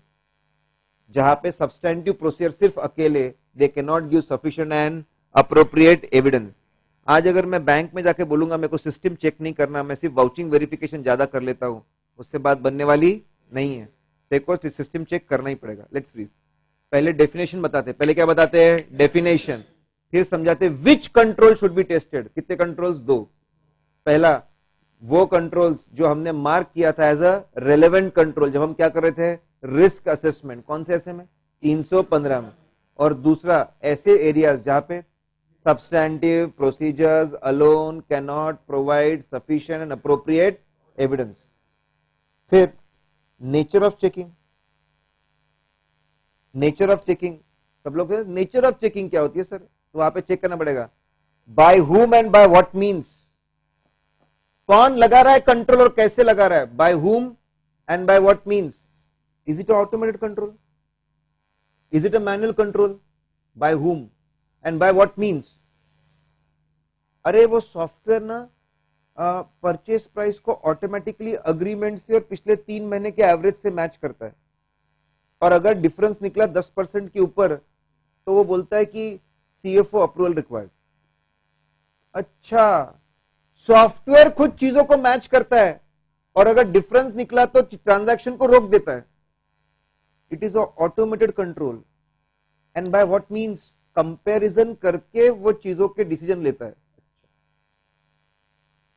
जहाँ पे सब्सटेंटिव प्रोसीजर सिर्फ़ अकेले they can not give sufficient and appropriate evidence आज अगर मैं बैंक में जाके बोलूँगा, मेरे को सिस्टम चेक नहीं करना, मैं सिर्फ़ वाउचिंग वेरिफिकेशन ज़्यादा कर लेता हूँ, उससे बात बनने वाली नहीं है। देखो सिस्टम चेक करना ही पड़ेगा। लेट्स प्लीज़ पहले डेफिनेशन बताते पहले क्या बताते हैं? डेफिनेशन फिर समझाते which control should be tested कितने कंट्रोल्स दो। पहला, वो कंट्रोल्स जो हमने मार्क किया था एज अ रेलेवेंट कंट्रोल जब हम क्या कर रहे थे? रिस्क असेसमेंट कौन से ऐसे में? 315 में। और दूसरा, ऐसे एरियाज़ जहाँ पे procedures alone can not provide sufficient and appropriate evidence फिर nature of checking nature of checking सब लोग नेचर ऑफ़ चेकिंग क्या होती है सर तो वहाँ पे चेक करना पड़ेगा। By whom and by what means कौन लगा रहा है कंट्रोल और कैसे लगा रहा है? By whom and by what means is it automated control is it a manual control by whom and by what means अरे, वो सॉफ्टवेयर ना परचेस प्राइस को ऑटोमेटिकली अग्रीमेंट से और पिछले तीन महीने के एवरेज से मैच करता है। और अगर डिफरेंस निकला दस परसेंट के ऊपर तो वो बोलता है कि सीएफओ अप्रूवल रिक्वायर्ड अच्छा सॉफ्टवेयर खुद चीज़ों को मैच करता है और अगर डिफरेंस निकला तो ट्रांजैक्शन को रोक देता है। It is automated control and by what means comparison करके वो चीज़ों के डिसीज़न लेता है।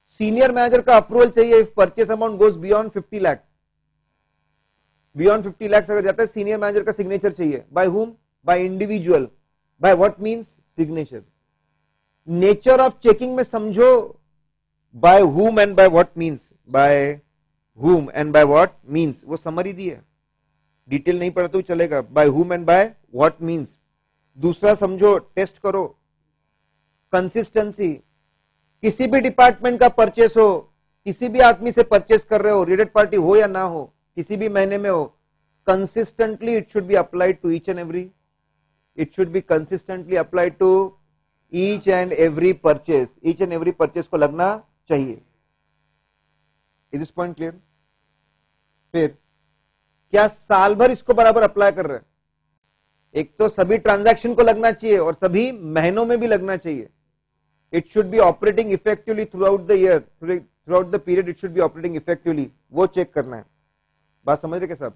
सीनियर मैनेजर का अप्रूवल चाहिए if purchase amount goes beyond 50 lakhs beyond 50 lakhs अगर जाता है सीनियर मैनेजर का सिग्नेचर चाहिए। By whom by individual by what means signature nature of checking में समझो by whom and by what means by whom and by what means वो summary दी है। डिटेल नहीं पढ़ा तो चलेगा। By whom and by what means दूसरा समझो टेस्ट करो। कंसिस्टेंसी किसी भी डिपार्टमेंट का परचेस हो, किसी भी आदमी से परचेस कर रहे हो रिलेटेड पार्टी हो या ना हो, किसी भी महीने में हो consistently it should be applied to each and every it should be consistently applied to each and every purchase, each and every purchase को लगना चाहिए। इज़ दिस पॉइंट क्लियर फिर, क्या साल भर इसको बराबर अप्लाई कर रहे हैं? एक तो सभी ट्रांजैक्शन को लगना चाहिए और सभी महीनों में भी लगना चाहिए। Be operating effectively throughout the year throughout the period it should be operating effectively वो चेक करना है। बात समझ रहे क्या सब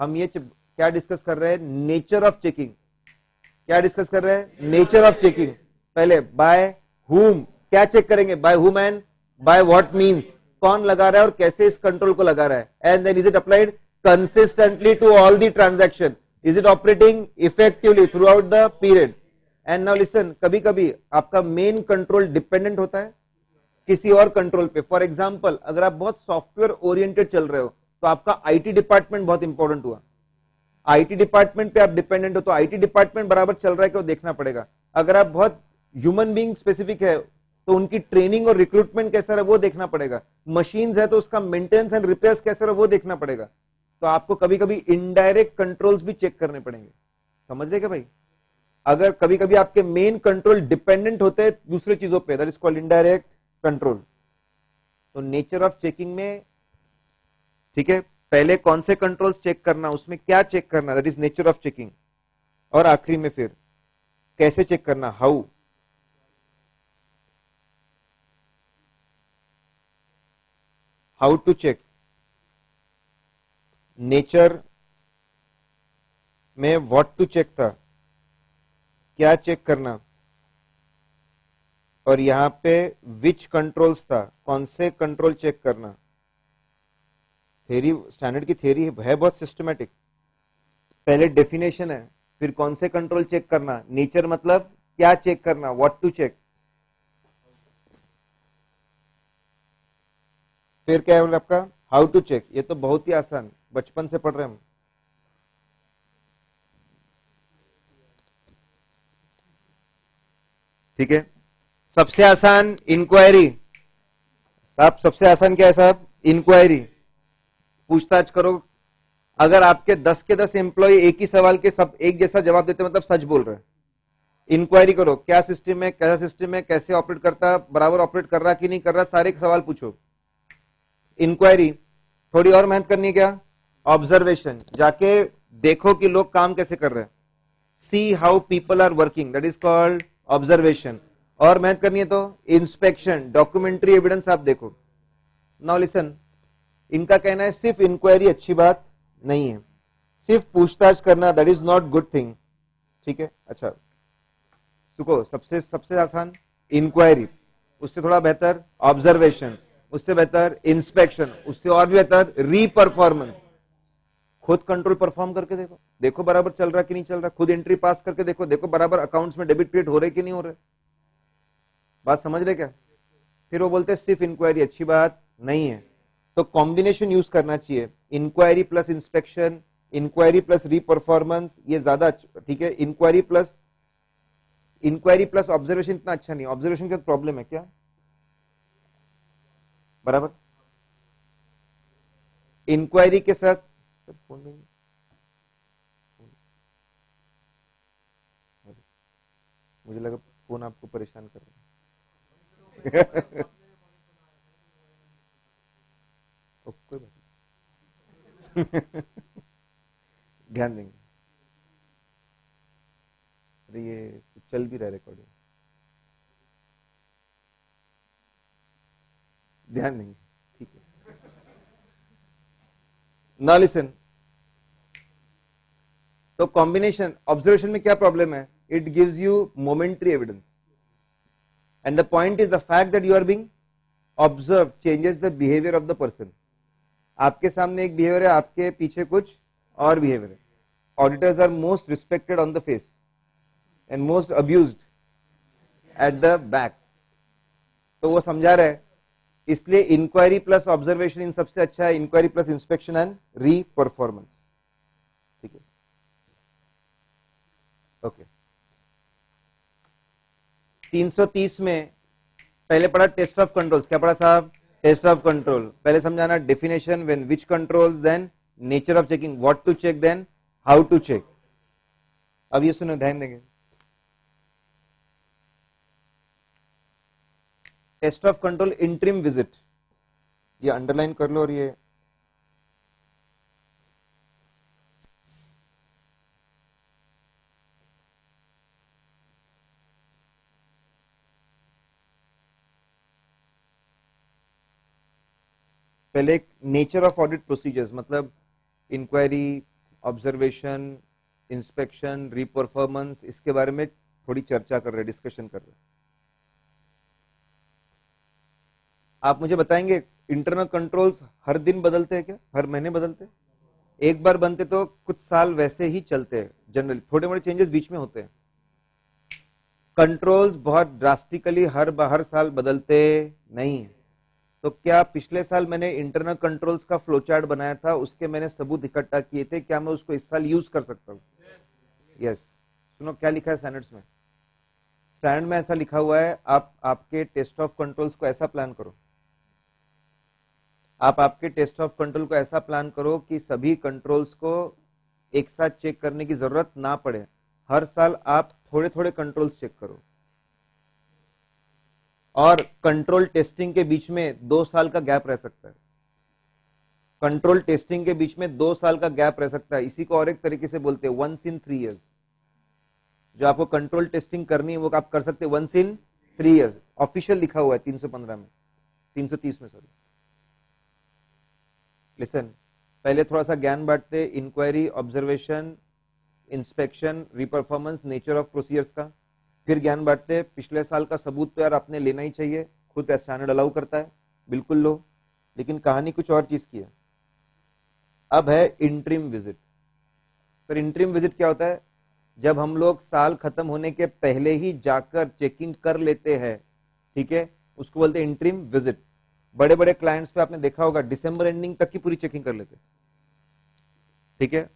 हम ये क्या डिस्कस कर रहे हैं? नेचर ऑफ़ चेकिंग क्या डिस्कस कर रहे हैं? नेचर ऑफ़ चेकिंग पहले बाय हुम क्या चेक करेंगे? By whom and by what means कौन लगा रहा है और कैसे इस कंट्रोल को लगा रहा है? And then is it applied consistently to all the transaction is it operating effectively throughout the period and now listen कभी कभी आपका मेन कंट्रोल डिपेंडेंट होता है किसी और कंट्रोल पे। फॉर एग्ज़ाम्पल अगर आप बहुत सॉफ्टवेयर ओरिएंटेड चल रहे हो तो आपका आईटी डिपार्टमेंट बहुत इंपॉर्टेंट हुआ। आईटी डिपार्टमेंट पे आप डिपेंडेंट हो तो आईटी डिपार्टमेंट बराबर चल रहा है कि वो देखना पड़ेगा। अगर आप बहुत ह्यूमन बींग स्पेसिफिक है तो उनकी ट्रेनिंग और रिक्रूटमेंट कैसा है वो देखना पड़ेगा। मशीन है तो उसका मेंटेनेंस एंड रिपेयर कैसा है वो देखना पड़ेगा। तो आपको कभी कभी इनडायरेक्ट कंट्रोल्स भी चेक करने पड़ेंगे। समझ रहे क्या भाई? अगर कभी कभी आपके मेन कंट्रोल डिपेंडेंट होते हैं दूसरे चीज़ों पे that is called indirect control तो नेचर ऑफ़ चेकिंग में, ठीक है, पहले कौन से कंट्रोल्स चेक करना, उसमें क्या चेक करना that is nature of checking और आखिरी में फिर, कैसे चेक करना how how to check nature में व्हाट टू चेक था? क्या चेक करना? और यहाँ पे विच कंट्रोल्स था? कौन से कंट्रोल चेक करना? थेरी स्टैंडर्ड की थेरी है बहुत सिस्टमेटिक पहले डेफिनेशन है, फिर कौन से कंट्रोल चेक करना? नेचर मतलब क्या चेक करना? व्हाट टू चेक फिर क्या है आपका? हाउ टू चेक ये तो बहुत ही आसान, बचपन से पढ़ रहे हम। ठीक है? सबसे आसान इंक्वायरी साहब, सबसे आसान क्या है साहब? इंक्वायरी पूछताछ करो। अगर आपके दस के दस एम्प्लॉय एक ही सवाल के सब एक जैसा जवाब देते मतलब सच बोल रहे हैं। इंक्वायरी करो, क्या सिस्टम है, कैसा सिस्टम है, कैसे ऑपरेट करता है बराबर ऑपरेट कर रहा कि नहीं कर रहा, सारे सवाल पूछो। इंक्वायरी थोड़ी और मेहनत करनी है क्या? ऑब्जर्वेशन जाके देखो कि लोग काम कैसे कर रहे हैं। See how people are working that is called observation और मेहनत करनी है तो इंस्पेक्शन डॉक्यूमेंट्री एविडेंस आप देखो। नाउ लिसन इनका कहना है सिर्फ़ इंक्वायरी अच्छी बात नहीं है। सिर्फ़ पूछताछ करना that is not good thing ठीक है? अच्छा। सुको सबसे सबसे आसान इंक्वायरी उससे थोड़ा बेहतर ऑब्जर्वेशन उससे बेहतर इंस्पेक्शन उससे और भी बेहतर रीपरफॉर्मेंस खुद कंट्रोल परफॉर्म करके देखो। देखो बराबर चल रहा कि नहीं चल रहा, खुद एंट्री पास करके देखो। देखो बराबर अकाउंट्स में डेबिट क्रिएट हो रहे कि नहीं हो रहे। बात समझ रहे क्या? फिर वो बोलते सिर्फ़ इंक्वायरी अच्छी बात नहीं है। तो कॉम्बिनेशन यूज़ करना चाहिए। Inquiry plus inspection inquiry plus reperformance ये ज़्यादा ठीक है? Inquiry plus inquiry plus observation इतना अच्छा नहीं ऑब्जर्वेशन का प्रॉब्लम है क्या? बराबर? इंक्वायरी के साथ फ़ोन में मुझे लगा फ़ोन आपको परेशान कर रहा है। कोई बात नहीं। ध्यान देंगे। अरे ये चल भी रहा रिकॉर्डिंग ध्यान देंगे ठीक है ना लिसन तो कॉम्बिनेशन ऑब्जर्वेशन में क्या प्रॉब्लम है? It gives you momentary evidence and the point is the fact that you are being observe changes the behaviour of the person आपके सामने एक बिहेवियर है, आपके पीछे कुछ और बिहेवियर है. Auditors are most respected on the face and most abuse at the back तो वो समझा रहे इसलिए इंक्वायरी प्लस ऑब्जर्वेशन इन सबसे अच्छा है inquiry plus inspection and reperformance ठीक है? ओके 330 में पहले पढ़ा टेस्ट ऑफ़ कंट्रोल्स क्या पढ़ा साहब? टेस्ट ऑफ़ कंट्रोल पहले समझाना definition when which controls then nature of checking what to check then how to check अब ये सुनो, ध्यान देंगे। Test of control interim visit ये अंडरलाइन कर लो और ये पहले एक नेचर ऑफ़ ऑडिट प्रोसीजर्स मतलब इंक्वायरी ऑब्जर्वेशन इंस्पेक्शन रीपरफॉर्मेंस इसके बारे में थोड़ी चर्चा कर रहे डिस्कशन कर रहे आप मुझे बताएँगे इंटरनल कंट्रोल्स हर दिन बदलते हैं क्या? हर महीने बदलते हैं? एक बार बनते तो कुछ साल वैसे ही चलते हैं जनरली थोड़े मोटे चेंजेस बीच में होते हैं। कंट्रोल्स बहुत ड्रास्टिकली हर हर साल बदलते नहीं है। तो क्या पिछले साल मैंने इंटरनल कंट्रोल्स का फ्लो चार्ट बनाया था, उसके मैंने सबूत इकट्ठा किए थे, क्या मैं उसको इस साल यूज़ कर सकता हूँ? यस. सुनो, क्या लिखा है स्टैंडर्ड्स में? स्टैंड में ऐसा लिखा हुआ है, आप, आपके टेस्ट ऑफ़ कंट्रोल्स को ऐसा प्लान करो। आप आपके टेस्ट ऑफ़ कंट्रोल को ऐसा प्लान करो कि सभी कंट्रोल्स को एक साथ चेक करने की ज़रूरत ना पड़े। हर साल आप थोड़े थोड़े कंट्रोल्स चेक करो। और कंट्रोल टेस्टिंग के बीच में दो साल का गैप रह सकता है। कंट्रोल टेस्टिंग के बीच में दो साल का गैप रह सकता है। इसी को और एक तरीके से बोलते हैं वंस इन थ्री इयर्स जो आपको कंट्रोल टेस्टिंग करनी है, वो आप कर सकते हैं once in three years official लिखा हुआ है 315 में। 330 में सॉरी लिसन पहले थोड़ा सा ज्ञान बांटते inquiry observation inspection reperformance nature of procedures का। फिर ज्ञान बांटते, पिछले साल का सबूत तो यार आपने लेना ही चाहिए, खुद स्टैंडर्ड अलाउ करता है, बिल्कुल लो, लेकिन कहानी कुछ और चीज़ की है। अब है interim visit sir interim visit क्या होता है? जब हम लोग साल खत्म होने के पहले ही जाकर चेकिंग कर लेते हैं, ठीक है? उसको बोलते हैं इंट्रीम विज़िट बड़े बड़े क्लाइंट्स पे आपने देखा होगा दिसंबर एंडिंग तक की पूरी चेकिंग कर लेते ठीक है?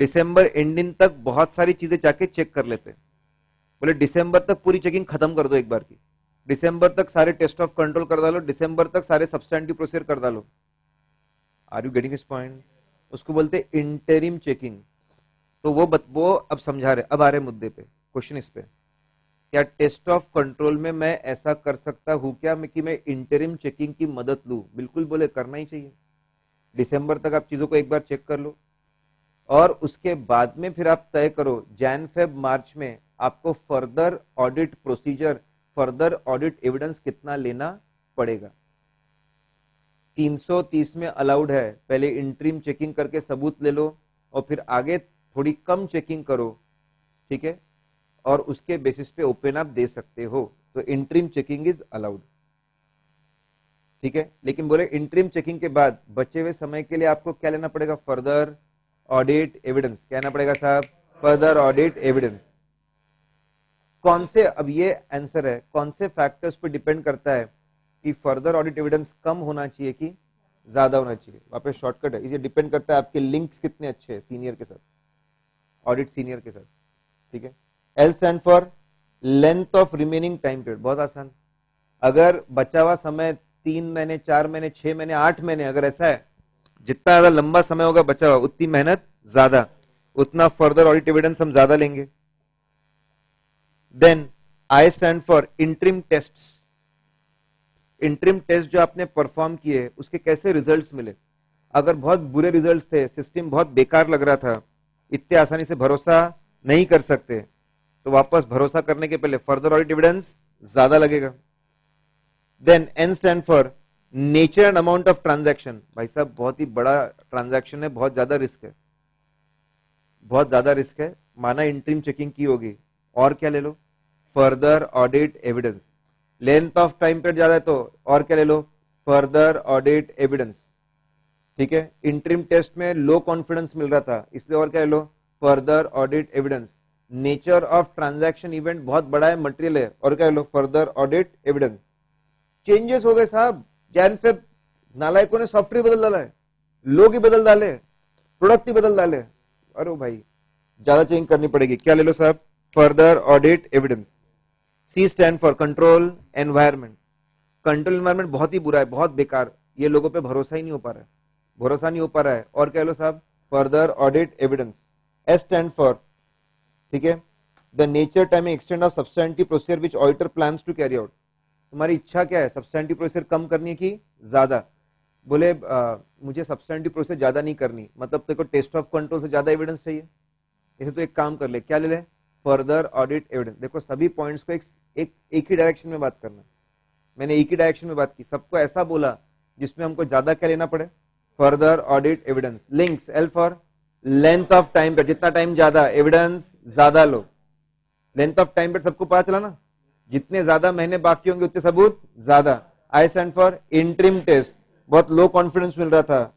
दिसंबर एंडिंग तक बहुत सारी चीज़ें जाके चेक कर लेते बोले दिसंबर तक पूरी चेकिंग खत्म कर दो एक बार की। दिसंबर तक सारे टेस्ट ऑफ़ कंट्रोल कर डालो दिसंबर तक सारे सब्सटेंटिव प्रोसीजर कर डालो। आर यू गेटिंग इस पॉइंट उसको बोलते इंटरिम चेकिंग तो वो बत, वो अब समझा रहे अब आ रहे मुद्दे पे क्वेश्चन इस पे। क्या टेस्ट ऑफ़ कंट्रोल में मैं ऐसा कर सकता हूँ क्या मैं कि मैं इंटरिम चेकिंग की मदद लू? बिल्कुल बोले, करना ही चाहिए। दिसंबर तक आप चीज़ों को एक बार चेक कर लो। और उसके बाद में फिर आप तय करो जैन फेब मार्च में आपको further audit procedure further audit evidence कितना लेना पड़ेगा। 330 में अलाउड है। पहले इंट्रीम चेकिंग करके सबूत ले लो और फिर आगे थोड़ी कम चेकिंग करो। ठीक है? और उसके बेसिस पे ओपन आप दे सकते हो। तो इंट्रीम चेकिंग इज़ अलाउड ठीक है? लेकिन बोले इंट्रीम चेकिंग के बाद बचे हुए समय के लिए आपको क्या लेना पड़ेगा? फर्दर ऑडिट एविडेंस कहना पड़ेगा साहब? फर्दर ऑडिट एविडेंस कौन से, अब ये आंसर है, कौन से फैक्टर्स पे डिपेंड करता है कि फर्दर ऑडिट एविडेंस कम होना चाहिए कि ज़्यादा होना चाहिए? वापस शॉर्टकट है। इसे डिपेंड करता है आपके लिंक्स कितने अच्छे हैं सीनियर के साथ। ऑडिट सीनियर के साथ। ठीक है? L stand for length of remaining time period बहुत आसान। अगर बचा हुआ समय तीन महीने, चार महीने, छह महीने, आठ महीने, अगर ऐसा है, जितना ज़्यादा लंबा समय होगा बचा हुआ, उतनी मेहनत ज़्यादा। उतना फर्दर ऑडिट एविडेंस हम ज़्यादा लेंगे। Then I stand for interim test interim test जो आपने परफॉर्म किए, उसके कैसे रिजल्ट्स मिले? अगर बहुत बुरे रिजल्ट्स थे सिस्टम बहुत बेकार लग रहा था, इतने आसानी से भरोसा नहीं कर सकते तो वापस भरोसा करने के पहले फर्दर ऑडिट एविडेंस ज़्यादा लगेगा। Then N stand for nature and amount of transaction भाई साहब, बहुत ही बड़ा ट्रांजैक्शन है, बहुत ज़्यादा रिस्क है। बहुत ज़्यादा रिस्क है। माना इंट्रीम चेकिंग की होगी। और क्या ले लो? Further audit evidence length of time period ज़्यादा है तो और क्या ले लो? फर्दर ऑडिट एविडेंस ठीक है? इंट्रीम टेस्ट में लो कॉन्फिडेंस मिल रहा था। इसलिए और क्या ले लो? Further audit evidence nature of transaction event बहुत बड़ा है, मटेरियल है, और क्या लो फर्दर ऑडिट एविडेंस। चेंजेस हो गए साहब। जैन फेब नालायकों ने सॉफ्टवेयर बदल डाला है, लोग ही बदल डाले प्रोडक्ट ही बदल डाले अरे भाई, ज़्यादा चेंज करनी पड़ेगी। क्या ले लो साहब? Further audit evidence. C stand for control environment control environment बहुत ही बुरा है, बहुत बेकार। ये लोगों पे भरोसा ही नहीं हो पा रहा है। भरोसा नहीं हो पा रहा है। और कह लो साहब? Further audit evidence. S stand for ठीक है? The nature timing extent of substantive procedure which auditor plans to carry out तुम्हारी इच्छा क्या है? सब्सटेंटिव प्रोसीजर कम करनी की? ज़्यादा। बोले आ, मुझे सब्सटेंटिव प्रोसीजर ज़्यादा नहीं करनी। मतलब तेरे को टेस्ट ऑफ़ कंट्रोल से ज़्यादा एविडेंस चाहिए। इसे तो एक काम कर ले। क्या ले ले? फर्दर ऑडिट एविडेंस देखो सभी पॉइंट्स को एक, एक एक ही डायरेक्शन में बात करना। मैंने एक ही डायरेक्शन में बात की। सबको ऐसा बोला जिसमें हमको ज़्यादा क्या लेना पड़े? Further audit evidence links L for length of time पर जितना टाइम ज़्यादा एविडेंस ज़्यादा लो। लेंथ ऑफ़ टाइम पर सबको पता चला ना? जितने ज़्यादा महीने बाकी होंगे, उतने सबूत ज़्यादा। I stand for interim test बहुत लो कॉन्फिडेंस मिल रहा था।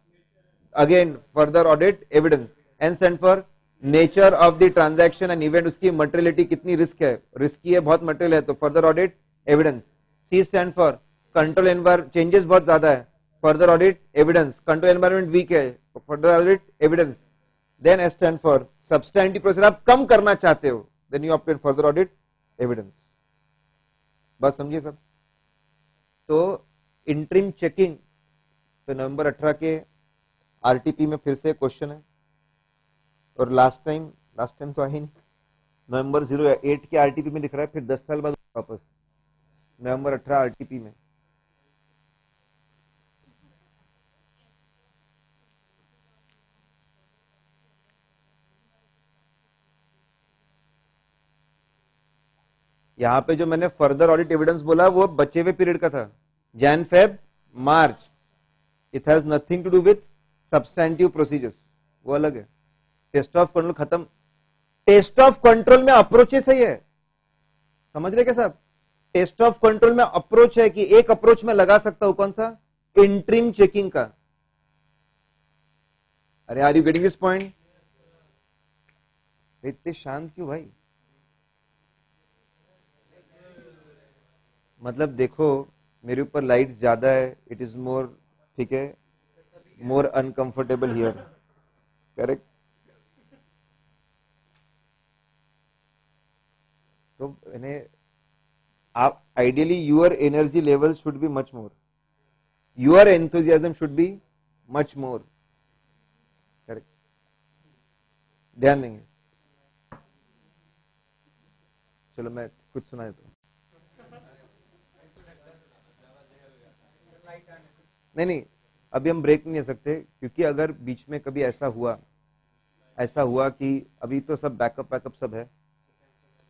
Again further audit evidence and stand for nature of the transaction and event उसकी मटेरियलिटी कितनी रिस्क है? रिस्की है, बहुत मटेरियल है। तो further audit evidence C stand for control environment changes बहुत ज़्यादा है। Further audit evidence control environment weak है। Further audit evidence then S stand for substantive process आप कम करना चाहते हो then you obtain further audit evidence बस समझिए सब? तो इंट्रीम चेकिंग तो नवंबर अठारह के आरटीपी में फिर से क्वेश्चन है। और लास्ट टाइम लास्ट टाइम तो आई नहीं। नवंबर ज़ीरो एट के आरटीपी में लिख रहा है, फिर दस साल बाद वापस। नवंबर अठारह आरटीपी में। यहाँ पे जो मैंने फर्दर ऑडिट एविडेंस बोला, वो बचे हुए पीरियड का था। Jan Feb March it has nothing to do with substantive procedures वो अलग है। टेस्ट ऑफ़ कंट्रोल खत्म। टेस्ट ऑफ़ कंट्रोल में अप्रोच ही सही है। समझ रहे क्या साहब? टेस्ट ऑफ़ कंट्रोल में अप्रोच है कि एक अप्रोच में लगा सकता हूँ कौन सा? इंट्रीम चेकिंग का। अरे are you getting this point इतने शांत क्यों भाई? मतलब देखो, मेरे ऊपर लाइट्स ज़्यादा है इट इज़ मोर ठीक है मोर अनकंफर्टेबल हियर करेक्ट तो इन्हें, आप ideally your energy level should be much more your enthusiasm should be much more correct ध्यान देंगे। चलो मैं कुछ सुना देता हूँ। नहीं नहीं, अभी हम ब्रेक नहीं ले सकते, क्योंकि अगर बीच में कभी ऐसा हुआ ऐसा हुआ कि अभी तो सब बैकअप बैकअप सब है,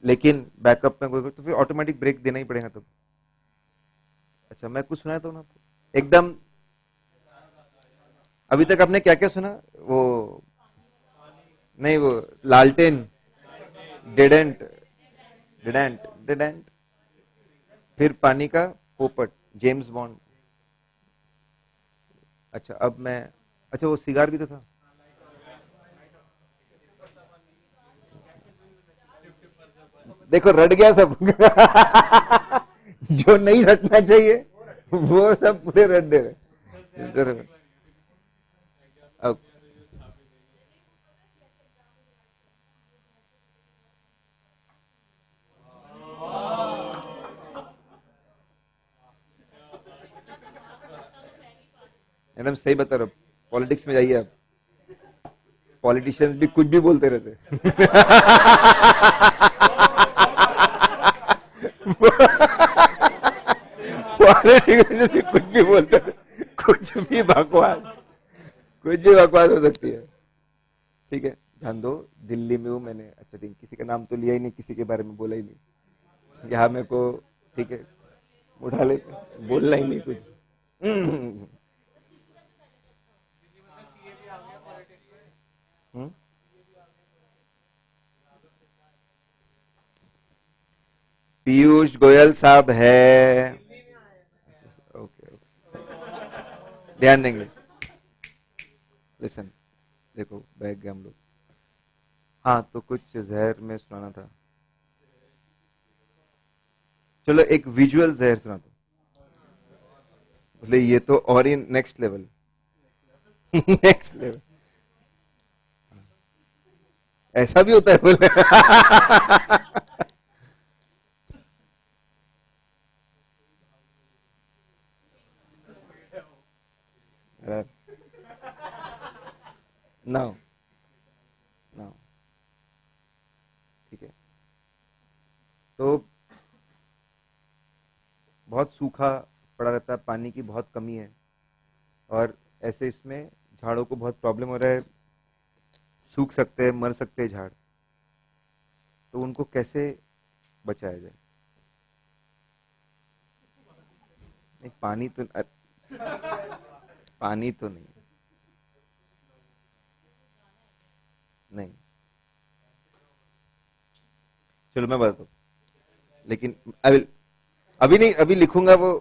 लेकिन बैकअप में कोई तो फिर ऑटोमेटिक ब्रेक देना ही पड़ेगा तब। अच्छा मैं कुछ सुनाया था ना एकदम, अभी तक आपने क्या क्या सुना? वो, नहीं, वो, लालटेन डेडेंट डेडेंट डेडेंट फिर पानी का पोपट जेम्स बॉन्ड अच्छा अब मैं अच्छा वो सिगार भी तो था। देखो, रट गया सब। जो नहीं रटना चाहिए, वो सब पूरे रट दे रहे मैडम सही बता रहा पॉलिटिक्स में जाइए आप। पॉलिटिशियंस भी कुछ भी बोलते रहते। कुछ भी बोलते कुछ भी बकवास। कुछ भी बकवास हो सकती है। ठीक है, ध्यान दो, दिल्ली में हूँ मैंने। अच्छा ठीक किसी का नाम तो लिया ही नहीं, किसी के बारे में बोला ही नहीं। यहाँ मेरे को, ठीक है, उठा ले, बोलना ही नहीं कुछ। पीयूष गोयल साहब है। ओके ध्यान देंगे। लिसन देखो, बैठ गए हम लोग। हाँ तो कुछ जहर में सुनाना था। चलो, एक विजुअल जहर सुना दो बोले, ये तो और ही नेक्स्ट लेवल नेक्स्ट लेवल ऐसा भी होता है, बोले। नाउ नाउ ठीक है। तो बहुत सूखा पड़ा रहता है, पानी की बहुत कमी है। और ऐसे इसमें झाड़ों को बहुत प्रॉब्लम हो रहा है। सूख सकते हैं, मर सकते हैं झाड़। तो उनको कैसे बचाया जाए? नहीं, पानी तो पानी तो नहीं। नहीं। चलो मैं बताता हूँ। लेकिन अभी अभी नहीं, अभी लिखूँगा वो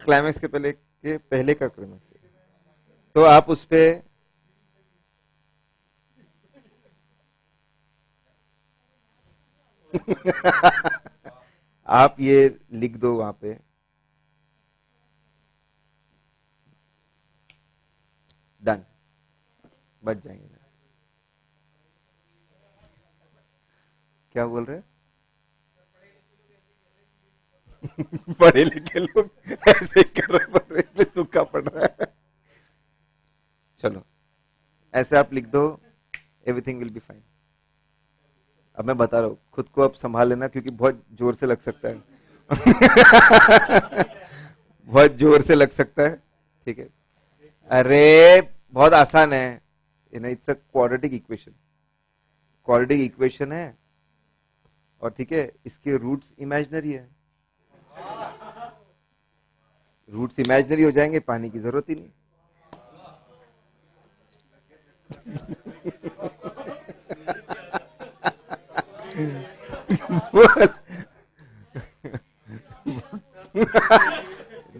क्लाइमैक्स के पहले के, पहले का क्लाइमैक्स तो आप उस पर आप ये लिख दो वहाँ पे। डन बच जाएँगे। क्या बोल रहे पढ़े लिखे लोग ऐसे कर रहे पढ़े सूखा पड़ रहा है। चलो, ऐसे आप लिख दो एवरीथिंग विल बी फाइन अब मैं बता रहा हूँ, खुद को अब संभाल लेना, क्योंकि बहुत ज़ोर से लग सकता है। बहुत ज़ोर से लग सकता है, ठीक है। अरे, बहुत आसान है। It's a quadratic equation quadratic equation है और ठीक है, इसके रूट्स इमेजिनरी है। रूट्स इमेजिनरी हो जाएँगे, पानी की ज़रूरत ही नहीं।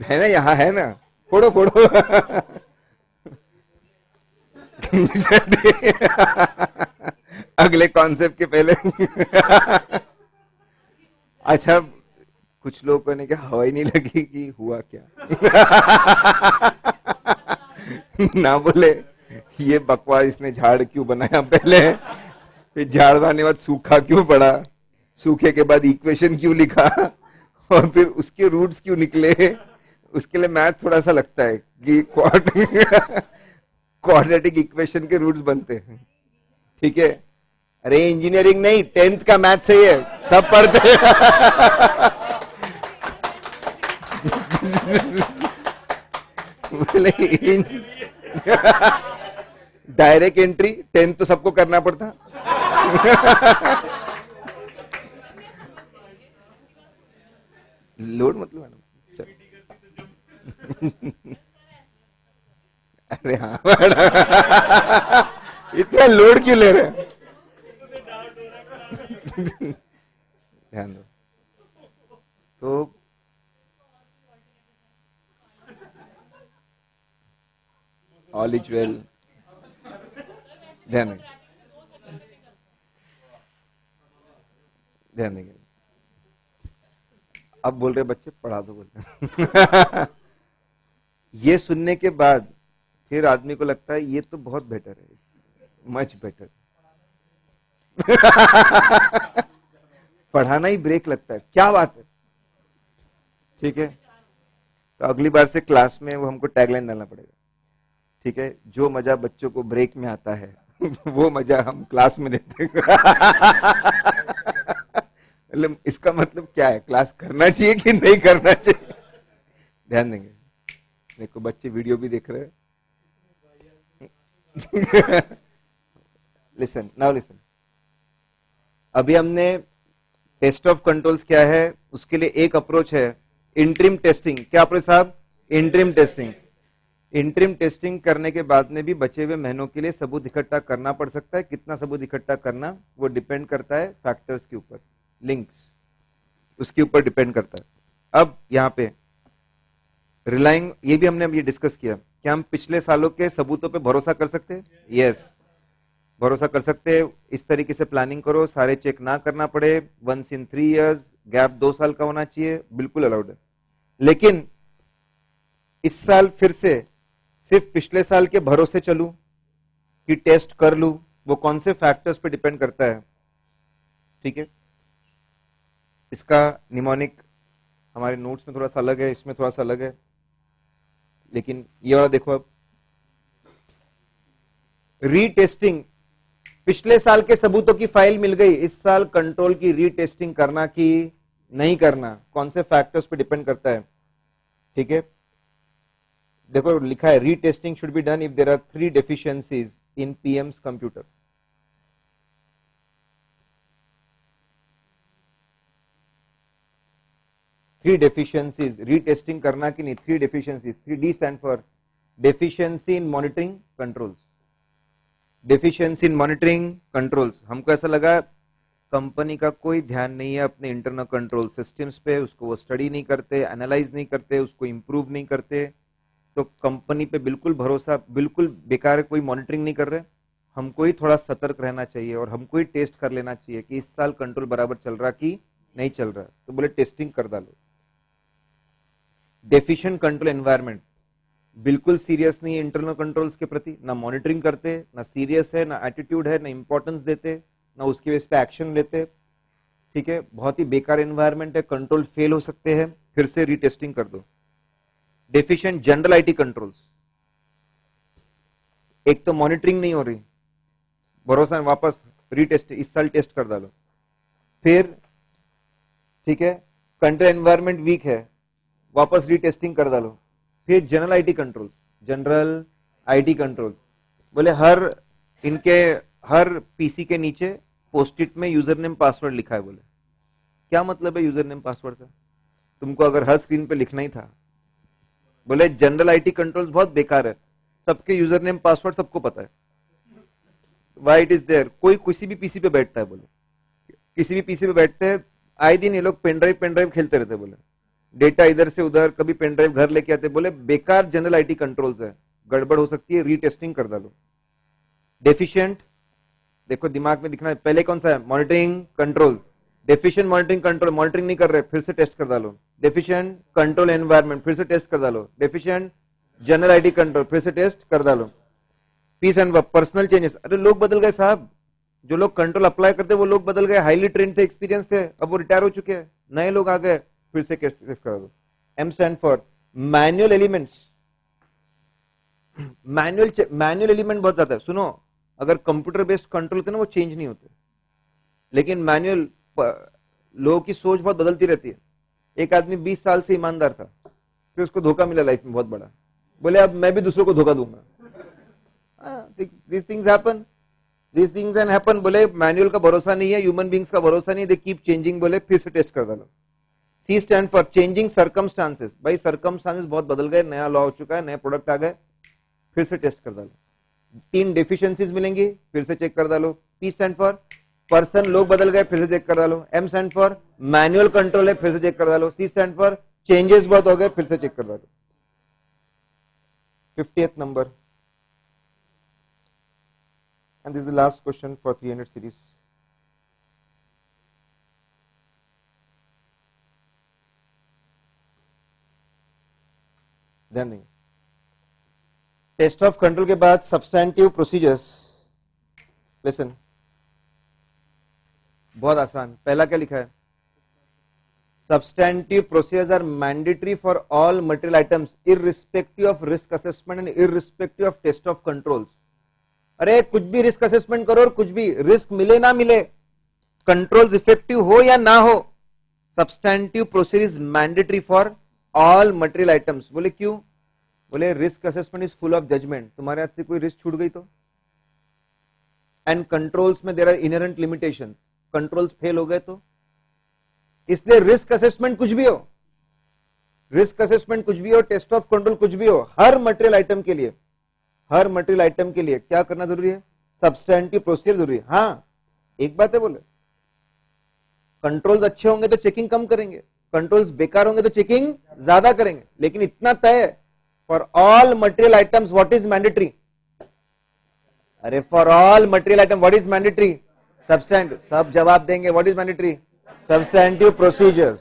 है ना, यहाँ है ना। फोड़ो फोड़ो। अगले कॉन्सेप्ट के पहले। अच्छा कुछ लोगों ने क्या हवा ही नहीं लगी कि हुआ क्या? ना बोले, ये बकवास इसने झाड़ क्यों बनाया पहले? फिर झाड़ बनाने बाद सूखा क्यों पड़ा? सूखे के बाद इक्वेशन क्यों लिखा? और फिर उसके रूट्स क्यों निकले? उसके लिए मैथ थोड़ा सा लगता है कि क्वाड्रेटिक इक्वेशन के रूट्स बनते हैं। ठीक है? अरे इंजीनियरिंग नहीं टेंथ का मैथ सही है सब पढ़ते डायरेक्ट एंट्री टेंथ तो सबको करना पड़ता। लोड मतलब मैडम। अरे हाँ इतना लोड क्यों ले रहे ध्यान दो। तो ऑल इज़ वेल ध्यान ध्यान देंगे अब बोल रहे बच्चे पढ़ा दो बोल रहे ये सुनने के बाद फिर आदमी को लगता है, ये तो बहुत बेटर है। मच बेटर पढ़ाना ही ब्रेक लगता है। क्या बात है? ठीक है? तो अगली बार से क्लास में वो हमको टैगलाइन डालना पड़ेगा। ठीक है? जो मज़ा बच्चों को ब्रेक में आता है, वो मज़ा हम क्लास में देते मतलब इसका मतलब क्या है? क्लास करना चाहिए कि नहीं करना चाहिए? ध्यान देंगे। देखो, बच्चे वीडियो भी देख रहे हैं। लिसन नाउ लिसन अभी हमने टेस्ट ऑफ़ कंट्रोल्स क्या है, उसके लिए एक अप्रोच है इंट्रीम टेस्टिंग क्या अप्रोच साहब? इंट्रीम टेस्टिंग इंट्रीम टेस्टिंग करने के बाद में भी बचे हुए महीनों के लिए सबूत इकट्ठा करना पड़ सकता है। कितना सबूत इकट्ठा करना, वो डिपेंड करता है फैक्टर्स के ऊपर लिंक्स उसके ऊपर डिपेंड करता है। अब यहाँ पे रिलाइंग ये भी हमने ये डिस्कस किया। क्या हम पिछले सालों के सबूतों पे भरोसा कर सकते हैं? यस भरोसा कर सकते हैं। इस तरीके से प्लानिंग करो, सारे चेक ना करना पड़े। Once in three years gap दो साल का होना चाहिए, बिल्कुल अलाउड है। लेकिन इस साल फिर से, सिर्फ़ पिछले साल के भरोसे चलू, कि टेस्ट कर लू, वो कौन से फैक्टर्स पे डिपेंड करता है? ठीक है? इसका निमोनिक हमारे नोट्स में थोड़ा सा अलग है, इसमें थोड़ा सा अलग है। लेकिन ये वाला देखो अब। रीटेस्टिंग पिछले साल के सबूतों की फ़ाइल मिल गई। इस साल कंट्रोल की रीटेस्टिंग करना कि नहीं करना, कौन से फैक्टर्स पे डिपेंड करता है? ठीक है? देखो, लिखा है retesting should be done if there are three deficiencies in PMs computer three deficiencies retesting करना कि नहीं three deficiencies three D stand for deficiency in monitoring controls deficiency in monitoring controls हमको ऐसा लगा कंपनी का कोई ध्यान नहीं है अपने इंटरनल कंट्रोल सिस्टम्स पे, उसको वो स्टडी नहीं करते एनालाइज नहीं करते, उसको इम्प्रूव नहीं करते। तो कंपनी पे बिल्कुल भरोसा, बिल्कुल बेकार कोई मॉनिटरिंग नहीं कर रहे। हमको ही थोड़ा सतर्क रहना चाहिए और हमको ही टेस्ट कर लेना चाहिए कि इस साल कंट्रोल बराबर चल रहा कि नहीं चल रहा। तो बोले टेस्टिंग कर डालो। डेफिशिएंट कंट्रोल एनवायरमेंट बिल्कुल सीरियस नहीं है इंटरनल कंट्रोल्स के प्रति, ना मॉनिटरिंग करते, ना सीरियस है, ना एटीट्यूड है, ना इंपॉर्टेंस देते, ना उसकी वजह पे एक्शन लेते। ठीक है? बहुत ही बेकार एनवायरमेंट है कंट्रोल फेल हो सकते हैं, फिर से रीटेस्टिंग कर दो। डेफिशिएंट जनरल आईटी कंट्रोल्स एक तो मॉनिटरिंग नहीं हो रही। भरोसा वापस रीटेस्ट इस साल टेस्ट कर डालो। फिर, ठीक है? कंट्रोल एनवायरमेंट वीक है, वापस रीटेस्टिंग कर डालो। फिर general IT control general IT control बोले, हर इनके, हर पीसी के नीचे पोस्टिट में यूज़र नेम पासवर्ड लिखा है बोले. क्या मतलब है यूज़र नेम पासवर्ड का? तुमको अगर हर स्क्रीन पे लिखना ही था। बोले जनरल आईटी कंट्रोल्स बहुत बेकार है। सबके यूज़र नेम पासवर्ड सबको पता है। वाई इट इज़ देयर कोई किसी भी पीसी पे बैठता है बोले। किसी भी पीसी पे बैठते हैं, आए दिन ये लोग पेनड्राइव पेनड्राइव खेलते रहते बोले। डेटा इधर से उधर, कभी पेनड्राइव घर लेके आते, बोले, बेकार जनरल आईटी कंट्रोल्स है, गड़बड़ हो सकती है रीटेस्टिंग कर डालो। डेफिशिएंट देखो दिमाग में दिखना है, पहले कौन सा है? Monitoring control deficient monitoring control monitoring नहीं कर रहे, फिर से टेस्ट कर डालो। डेफिशिएंट कंट्रोल एनवायरमेंट फिर से टेस्ट कर डालो। डेफिशिएंट जनरल आईटी कंट्रोल फिर से टेस्ट कर डालो। पीस एंड पर्सनल चेंजेस अरे लोग बदल गए साहब। जो लोग कंट्रोल अप्लाई करते, वो लोग बदल गए। हाईली ट्रेन थे एक्सपीरियंस थे, अब वो रिटायर हो चुके हैं। नए लोग आ गए। फिर से करा दो। M stand for manual elements manual manual element बहुत ज़्यादा है। सुनो, अगर कंप्यूटर बेस्ड कंट्रोल होते ना, वो चेंज नहीं होते। लेकिन मैनुअल लोगों की सोच बहुत बदलती रहती है। एक आदमी 20 साल से ईमानदार था, फिर उसको धोखा मिला लाइफ में बहुत बड़ा। बोले, अब मैं भी दूसरों को धोखा दूँगा। This things happen this things happen बोले मैनुअल का भरोसा नहीं है ह्यूमन बींग्स का भरोसा नहीं दे कीप चेंजिंग बोले, फिर से टेस्ट कर डालो C stand for changing circumstances भाई सर्कमस्टांसेस बहुत बदल गए, नया लॉ हो चुका है नए प्रोडक्ट आ गए फिर से टेस्ट कर डालो। तीन डिफिशियंसीज मिलेंगी, फिर से चेक कर डालो। पी स्टैंड फॉर पर्सन लोग बदल गए, फिर से चेक कर डालो। M stand for manual control है, फिर से चेक कर डालो। सी स्टैंड फॉर चेंजेस बहुत हो गए, फिर से चेक कर डालो। Fifty number and this is the last question for 300 series. ध्यान देंगे टेस्ट ऑफ़ कंट्रोल के बाद सब्सटैंटिव प्रोसीजर्स लिसन बहुत आसान. पहला क्या लिखा है? Substantive procedures are mandatory for all material items irrespective of risk assessment and irrespective of test of controls अरे, कुछ भी रिस्क असेसमेंट करो और कुछ भी रिस्क मिले ना मिले कंट्रोल्स इफ़ेक्टिव हो या ना हो substantive procedure is mandatory for all material items बोले, क्यों? बोले risk assessment is full of judgement तुम्हारे हाथ से कोई रिस्क छूट गई तो? एंड कंट्रोल्स में there are inherent limitation controls fail हो गए तो? इसलिए रिस्क असेसमेंट कुछ भी हो। रिस्क असेसमेंट कुछ भी हो टेस्ट ऑफ़ कंट्रोल कुछ भी हो, हर मटेरियल आइटम के लिए। हर मटेरियल आइटम के लिए क्या करना ज़रूरी है? सब्सटैंटिव प्रोसीजर ज़रूरी है। हाँ एक बात है बोले। कंट्रोल्स अच्छे होंगे तो चेकिंग कम करेंगे। कंट्रोल्स बेकार होंगे तो चेकिंग ज़्यादा करेंगे। लेकिन इतना तय for all material items what is mandatory अरे for all material item what is mandatory substantive सब जवाब देंगे what is mandatory substantive procedures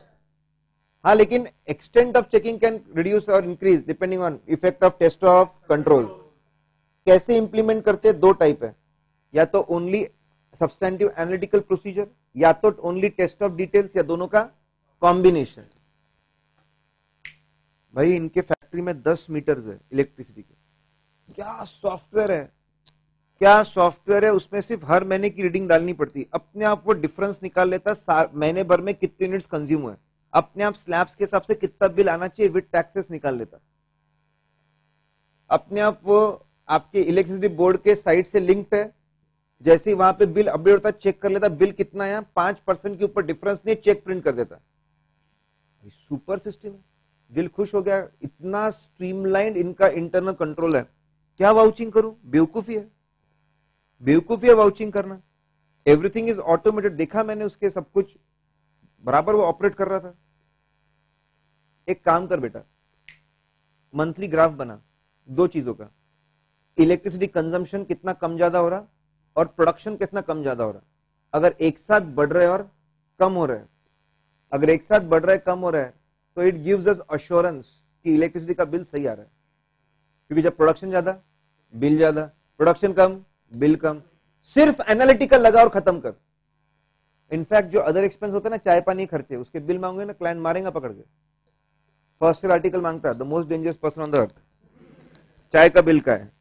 हाँ लेकिन extent of checking can reduce और increase depending on effect of test of control कैसे implement करते हैं? दो टाइप है। या तो ओनली सब्सटैंटिव एनालिटिकल प्रोसीजर या तो ओनली टेस्ट ऑफ़ डिटेल्स या दोनों का कॉम्बिनेशन। भाई, इनके फैक्ट्री में 10 मीटर्स है इलेक्ट्रिसिटी के। क्या सॉफ्टवेयर है? क्या सॉफ्टवेयर है? उसमें सिर्फ़ हर महीने की रीडिंग डालनी पड़ती। अपने आप वो डिफरेंस निकाल लेता है महीने भर में कितने यूनिट्स कंज्यूम हुए अपने आप स्लैब्स के हिसाब से कितना बिल आना चाहिए विद टैक्सेस निकाल लेता। अपने आप वो आपके इलेक्ट्रिसिटी बोर्ड के साइट से लिंक्ड है। जैसे वहाँ पे बिल अपडेट होता चेक कर लेता बिल कितना है? पाँच परसेंट के ऊपर डिफरेंस नहीं चेक प्रिंट कर देता। सुपर सिस्टम है। दिल खुश हो गया। इतना स्ट्रीमलाइन इनका इंटरनल कंट्रोल है। क्या वाउचिंग करूँ? बेवकूफ़ी है। बेवकूफ़ी है वाउचिंग करना। एवरीथिंग इज़ ऑटोमेटेड देखा मैंने उसके सब कुछ। बराबर वो ऑपरेट कर रहा था। एक काम कर बेटा। मंथली ग्राफ बना। दो चीज़ों का। इलेक्ट्रिसिटी कंजम्पशन कितना कम ज़्यादा हो रहा और प्रोडक्शन कितना कम ज़्यादा हो रहा। अगर एक साथ बढ़ रहे और कम हो रहे। अगर एक साथ बढ़ रहा है कम हो रहा है तो इट गिव्स अस अश्योरेंस कि इलेक्ट्रिसिटी का बिल सही आ रहा है। क्योंकि जब प्रोडक्शन ज़्यादा बिल ज़्यादा प्रोडक्शन कम बिल कम, सिर्फ़ एनालिटिकल लगा और खत्म कर। इनफैक्ट जो अदर एक्सपेंस होता है ना, चाय पानी खर्चे, उसके बिल मांगे ना क्लाइंट मारेगा, पकड़ के। फ़र्स्ट आर्टिकल माँगता है the most dangerous person on the earth चाय का बिल का है।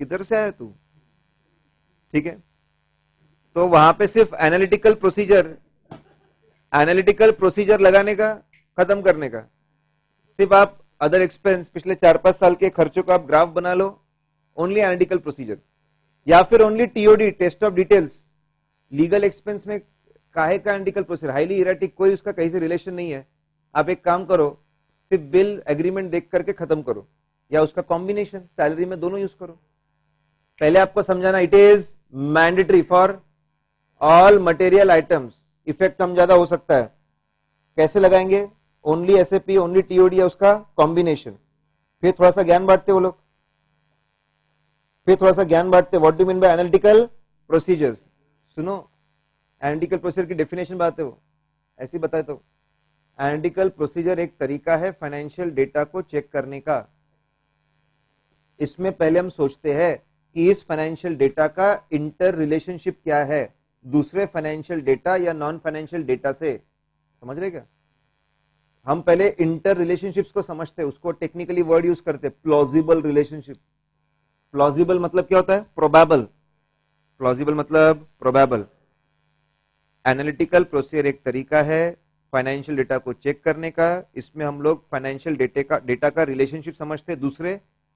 किधर से आया तू? ठीक है? तो वहाँ पे सिर्फ़ एनालिटिकल प्रोसीजर एनालिटिकल प्रोसीजर लगाने का, खत्म करने का। सिर्फ़ आप अदर एक्सपेंस पिछले चार पाँच साल के खर्चों का आप ग्राफ बना लो ओनली एनालिटिकल प्रोसीजर या फिर only TOD test of details legal expense में काहे का एनालिटिकल प्रोसीजर हाईली इराटिक कोई उसका कहीं से रिलेशन नहीं है। आप एक काम करो, सिर्फ़ बिल एग्रीमेंट देख करके खत्म करो। या उसका कॉम्बिनेशन सैलरी में दोनों यूज़ करो। पहले आपको समझाना it is mandatory for all material items effect कम ज़्यादा हो सकता है। कैसे लगाएँगे? Only S P only TOD या उसका कॉम्बिनेशन फिर थोड़ा सा ज्ञान बांटते वो लोग। फिर थोड़ा सा ज्ञान बांटते what do mean by analytical procedures सुनो एनालिटिकल प्रोसीजर की डेफिनेशन बताते हो ऐसी बताए तो एनालिटिकल प्रोसीजर एक तरीका है फाइनेंशियल डेटा को चेक करने का। इसमें पहले हम सोचते हैं कि इस फाइनेंशियल डेटा का इंटर रिलेशनशिप क्या है। दूसरे फाइनेंशियल डेटा या नॉन फाइनेंशियल डेटा से, समझ रहे क्या? हम पहले इंटर रिलेशनशिप्स को समझते हैं उसको टेक्निकली वर्ड यूज़ करते हैं प्लॉजिबल रिलेशनशिप प्लॉजिबल मतलब क्या होता है? प्रोबेबल प्लॉजिबल मतलब प्रोबेबल एनालिटिकल प्रोसीजर एक तरीका है फाइनेंशियल डेटा को चेक करने का। इसमें हम लोग फाइनेंशियल डेटा का डेटा का रिलेशनशिप समझते हैं दूसरे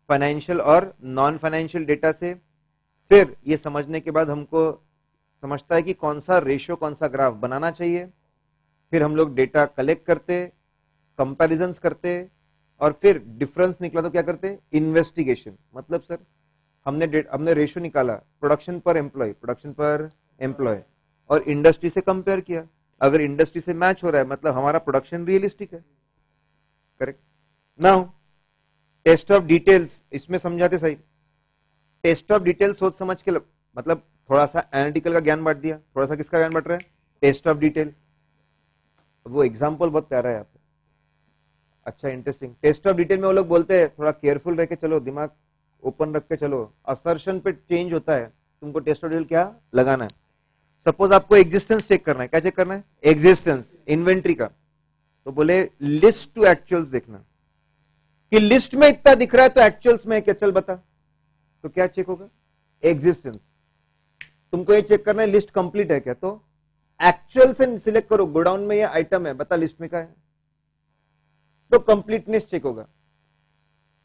फाइनेंशियल और नॉन फाइनेंशियल डेटा से। फिर ये समझने के बाद हमको समझता है कि कौन सा रेशियो कौन सा ग्राफ बनाना चाहिए। फिर हम लोग डेटा कलेक्ट करते कंपैरिजन करते, और फिर डिफरेंस निकला तो क्या करते? इन्वेस्टिगेशन मतलब सर हमने हमने रेशियो निकाला production per employee production per employee और इंडस्ट्री से कंपेयर किया। अगर इंडस्ट्री से मैच हो रहा है मतलब हमारा प्रोडक्शन रियलिस्टिक है। Correct now test of details इसमें समझाते सही। टेस्ट ऑफ़ डिटेल्स सोच समझ के मतलब थोड़ा सा एनालिटिकल का ज्ञान बांट दिया। थोड़ा सा किसका ज्ञान बांट रहा टेस्ट ऑफ़ डिटेल वो एग्ज़ाम्पल बहुत प्यारा है पे। अच्छा इंटरेस्टिंग टेस्ट ऑफ़ डिटेल में वो लोग बोलते हैं, थोड़ा केयरफुल रह के चलो, दिमाग ओपन रख के चलो। असर्शन पे चेंज होता है। तुमको टेस्ट ऑफ़ डिटेल क्या लगाना है? सपोज़ आपको एग्जिस्टेंस चेक करना है। क्या चेक करना है? एग्जिस्टेंस इन्वेंट्री का। तो बोले लिस्ट टू एक्चुअल्स देखना। कि लिस्ट में इतना दिख रहा है तो एक्चुअल्स में क्या? चल बता। तो क्या चेक होगा? एग्जिस्टेंस तुमको ये चेक करना है लिस्ट कंप्लीट है क्या? तो एक्चुअल से सिलेक्ट करो, गोडाउन में ये आइटम है, बता लिस्ट में क्या है। तो कंप्लीटनेस चेक होगा।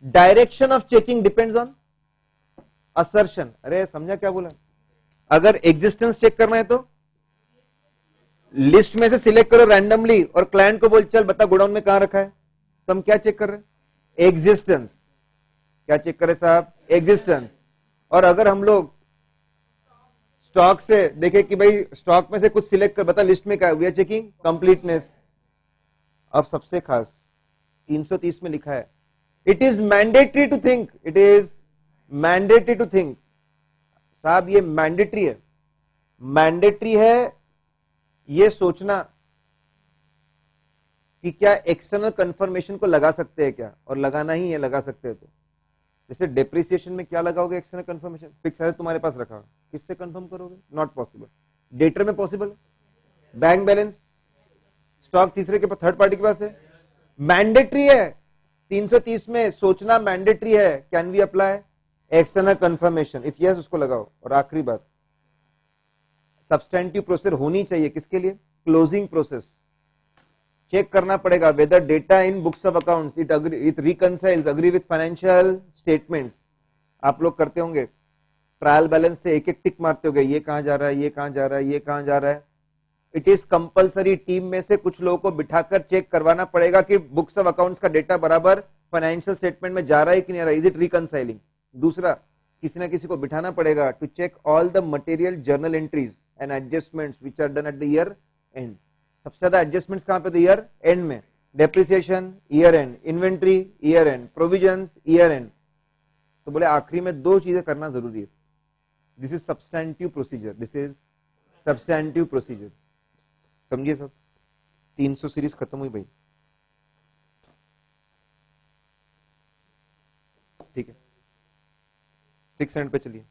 Direction of checking depends on assertion अरे, समझा क्या बोला? अगर एग्जिस्टेंस चेक करना है तो लिस्ट में से सिलेक्ट करो रैंडमली और क्लाइंट को बोल, चल, बता गोडाउन में कहाँ रखा है? तो हम क्या चेक कर रहे हैं? एग्जिस्टेंस क्या चेक करें साहब? एग्जिस्टेंस और अगर हम लोग स्टॉक से, देखे कि भाई स्टॉक में से कुछ सिलेक्ट कर, बता लिस्ट में क्या वी आर चेकिंग कंप्लीटनेस अब सबसे खास 330 में लिखा है। It is mandatory to think it is mandatory to think साहब, ये मैंडेटरी है। मैंडेटरी है ये सोचना कि क्या एक्सटर्नल कंफर्मेशन को लगा सकते हैं क्या? और लगाना ही है, लगा सकते हैं तो। जैसे डेप्रिसिएशन में क्या लगाओगे एक्सटर्नल कंफर्मेशन फिक्स है, तुम्हारे पास रखा। किससे कंफर्म करोगे? नॉट पॉसिबल डेटर में पॉसिबल बैंक बैलेंस स्टॉक तीसरे के थर्ड पार्टी के पास है? मैंडेटरी है. 330 में सोचना मैंडेटरी है. Can we apply external confirmation if yes उसको लगाओ. और आखिरी बात. सब्सटेंटिव प्रोसेस होनी चाहिए. किसके लिए? क्लोजिंग प्रोसेस चेक करना पड़ेगा whether data in books of accounts it agree it reconciles agree with financial statements आप लोग करते होंगे. ट्रायल बैलेंस से एक एक टिक मारते हो गए, ये कहाँ जा रहा है, ये कहाँ जा रहा है, ये कहाँ जा रहा है। इट इज़ कंपलसरी टीम में से कुछ लोगों को बिठाकर चेक करवाना पड़ेगा कि बुक्स ऑफ़ अकाउंट्स का डेटा बराबर फाइनेंशियल स्टेटमेंट में जा रहा है कि नहीं आ रहा इज़ इट रिकनसाइलिंग दूसरा, किसी ना किसी को बिठाना पड़ेगा to check all the material journal entries and adjustments which are done at the year end सबसे ज़्यादा एडजस्टमेंट्स कहाँ पे ईयर एंड में? Depreciation year end inventory year end provision year end तो बोले, आखिरी में दो चीज़ें करना ज़रूरी है। This is substantive procedure this is substantive procedure समझिए सब? 300 सीरीज़ खत्म हुई भाई। ठीक है। सिक्स एंड पे चलिए।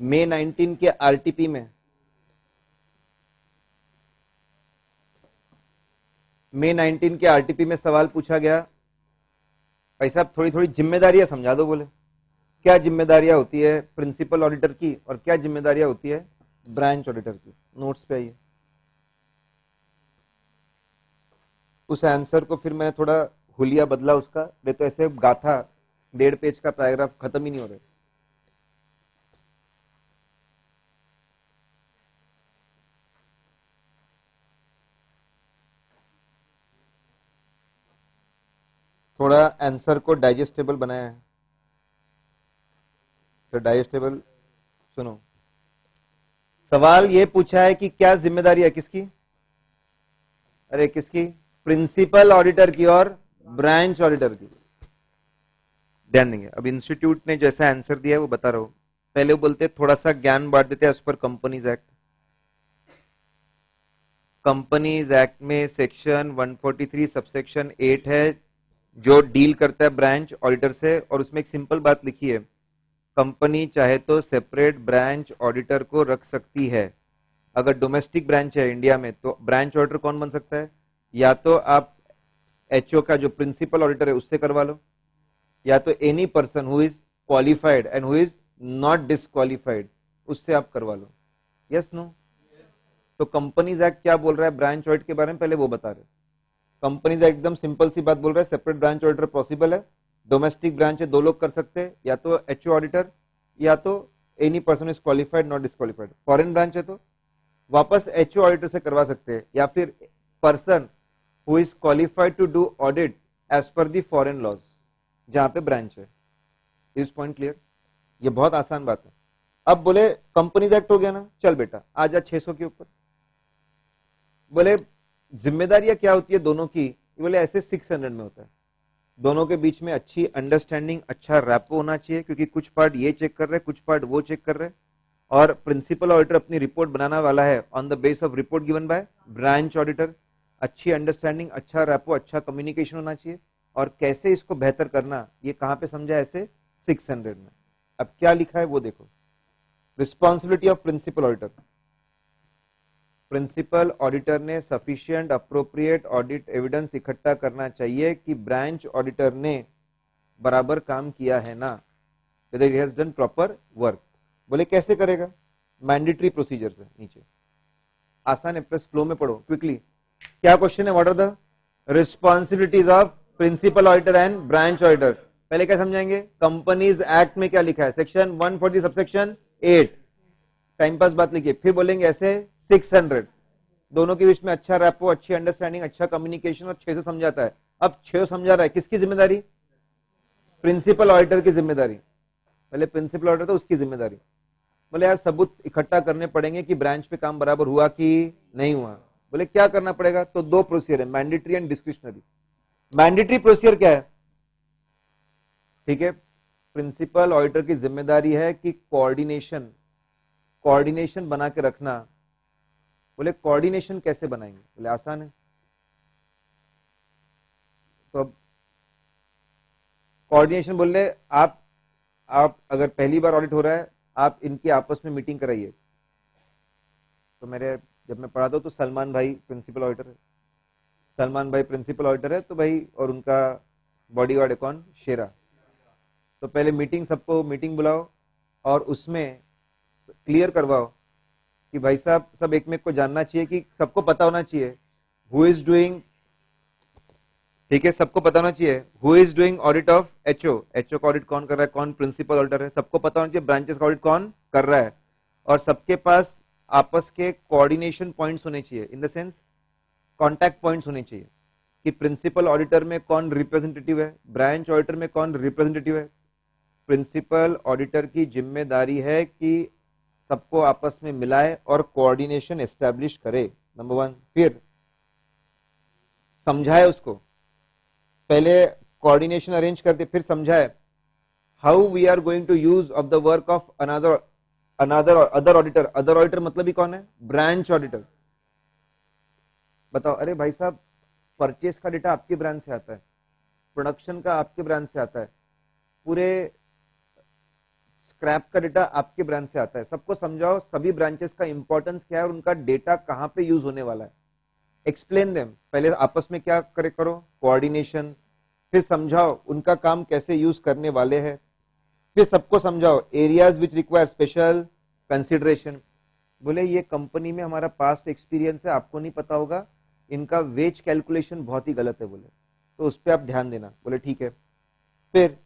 मे 19 के आरटीपी में। मे 19 के आरटीपी में सवाल पूछा गया। भाई साहब थोड़ी थोड़ी जिम्मेदारियाँ समझा दो बोले। क्या जिम्मेदारियाँ होती है प्रिंसिपल ऑडिटर की और क्या जिम्मेदारियाँ होती है ब्रांच ऑडिटर की? नोट्स पे आइए। उस आंसर को फिर मैंने थोड़ा हुलिया बदला उसका, नहीं तो ऐसे गाथा डेढ़ पेज का पैराग्राफ खत्म ही नहीं हो रहा थोड़ा आंसर को डाइजेस्टेबल बनाया है। सर डाइजेस्टेबल सुनो। सवाल ये पूछा है कि क्या ज़िम्मेदारी है किसकी? अरे, किसकी? प्रिंसिपल ऑडिटर की और ब्रांच ऑडिटर की। ध्यान देंगे। अब इंस्टीट्यूट ने जैसा आंसर दिया है, वो बता रहा हूँ। पहले वो बोलते थोड़ा सा ज्ञान बांट देते हैं, उस पर कंपनीज़ एक्ट कंपनीज़ एक्ट में सेक्शन 143 सबसेक्शन 8 है। जो डील करता है ब्रांच ऑडिटर से, और उसमें एक सिंपल बात लिखी है, कंपनी चाहे तो सेपरेट ब्रांच ऑडिटर को रख सकती है। अगर डोमेस्टिक ब्रांच है इंडिया में तो ब्रांच ऑडिटर कौन बन सकता है? या तो आप एचओ का जो प्रिंसिपल ऑडिटर है, उससे करवा लो। या तो any person who is qualified and who is not disqualified, उससे आप करवा लो। Yes, no? तो कंपनीज़ एक्ट क्या बोल रहा है, ब्रांच ऑडिट के बारे में पहले वो बता रहे कंपनीज़ एकदम सिंपल सी बात बोल रहा है सेपरेट ब्रांच ऑडिटर पॉसिबल है। डोमेस्टिक ब्रांच है, दो लोग कर सकते हैं, या तो एच ऑडिटर या तो any person is qualified not disqualified foreign branch है तो वापस एच ऑडिटर से करवा सकते हैं, या फिर person who is qualified to do audit as per the foreign laws जहाँ पे ब्रांच है। इज़ पॉइंट क्लियर ये बहुत आसान बात है। अब बोले कंपनीज़ एक्ट हो गया ना, चल बेटा आ जा 600 के ऊपर। बोले जिम्मेदारियाँ क्या होती है दोनों की? बोले, ऐसे 600 में होता है। दोनों के बीच में अच्छी अंडरस्टैंडिंग अच्छा रैपो होना चाहिए, क्योंकि कुछ पार्ट ये चेक कर रहे हैं कुछ पार्ट वो चेक कर रहे। हैं और प्रिंसिपल ऑडिटर अपनी रिपोर्ट बनाना वाला है on the base of report given by branch auditor अच्छी अंडरस्टैंडिंग अच्छा रैपो अच्छा कम्युनिकेशन होना चाहिए। और कैसे इसको बेहतर करना, ये कहाँ पे समझा ऐसे? 600 में। अब क्या लिखा है वो देखो। Responsibility of principal auditor principal auditor ने सफिशियंट अप्रोप्रिएट ऑडिट एविडेंस इकट्ठा करना चाहिए कि ब्रांच ऑडिटर ने बराबर काम किया है ना whether has done proper work बोले, कैसे करेगा? मैंडेटरी प्रोसीजर से, नीचे। आसान है प्रेस फ्लो में पढ़ो क्विकली क्या क्वेश्चन है what are the responsibilities of principal auditor and branch auditor पहले क्या समझाएँगे? कंपनीज़ एक्ट में क्या लिखा है? Section one forty subsection eight time पास बात लिखिए फिर बोलेंगे ऐसे 600 दोनों के बीच में अच्छा रैपो अच्छी अंडरस्टैंडिंग अच्छा कम्युनिकेशन और 600 समझाता है। अब 600 समझा रहा है, किसकी ज़िम्मेदारी? प्रिंसिपल ऑडिटर की ज़िम्मेदारी। पहले प्रिंसिपल ऑडिटर तो उसकी ज़िम्मेदारी। बोले, यार, सबूत इकट्ठा करने पड़ेंगे कि ब्रांच पे काम बराबर हुआ कि नहीं हुआ। बोले, क्या करना पड़ेगा? तो दो प्रोसीजर है mandatory and discretionary mandatory procedure क्या है? ठीक है प्रिंसिपल ऑडिटर की ज़िम्मेदारी है कि कोऑर्डिनेशन कोऑर्डिनेशन बना के रखना। बोले कोऑर्डिनेशन कैसे बनाएँगे? बोले, आसान है। तो अब कोऑर्डिनेशन बोल रहे आप आप अगर पहली बार ऑडिट हो रहा है, आप इनकी आपस में मीटिंग कराइए। तो मेरे, जब मैं पढ़ाता हूँ तो सलमान भाई प्रिंसिपल ऑडिटर है। सलमान भाई प्रिंसिपल ऑडिटर है तो भाई और उनका बॉडी गार्ड कौन? शेरा। तो पहले मीटिंग सबको मीटिंग बुलाओ और उसमें क्लियर करवाओ कि भाई साहब, सब एक में को जानना चाहिए कि सबको पता होना चाहिए हु इज़ डूइंग ठीक है, सबको पता होना चाहिए who is doing audit of HO HO का ऑडिट कौन कर रहा है, कौन प्रिंसिपल ऑडिटर है, सबको पता होना चाहिए ब्रांचेस का ऑडिट कौन कर रहा है। और सबके पास आपस के कोऑर्डिनेशन पॉइंट्स होने चाहिए in the sense contact points होने चाहिए, कि प्रिंसिपल ऑडिटर में कौन रिप्रेजेंटेटिव है ब्रांच ऑडिटर में कौन रिप्रेजेंटेटिव है। प्रिंसिपल ऑडिटर की ज़िम्मेदारी है कि सबको आपस में मिलाए और कोऑर्डिनेशन एस्टेब्लिश करे। नंबर वन फिर समझाए उसको। पहले कोऑर्डिनेशन अरेंज करते, फिर समझाए how we are going to use of the work of another another other auditor other auditor मतलब ही कौन है? ब्रांच ऑडिटर बताओ, अरे भाई साहब परचेस का डेटा आपके ब्रांच से आता है। प्रोडक्शन का आपके ब्रांच से आता है। पूरे स्क्रैप का डेटा आपके ब्रांच से आता है। सबको समझाओ, सभी ब्रांचेस का इंपॉर्टेंस क्या है और उनका डेटा कहाँ पे यूज़ होने वाला है। एक्सप्लेन देम पहले आपस में क्या करे करो? कोऑर्डिनेशन फिर समझाओ, उनका काम कैसे यूज़ करने वाले हैं। फिर सबको समझाओ areas which require special consideration बोले, ये कंपनी में हमारा पास्ट एक्सपीरियंस है, आपको नहीं पता होगा। इनका वेज कैलकुलेशन बहुत ही गलत है, बोले। तो उस पर आप ध्यान देना। बोले, ठीक है। फिर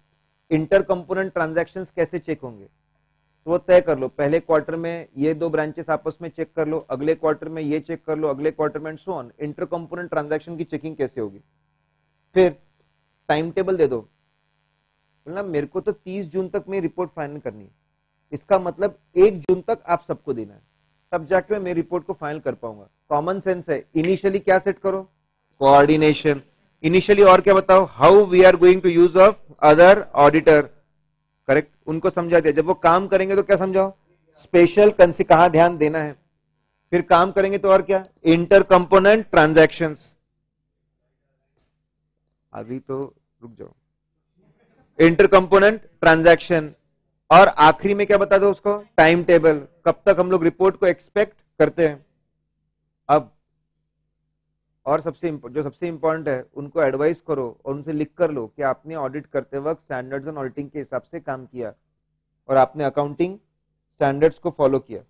इंटर कंपोनेंट ट्रांजेक्शन कैसे चेक होंगे? तो वो तय कर लो। पहले क्वार्टर में ये दो ब्रांचेस आपस में चेक कर लो, अगले क्वार्टर में ये चेक कर लो, अगले क्वार्टर में so on inter component transaction की चेकिंग कैसे होगी? फिर टाइम टेबल दे दो। बोलना, मेरे को तो 30 जून तक मेरी रिपोर्ट फाइनल करनी है। इसका मतलब एक जून तक आप सबको देना है। तब जाके मैं मेरी रिपोर्ट को फाइनल कर पाऊँगा। कॉमन सेंस है। इनिशियली क्या सेट करो? कोऑर्डिनेशन इनिशियली और क्या बताओ? How we are going to use of other auditor correct उनको समझा दिया। जब वो काम करेंगे तो क्या समझाओ? स्पेशल कंसी कहा ध्यान देना है? फिर काम करेंगे तो और क्या? इंटर कंपोनेंट ट्रांजेक्शन अभी तो रुक जाओ। इंटर कंपोनेंट ट्रांजेक्शन और आखिरी में क्या बता दो उसको? टाइम टेबल कब तक हम लोग रिपोर्ट को एक्सपेक्ट करते हैं? और सबसे जो सबसे इम्पोर्टेंट है, उनको एडवाइस करो और उनसे लिख कर लो कि आपने ऑडिट करते वक्त स्टैंडर्ड्स एंड ऑडिटिंग के हिसाब से काम किया और आपने अकाउंटिंग स्टैंडर्ड्स को फॉलो किया।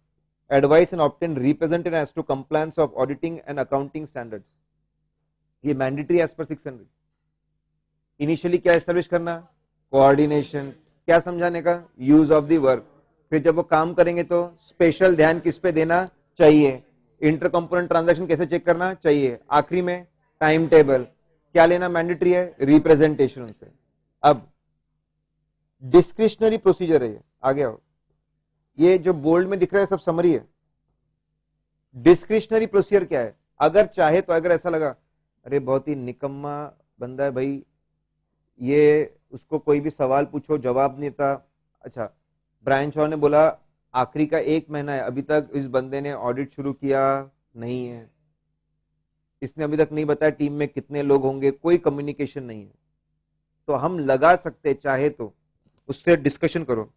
Advice and obtain represented as to compliance of auditing and accounting standards ये mandatory as per six hundred initially क्या एस्टेब्लिश करना? कोऑर्डिनेशन क्या समझाने का? यूज़ ऑफ़ दी वर्क फिर जब वो काम करेंगे तो स्पेशल ध्यान किस पे देना? चाहिए। इंटर कंपोनेंट ट्रांजेक्शन कैसे चेक करना? चाहिए। आखिरी में टाइम टेबल। क्या लेना मैंडेटरी है? रिप्रेजेंटेशन उनसे। अब डिस्क्रिशनरी प्रोसीजर है आगे आओ। ये जो बोल्ड में दिख रहा है, सब समरी है। डिस्क्रिशनरी प्रोसीजर क्या है? अगर चाहे तो अगर ऐसा लगा, अरे, बहुत ही निकम्मा बंदा है भाई। ये, उसको कोई भी सवाल पूछो, जवाब नहीं था अच्छा ब्रांच ने बोला आखिरी का एक महीना है, अभी तक इस बंदे ने ऑडिट शुरू किया नहीं है। इसने अभी तक नहीं बताया टीम में कितने लोग होंगे, कोई कम्युनिकेशन नहीं है। तो हम लगा सकते चाहे तो उससे डिस्कशन करो।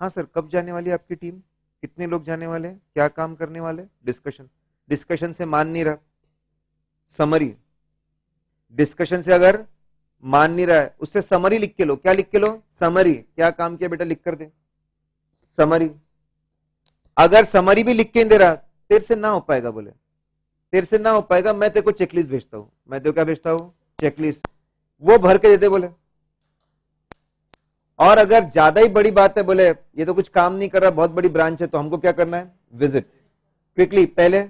हाँ सर कब जाने वाली है आपकी टीम कितने लोग जाने वाले हैं? क्या काम करने वाले? डिस्कशन डिस्कशन से मान नहीं रहा। समरी डिस्कशन से अगर मान नहीं रहा है, उससे समरी लिख के लो। क्या लिख के लो? समरी क्या काम किया बेटा? लिख कर दे। समरी अगर समरी भी लिख के दे रहा, तेरे से ना हो पाएगा बोले। तेरे से ना हो पाएगा, मैं तेरे को चेकलिस्ट भेजता हूँ। मैं तेरे क्या भेजता हूँ? चेकलिस्ट वो भर के देते बोले। और अगर ज़्यादा ही बड़ी बात है बोले, ये तो कुछ काम नहीं कर रहा, बहुत बड़ी ब्रांच है तो हमको क्या करना है? विज़िट क्विकली पहले।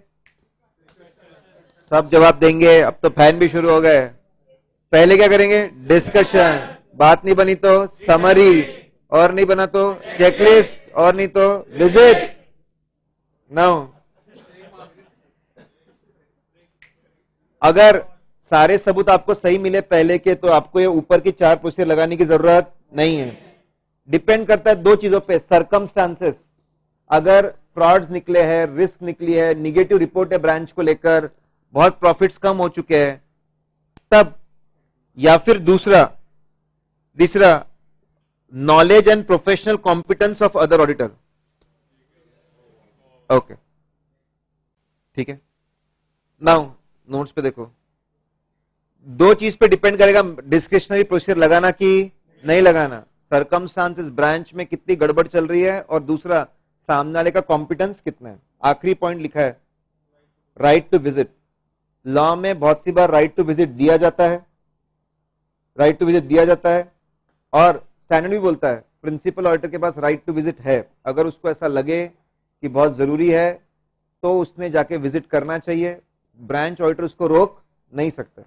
सब जवाब देंगे, अब तो फ़ैन भी शुरू हो गए। पहले क्या करेंगे? डिस्कशन बात नहीं बनी तो समरी। और नहीं बना तो चेकलिस्ट और नहीं तो विज़िट नाउ अगर सारे सबूत आपको सही मिले पहले के तो आपको ये ऊपर की चार प्रोसीजर लगाने की ज़रूरत नहीं है। डिपेंड करता है दो चीज़ों पे सरकमस्टांसेस अगर फ्रॉड्स निकले हैं रिस्क निकली है निगेटिव रिपोर्ट है ब्रांच को लेकर, बहुत प्रॉफिट्स कम हो चुके हैं, तब या फिर दूसरा, तीसरा knowledge and professional competence of other auditor okay ठीक है? नाउ नोट्स पे देखो। दो चीज़ पे डिपेंड करेगा डिस्क्रिप्शनरी प्रोसीजर लगाना कि नहीं लगाना। सरकम ब्रांच में कितनी गड़बड़ चल रही है और दूसरा सामने वाले का कॉम्पिटेंस कितना है? आखिरी पॉइंट लिखा है राइट टू विज़िट लॉ में बहुत सी बार राइट टू विज़िट दिया जाता है। राइट टू विज़िट दिया जाता है। और स्टैंडर्ड भी बोलता है प्रिंसिपल ऑडिटर के पास राइट टू विज़िट है। अगर उसको ऐसा लगे कि बहुत ज़रूरी है तो उसने जाके विज़िट करना चाहिए। ब्रांच ऑडिटर उसको रोक नहीं सकता।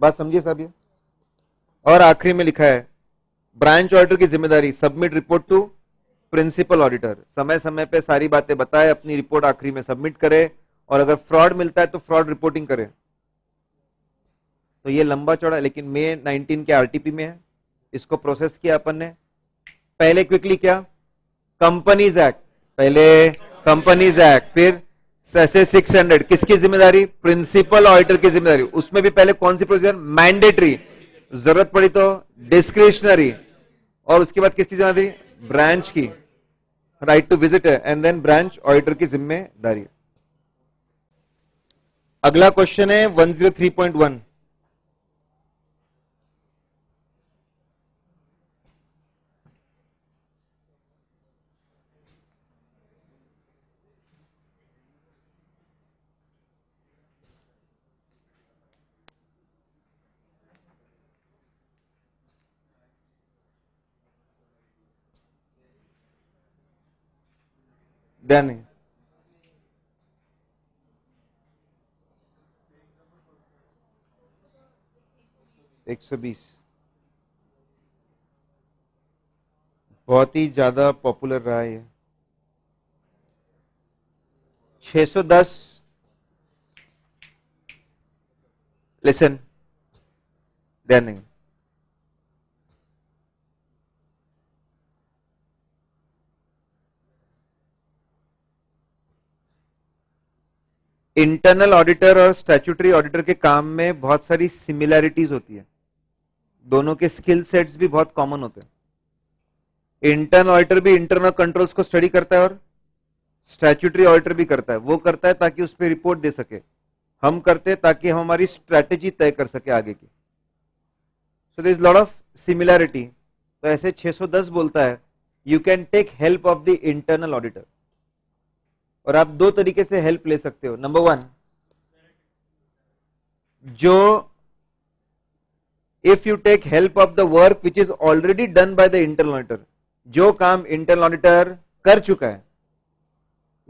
बात समझिए साहब ये। और आखिरी में लिखा है ब्रांच ऑडिटर की ज़िम्मेदारी submit report to principal auditor समय समय पे सारी बातें बताए, अपनी रिपोर्ट आखिरी में सबमिट करे, और अगर फ्रॉड मिलता है तो फ्रॉड रिपोर्टिंग करे। तो ये लंबा चौड़ा, लेकिन मे 19 के आरटीपी में है। इसको प्रोसेस किया अपन ने। पहले क्विकली क्या? कंपनीज़ एक्ट पहले कंपनीज़ एक्ट फिर सिक्स हंड्रेड किसकी ज़िम्मेदारी? प्रिंसिपल ऑडिटर की ज़िम्मेदारी। उसमें भी पहले कौन सी प्रोसीजर मैंडेटरी ज़रूरत पड़ी तो डिस्क्रिशनरी और उसके बाद किस चीज़ थी ब्रांच की right to visit and then branch auditor की ज़िम्मेदारी अगला क्वेश्चन है 103.1 नहीं एक सौ बीस बहुत ही ज़्यादा पॉपुलर रहा है छह सौ दस। लिसन ध्यान इंटरनल ऑडिटर और स्टैचूटरी ऑडिटर के काम में बहुत सारी सिमिलैरिटीज होती है। दोनों के स्किल सेट्स भी बहुत कॉमन होते हैं। इंटरनल ऑडिटर भी इंटरनल कंट्रोल्स को स्टडी करता है और स्टैचूटरी ऑडिटर भी करता है। वो करता है ताकि उस पर रिपोर्ट दे सके। हम करते हैं ताकि हम हमारी स्ट्रैटेजी तय कर सके आगे की। So this lot of similarity तो ऐसे 610 बोलता है you can take help of the internal auditor और आप दो तरीके से हेल्प ले सकते हो. नंबर वन जो if you take help of the work which is already done by the internal auditor जो काम इंटरनल ऑडिटर कर चुका है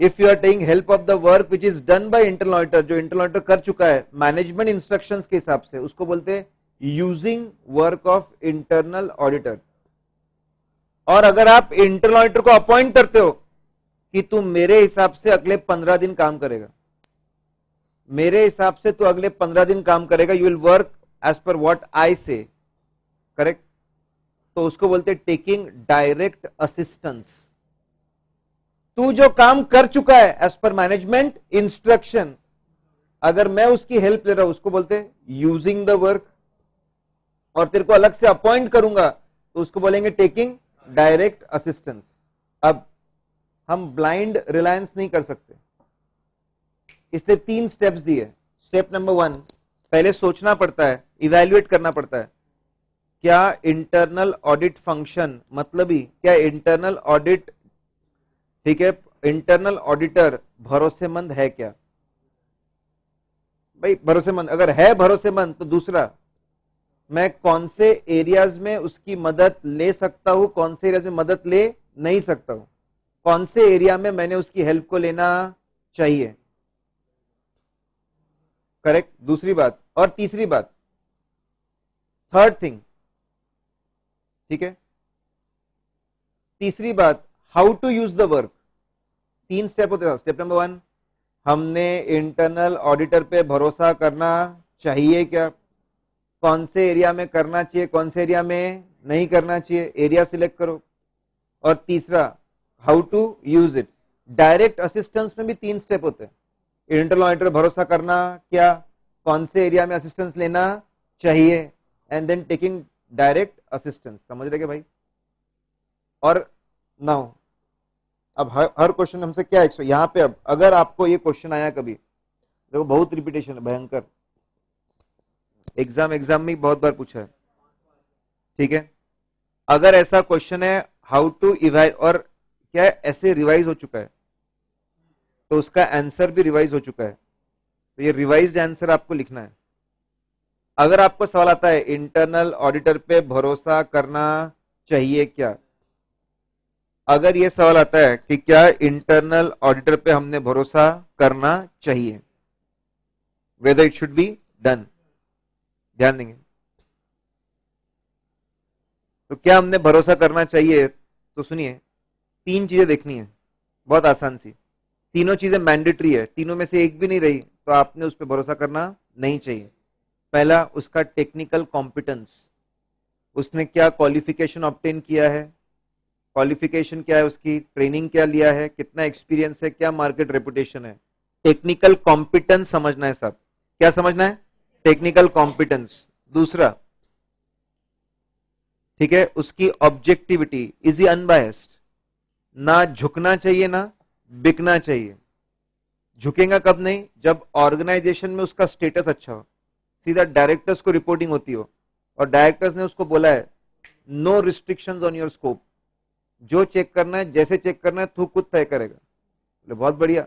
if you are taking help of the work which is done by internal auditor जो internal auditor कर चुका है management instruction के हिसाब से, उसको बोलते हैं using work of internal auditor और अगर आप इंटरनल ऑडिटर को अपॉइंट करते हो कि तू मेरे हिसाब से अगले पंद्रह दिन काम करेगा। मेरे हिसाब से तू अगले पंद्रह दिन काम करेगा। You will work as per what I say correct तो उसको बोलते टेकिंग डायरेक्ट असिस्टेंस तू जो काम कर चुका है एज पर मैनेजमेंट इंस्ट्रक्शन अगर मैं उसकी हेल्प ले रहा हूँ, उसको बोलते यूजिंग द वर्क और तेरे को अलग से अपॉइंट करूँगा तो उसको बोलेंगे टेकिंग डायरेक्ट असिस्टेंस अब हम ब्लाइंड रिलायंस नहीं कर सकते। इसने तीन स्टेप्स दिए। स्टेप नंबर वन पहले सोचना पड़ता है इवेल्युएट करना पड़ता है। क्या इंटरनल ऑडिट फ़ंक्शन मतलब ही क्या इंटरनल ऑडिट ठीक है इंटरनल ऑडिटर भरोसेमंद है क्या? भाई, भरोसेमंद, अगर है भरोसेमंद तो दूसरा, मैं कौन से एरियाज़ में उसकी मदद ले सकता हूँ, कौन से एरियाज़ में मदद ले नहीं सकता हूँ? कौन से एरिया में मैंने उसकी हेल्प को लेना चाहिए? करेक्ट दूसरी बात। और तीसरी बात। थर्ड थिंग ठीक है? तीसरी बात how to use the work तीन स्टेप होते हैं। स्टेप नंबर वन हमने इंटरनल ऑडिटर पे भरोसा करना चाहिए क्या? कौन से एरिया में करना चाहिए, कौन से एरिया में नहीं करना चाहिए? एरिया सिलेक्ट करो। और तीसरा how to use it direct assistance में भी तीन स्टेप होते हैं. इंटरनल ऑडिटर भरोसा करना क्या कौन से एरिया में असिस्टेंस लेना चाहिए and then taking direct assistance समझ रहे भाई? और नाउ अब हर, हर क्वेश्चन हमसे क्या एक यहाँ पे अब अगर आपको ये क्वेश्चन आया कभी देखो बहुत रिपीटेशन है भयंकर. एग्ज़ाम एग्ज़ाम में बहुत बार पूछा है. ठीक है? अगर ऐसा क्वेश्चन है हाउ टू इवाइव और क्या ऐसे रिवाइज हो चुका है। तो उसका आंसर भी रिवाइज हो चुका है। तो ये रिवाइज आंसर आपको लिखना है। अगर आपको सवाल आता है इंटरनल ऑडिटर पे भरोसा करना चाहिए क्या? अगर ये सवाल आता है कि क्या इंटरनल ऑडिटर पे हमने भरोसा करना चाहिए? Whether it should be done ध्यान देंगे। तो क्या हमने भरोसा करना चाहिए? तो सुनिए। तीन चीज़ें देखनी है। बहुत आसान सी। तीनों चीज़ें मैंडेटरी है। तीनों में से एक भी नहीं रही तो आपने उस पर भरोसा करना नहीं चाहिए। पहला, उसका टेक्निकल कॉम्पिटेंस उसने क्या क्वालिफिकेशन ऑप्टेन किया है? क्वालिफिकेशन क्या है उसकी? ट्रेनिंग क्या लिया है? कितना एक्सपीरियंस है? क्या मार्केट रेपुटेशन है? टेक्निकल कॉम्पिटेंस समझना है सब। क्या समझना है? टेक्निकल कॉम्पिटेंस दूसरा, ठीक है, उसकी ऑब्जेक्टिविटी इज़ ही अनबायस्ड ना झुकना चाहिए ना बिकना चाहिए। झुकेगा कब नहीं? जब ऑर्गेनाइजेशन में उसका स्टेटस अच्छा हो। सीधा डायरेक्टर्स को रिपोर्टिंग होती हो। और डायरेक्टर्स ने उसको बोला है no restriction on your scope जो चेक करना है, जैसे चेक करना है, तू खुद तय करेगा। बोले, बहुत बढ़िया।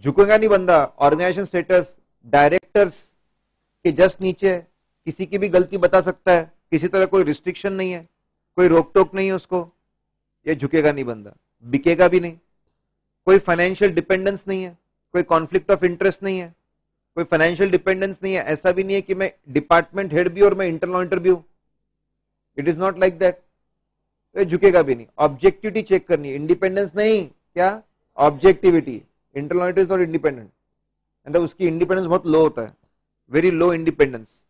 झुकेगा नहीं बंदा। ऑर्गेनाइजेशन स्टेटस डायरेक्टर्स के जस्ट नीचे किसी की भी गलती बता सकता है। किसी तरह कोई रिस्ट्रिक्शन नहीं है। कोई रोक टोक नहीं है उसको। ये झुकेगा नहीं बंदा। बिकेगा भी नहीं। कोई फाइनेंशियल डिपेंडेंस नहीं है। कोई कॉन्फ्लिक्ट ऑफ़ इंटरेस्ट नहीं है। कोई फाइनेंशियल डिपेंडेंस नहीं है। ऐसा भी नहीं है कि मैं डिपार्टमेंट हेड भी और मैं इंटरनल ऑडिटर भी हूँ। It is not like that तो झुकेगा भी नहीं। ऑब्जेक्टिविटी चेक करनी है। इंडिपेंडेंस नहीं। क्या? Objectivity internal auditor is not independent and उसकी इंडिपेंडेंस बहुत लो होता है। वेरी लो इंडिपेंडेंस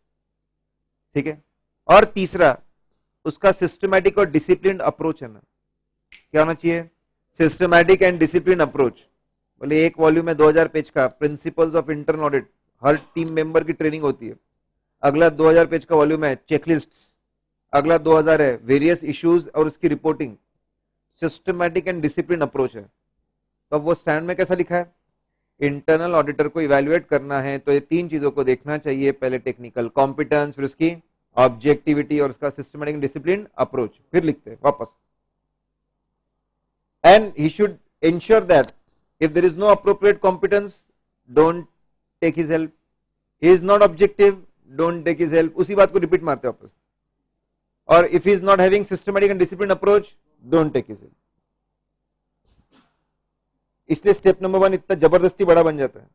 ठीक है? और तीसरा, उसका सिस्टमैटिक और डिसिप्लिन अप्रोच है ना। क्या होना चाहिए? सिस्टमैटिक एंड डिसिप्लिन अप्रोच बोले, एक वॉल्यूम में 2000 पेज का प्रिंसिपल्स ऑफ़ इंटरनल ऑडिट हर टीम मेंबर की ट्रेनिंग होती है। अगला 2000 पेज का वॉल्यूम है चेकलिस्ट अगला 2000 है वेरियस इश्यूज़ और उसकी reporting systematic and discipline approach है। तो अब वो स्टैंड में कैसा लिखा है? इंटरनल ऑडिटर को इवेल्युएट करना है तो ये तीन चीज़ों को देखना चाहिए। पहले टेक्निकल कॉम्पिटेंस फिर उसकी ऑब्जेक्टिविटी और उसका सिस्टमेटिक डिसिप्लिन अप्रोच फिर लिखते हैं, वापस। And he should ensure that if there is no appropriate competence don't take his help he is not objective don't take his help उसी बात को रिपीट मारते वापस। और if is not having systematic and discipline approach don't take his help इसलिए step number one इतना ज़बरदस्ती बड़ा बन जाता है।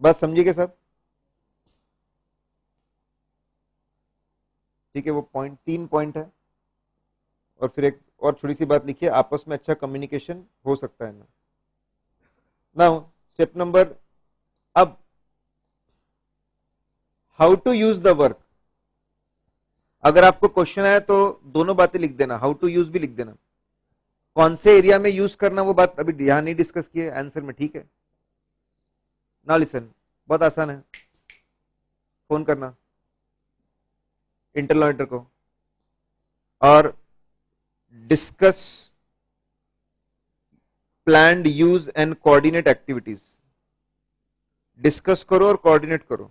बस समझिए सब ठीक है, वो पॉइंट तीन पॉइंट है। और फिर एक और छोटी सी बात लिखिए, आपस में अच्छा कम्युनिकेशन हो सकता है ना। नाउ स्टेप नंबर अब how to use the work अगर आपको क्वेश्चन आया तो दोनों बातें लिख देना हाउ टू यूज़ भी लिख देना। कौन से एरिया में यूज़ करना वो बात अभी यहाँ नहीं डिस्कस किए आंसर में ठीक है। ना लिसन बहुत आसान है। फ़ोन करना। इंटरलॉइटर को। और discuss plan use and coordinate activities discuss करो और कोऑर्डिनेट करो।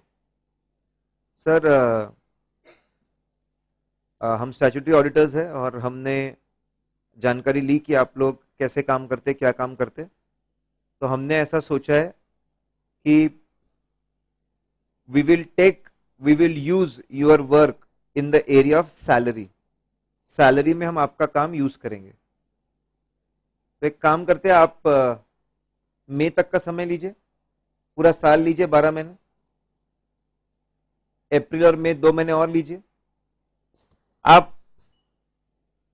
सर आ, आ, हम स्टैचुटरी ऑडिटर्स हैं और हमने जानकारी ली कि आप लोग कैसे काम करते क्या काम करते। तो हमने ऐसा सोचा है कि we will take we will use your work in the area of salary salary में हम आपका काम यूज़ करेंगे। तो एक काम करते हैं, आप मई तक का समय लीजिए, पूरा साल लीजिए बारह महीने। अप्रैल और मई दो महीने और लीजिए। आप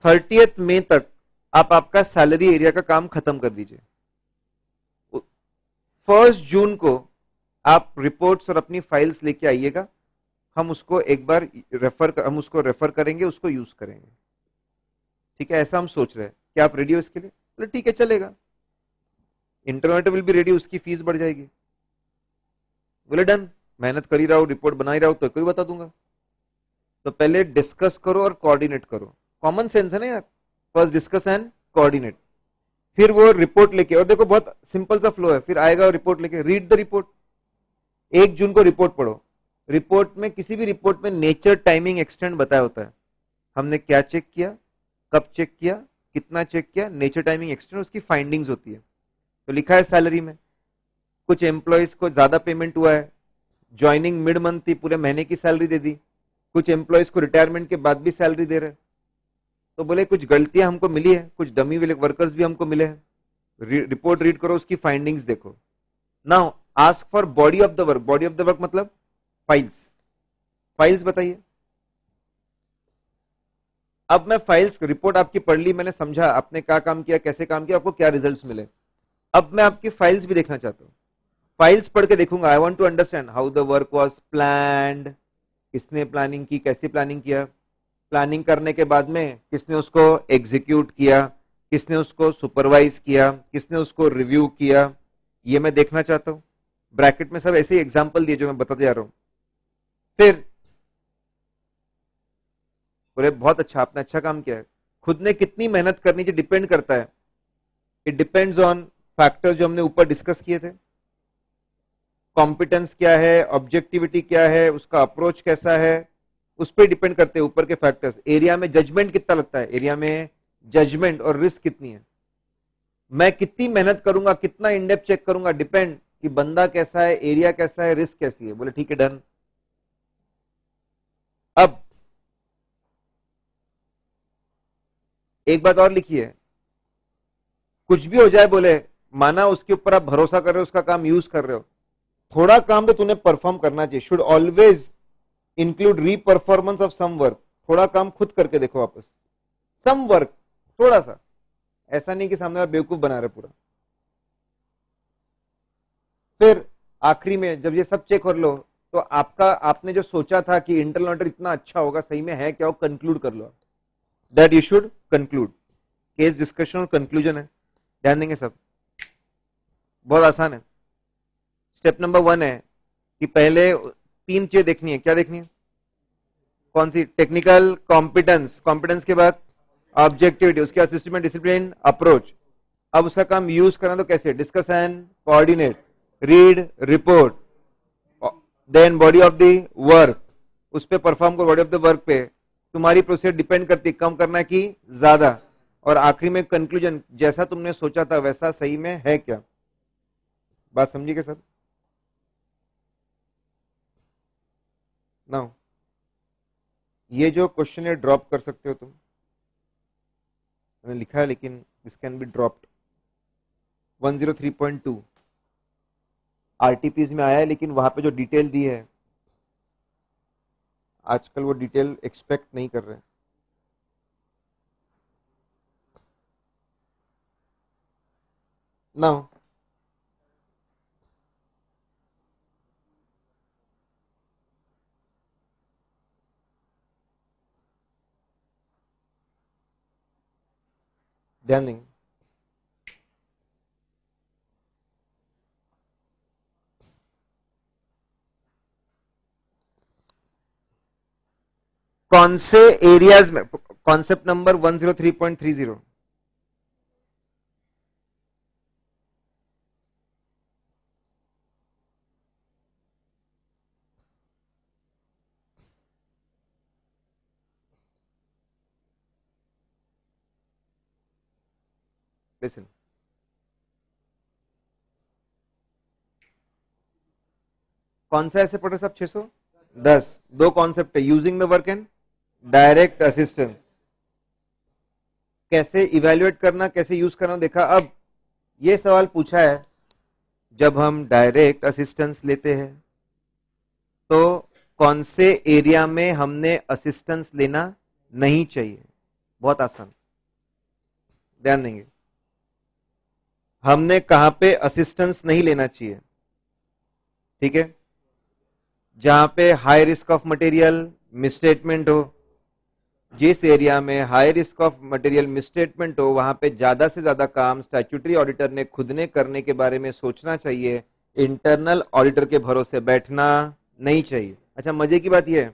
थर्टियथ मई तक आप आपका सैलरी एरिया का काम खत्म कर दीजिए। फ़र्स्ट जून को आप रिपोर्ट्स और अपनी फाइल्स लेके आइएगा। हम उसको एक बार रेफर, हम उसको रेफर करेंगे, उसको यूज़ करेंगे। ठीक है, ऐसा हम सोच रहे हैं। कि आप रेडी हो इसके लिए? बोले, ठीक है, चलेगा। इंटरनेट विल भी रेडी उसकी फ़ीस बढ़ जाएगी। बोले डन मेहनत कर ही रहा हूँ रिपोर्ट बना ही रहा हूँ तो कोई बता दूँगा। तो पहले डिस्कस करो और कोऑर्डिनेट करो। कॉमन सेंस है ना यार? फ़र्स्ट डिस्कस एंड कोऑर्डिनेट फिर वो रिपोर्ट लेके, और देखो, बहुत सिंपल सा फ्लो है। फिर आएगा रिपोर्ट लेके। रीड द रिपोर्ट एक जून को रिपोर्ट पढ़ो। रिपोर्ट में किसी भी रिपोर्ट में नेचर टाइमिंग एक्सटेंड बताया होता है। हमने क्या चेक किया? कब चेक किया, कितना चेक किया नेचर टाइमिंग एक्सटेंड उसकी फाइंडिंग्स होती है। तो लिखा है सैलरी में। कुछ एम्प्लॉयज़ को ज़्यादा पेमेंट हुआ है। ज्वाइनिंग मिड मंथ थी, पूरे महीने की सैलरी दे दी। कुछ एम्प्लॉयज़ को रिटायरमेंट के बाद भी सैलरी दे रहे तो बोले, कुछ गलतियाँ हमको मिली है, कुछ डमी वर्कर्स भी हमको मिले हैं। रिपोर्ट रीड करो, उसकी फाइंडिंग्स देखो। Now ask for body of the work body of the work मतलब फाइल्स फाइल्स बताइए। अब मैं फाइल्स रिपोर्ट आपकी पढ़ ली, मैंने समझा, आपने क्या काम किया, कैसे काम किया, आपको क्या रिजल्ट्स मिले। अब मैं आपकी फाइल्स भी देखना चाहता हूँ। फाइल्स पढ़ के देखूँगा। I want to understand how the work was planned किसने प्लानिंग की, कैसी प्लानिंग किया। प्लानिंग करने के बाद में किसने उसको एग्जीक्यूट किया, किसने उसको सुपरवाइज किया, किसने उसको रिव्यू किया, ये मैं देखना चाहता हूँ। ब्रैकेट में सब ऐसे एग्ज़ाम्पल दिए जो मैं बताते जा रहा हूँ। फिर बोले, बहुत अच्छा आपने अच्छा काम किया है। खुद ने कितनी मेहनत करनी चाहिए डिपेंड करता है? इट डिपेंड्स ऑन फैक्टर्स जो हमने ऊपर डिस्कस किए थे। कॉम्पिटेंस क्या है? ऑब्जेक्टिविटी क्या है? उसका अप्रोच कैसा है? उस पर डिपेंड करते हैं ऊपर के फैक्टर्स एरिया में जजमेंट कितना लगता है? एरिया में जजमेंट और रिस्क कितनी है? मैं कितनी मेहनत करूँगा, कितना इंडेप चेक करूँगा डिपेंड कि बंदा कैसा है एरिया कैसा है रिस्क कैसी है? बोले, ठीक है डन अब एक बात और लिखिए कुछ भी हो जाए बोले, माना उसके ऊपर आप भरोसा कर रहे हो, उसका काम यूज़ कर रहे हो। थोड़ा काम तो तूने परफॉर्म करना चाहिए। Should always include re performance of some work थोड़ा काम खुद करके देखो वापस। सम वर्क थोड़ा सा। ऐसा नहीं कि सामने बेवकूफ़ बना रहे पूरा। फिर आखिरी में, जब ये सब चेक कर लो तो आपका, आपने जो सोचा था कि इंटरनल इतना अच्छा होगा, सही में है क्या, वो कंक्लूड कर लो that you should conclude case discussion और कंक्लूजन है। ध्यान देंगे सब। बहुत आसान है। स्टेप नंबर वन है कि पहले तीन चीज़ें देखनी है। क्या देखनी है? कौन सी? टेक्निकल कॉम्पिटेंस कॉम्पिटेंस के बाद ऑब्जेक्टिविटी उसके बाद सिस्टम डिसिप्लिन अप्रोच अब उसका काम यूज़ करना तो कैसे? Discuss and coordinate read report then body of the work उस पर परफॉर्म करो बॉडी ऑफ़ द वर्क पे। तुम्हारी प्रोसेस डिपेंड करती कम करना की ज़्यादा। और आखिरी में कंक्लूजन जैसा तुमने सोचा था वैसा सही में है क्या? बात समझिए सर। नाउ ये जो क्वेश्चन है ड्रॉप कर सकते हो तुम। मैंने लिखा है, लेकिन this can be dropped 103.2 RTPs में आया है, लेकिन वहाँ पे जो डिटेल दी है आजकल वो डिटेल एक्सपेक्ट नहीं कर रहे। नाउ ध्यान देंगे कौन से एरियाज़ में कॉन्सेप्ट नंबर 103.30 listen. कौन सा ऐसे पढ़ो सब 600 दस। दो कॉन्सेप्ट है using the work and direct assistance. कैसे इवेल्युएट करना, कैसे यूज़ करना, देखा, अब ये सवाल पूछा है, जब हम डायरेक्ट असिस्टेंस लेते हैं तो कौन से एरिया में हमने असिस्टेंस लेना नहीं चाहिए? बहुत आसान। ध्यान देंगे। हमने कहाँ पे असिस्टेंस नहीं लेना चाहिए? ठीक है? जहाँ पे high risk of material misstatement हो जिस एरिया में high risk of material misstatement हो, वहाँ पे ज़्यादा से ज़्यादा काम स्टैच्यूटरी ऑडिटर ने खुद ने करने के बारे में सोचना चाहिए। इंटरनल ऑडिटर के भरोसे बैठना नहीं चाहिए। अच्छा मज़े की बात यह है।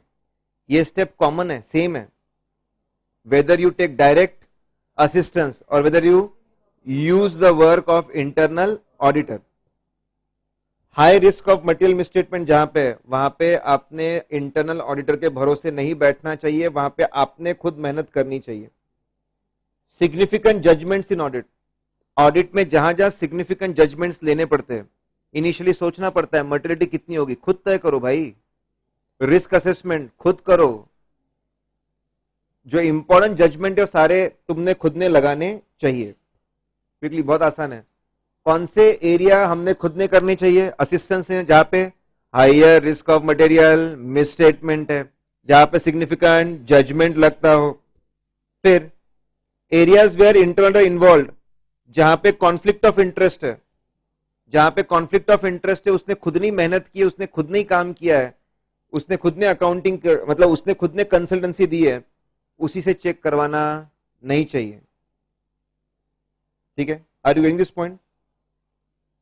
ये स्टेप कॉमन है सेम है। Whether you take direct assistance और whether you use the work of internal auditor high risk of material misstatement जहाँ पे, वहाँ पे आपने इंटरनल ऑडिटर के भरोसे नहीं बैठना चाहिए, वहाँ पे आपने खुद मेहनत करनी चाहिए। Significant judgments in audit. Audit में जहाँ जहाँ सिग्निफिकेंट जजमेंट्स लेने पड़ते हैं, इनिशियली सोचना पड़ता है, मटेरियलिटी कितनी होगी। खुद तय करो भाई। रिस्क असेसमेंट खुद करो। जो इंपॉर्टेंट जजमेंट है सारे तुमने खुद ने लगाने चाहिए। बहुत आसान है। कौन से एरिया हमने खुद ने करनी चाहिए? असिस्टेंस है जहाँ पे higher risk of material misstatement है, जहाँ पे सिग्निफिकेंट जजमेंट लगता हो। फिर एरियाज़ वेयर इंटरनल इन्वॉल्व जहाँ पे कॉन्फ्लिक्ट ऑफ़ इंटरेस्ट है। जहाँ पे कॉन्फ्लिक्ट ऑफ़ इंटरेस्ट है, उसने खुद नहीं मेहनत की उसने खुद नहीं काम किया है, उसने खुद ने अकाउंटिंग मतलब उसने खुद ने कंसल्टेंसी दी है, उसी से चेक करवाना नहीं चाहिए। ठीक है? Are you getting this point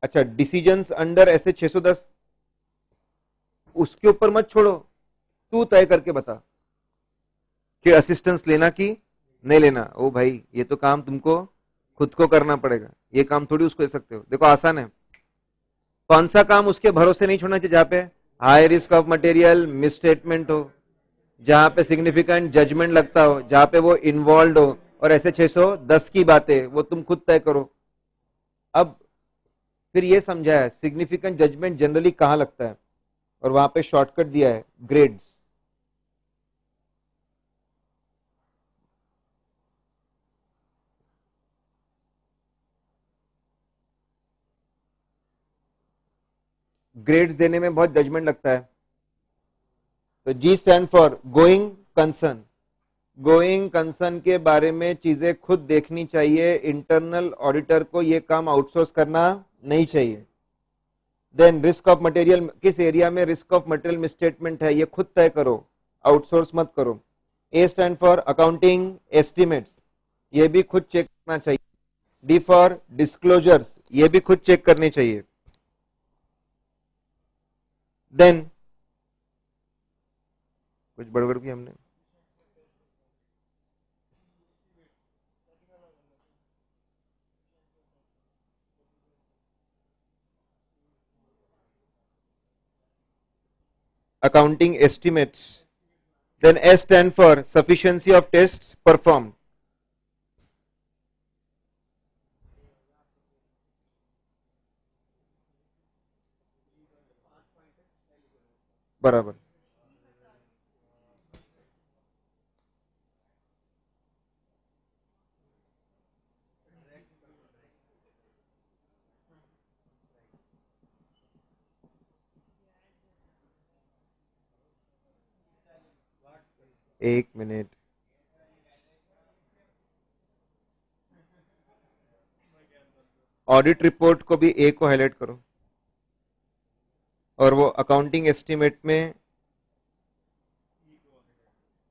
अच्छा डिसीजंस अंडर ऐसे 610 उसके ऊपर मत छोड़ो। तू तय करके बता कि असिस्टेंस लेना कि नहीं लेना। ओ भाई, ये तो काम तुमको खुद को करना पड़ेगा। ये काम थोड़ी उसको दे सकते हो। देखो, आसान है। कौन सा काम उसके भरोसे नहीं छोड़ना चाहिए? जहाँ पे high risk of material misstatement हो, जहाँ पे सिग्निफिकेंट जजमेंट लगता हो, जहाँ पे वो इन्वॉल्व हो, और ऐसे 610 की बातें, वो तुम खुद तय करो। अब फिर ये समझा है सिग्निफिकेंट जजमेंट जनरली कहाँ लगता है? और वहाँ पे शॉर्टकट दिया है ग्रेड्स ग्रेड्स देने में बहुत जजमेंट लगता है। तो G stand for going concern going concern के बारे में चीज़ें खुद देखनी चाहिए इंटरनल ऑडिटर को यह काम आउटसोर्स करना। नहीं चाहिए। देन रिस्क ऑफ़ मटेरियल किस एरिया में रिस्क ऑफ़ मटेरियल मिसस्टेटमेंट है, ये खुद तय करो आउटसोर्स मत करो। A stand for accounting estimates ये भी खुद चेक करना चाहिए। डी फॉर डिस्क्लोजर्स ये भी खुद चेक करने चाहिए। देन कुछ बड़बड़ की हमने? accounting estimates. Then S stand for sufficiency of tests performed. बराबर एक मिनट। ऑडिट रिपोर्ट को भी ए को हाईलाइट करो। और वो अकाउंटिंग एस्टिमेट में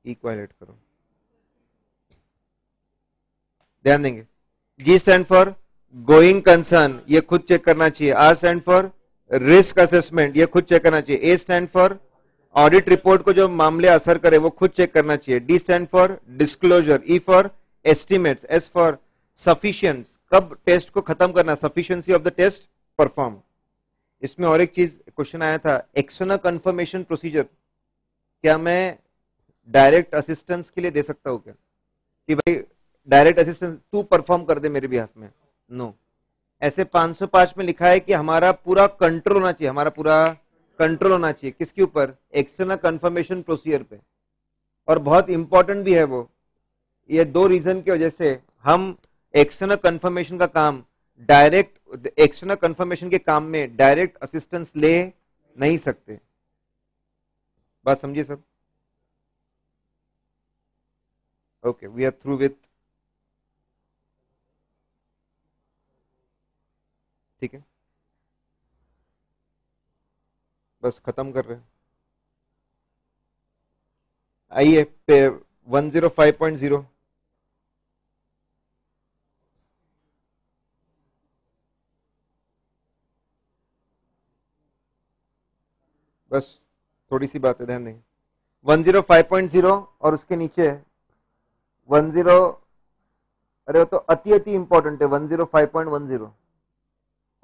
ई को हाईलाइट करो। ध्यान देंगे। G stand for going concern ये खुद चेक करना चाहिए। R stand for risk assessment ये खुद चेक करना चाहिए। A stand for audit report को जो मामले असर करे, वो खुद चेक करना चाहिए। D stand for disclosure E for estimates S for sufficiency कब टेस्ट को खत्म करना sufficiency of the test perform इसमें और एक चीज़ क्वेश्चन आया था एक्सटर्नल कंफर्मेशन प्रोसीजर क्या मैं डायरेक्ट असिस्टेंस के लिए दे सकता हूँ क्या? कि भाई डायरेक्ट असिस्टेंस तू परफॉर्म कर दे मेरे भी हाथ में। No no. ऐसे 505 में लिखा है कि हमारा पूरा कंट्रोल होना चाहिए, हमारा पूरा कंट्रोल होना चाहिए। किसके ऊपर? एक्सटर्नल कंफर्मेशन प्रोसीजर पे। और बहुत इंपॉर्टेंट भी है वो। ये दो रीजन की वजह से हम एक्सटर्नल कंफर्मेशन का काम डायरेक्ट एक्सटर्नल कंफर्मेशन के काम में डायरेक्ट असिस्टेंस ले नहीं सकते। बात समझिए सब? Okay we are through with ठीक है? बस खत्म कर रहे हैं। आइए, पे one zero five point zero. बस थोड़ी सी बात है ध्यान देंगे one zero five point zero और उसके नीचे वन ज़ीरो, अरे वो तो अति अति इंपॉर्टेंट है, one zero five point one zero.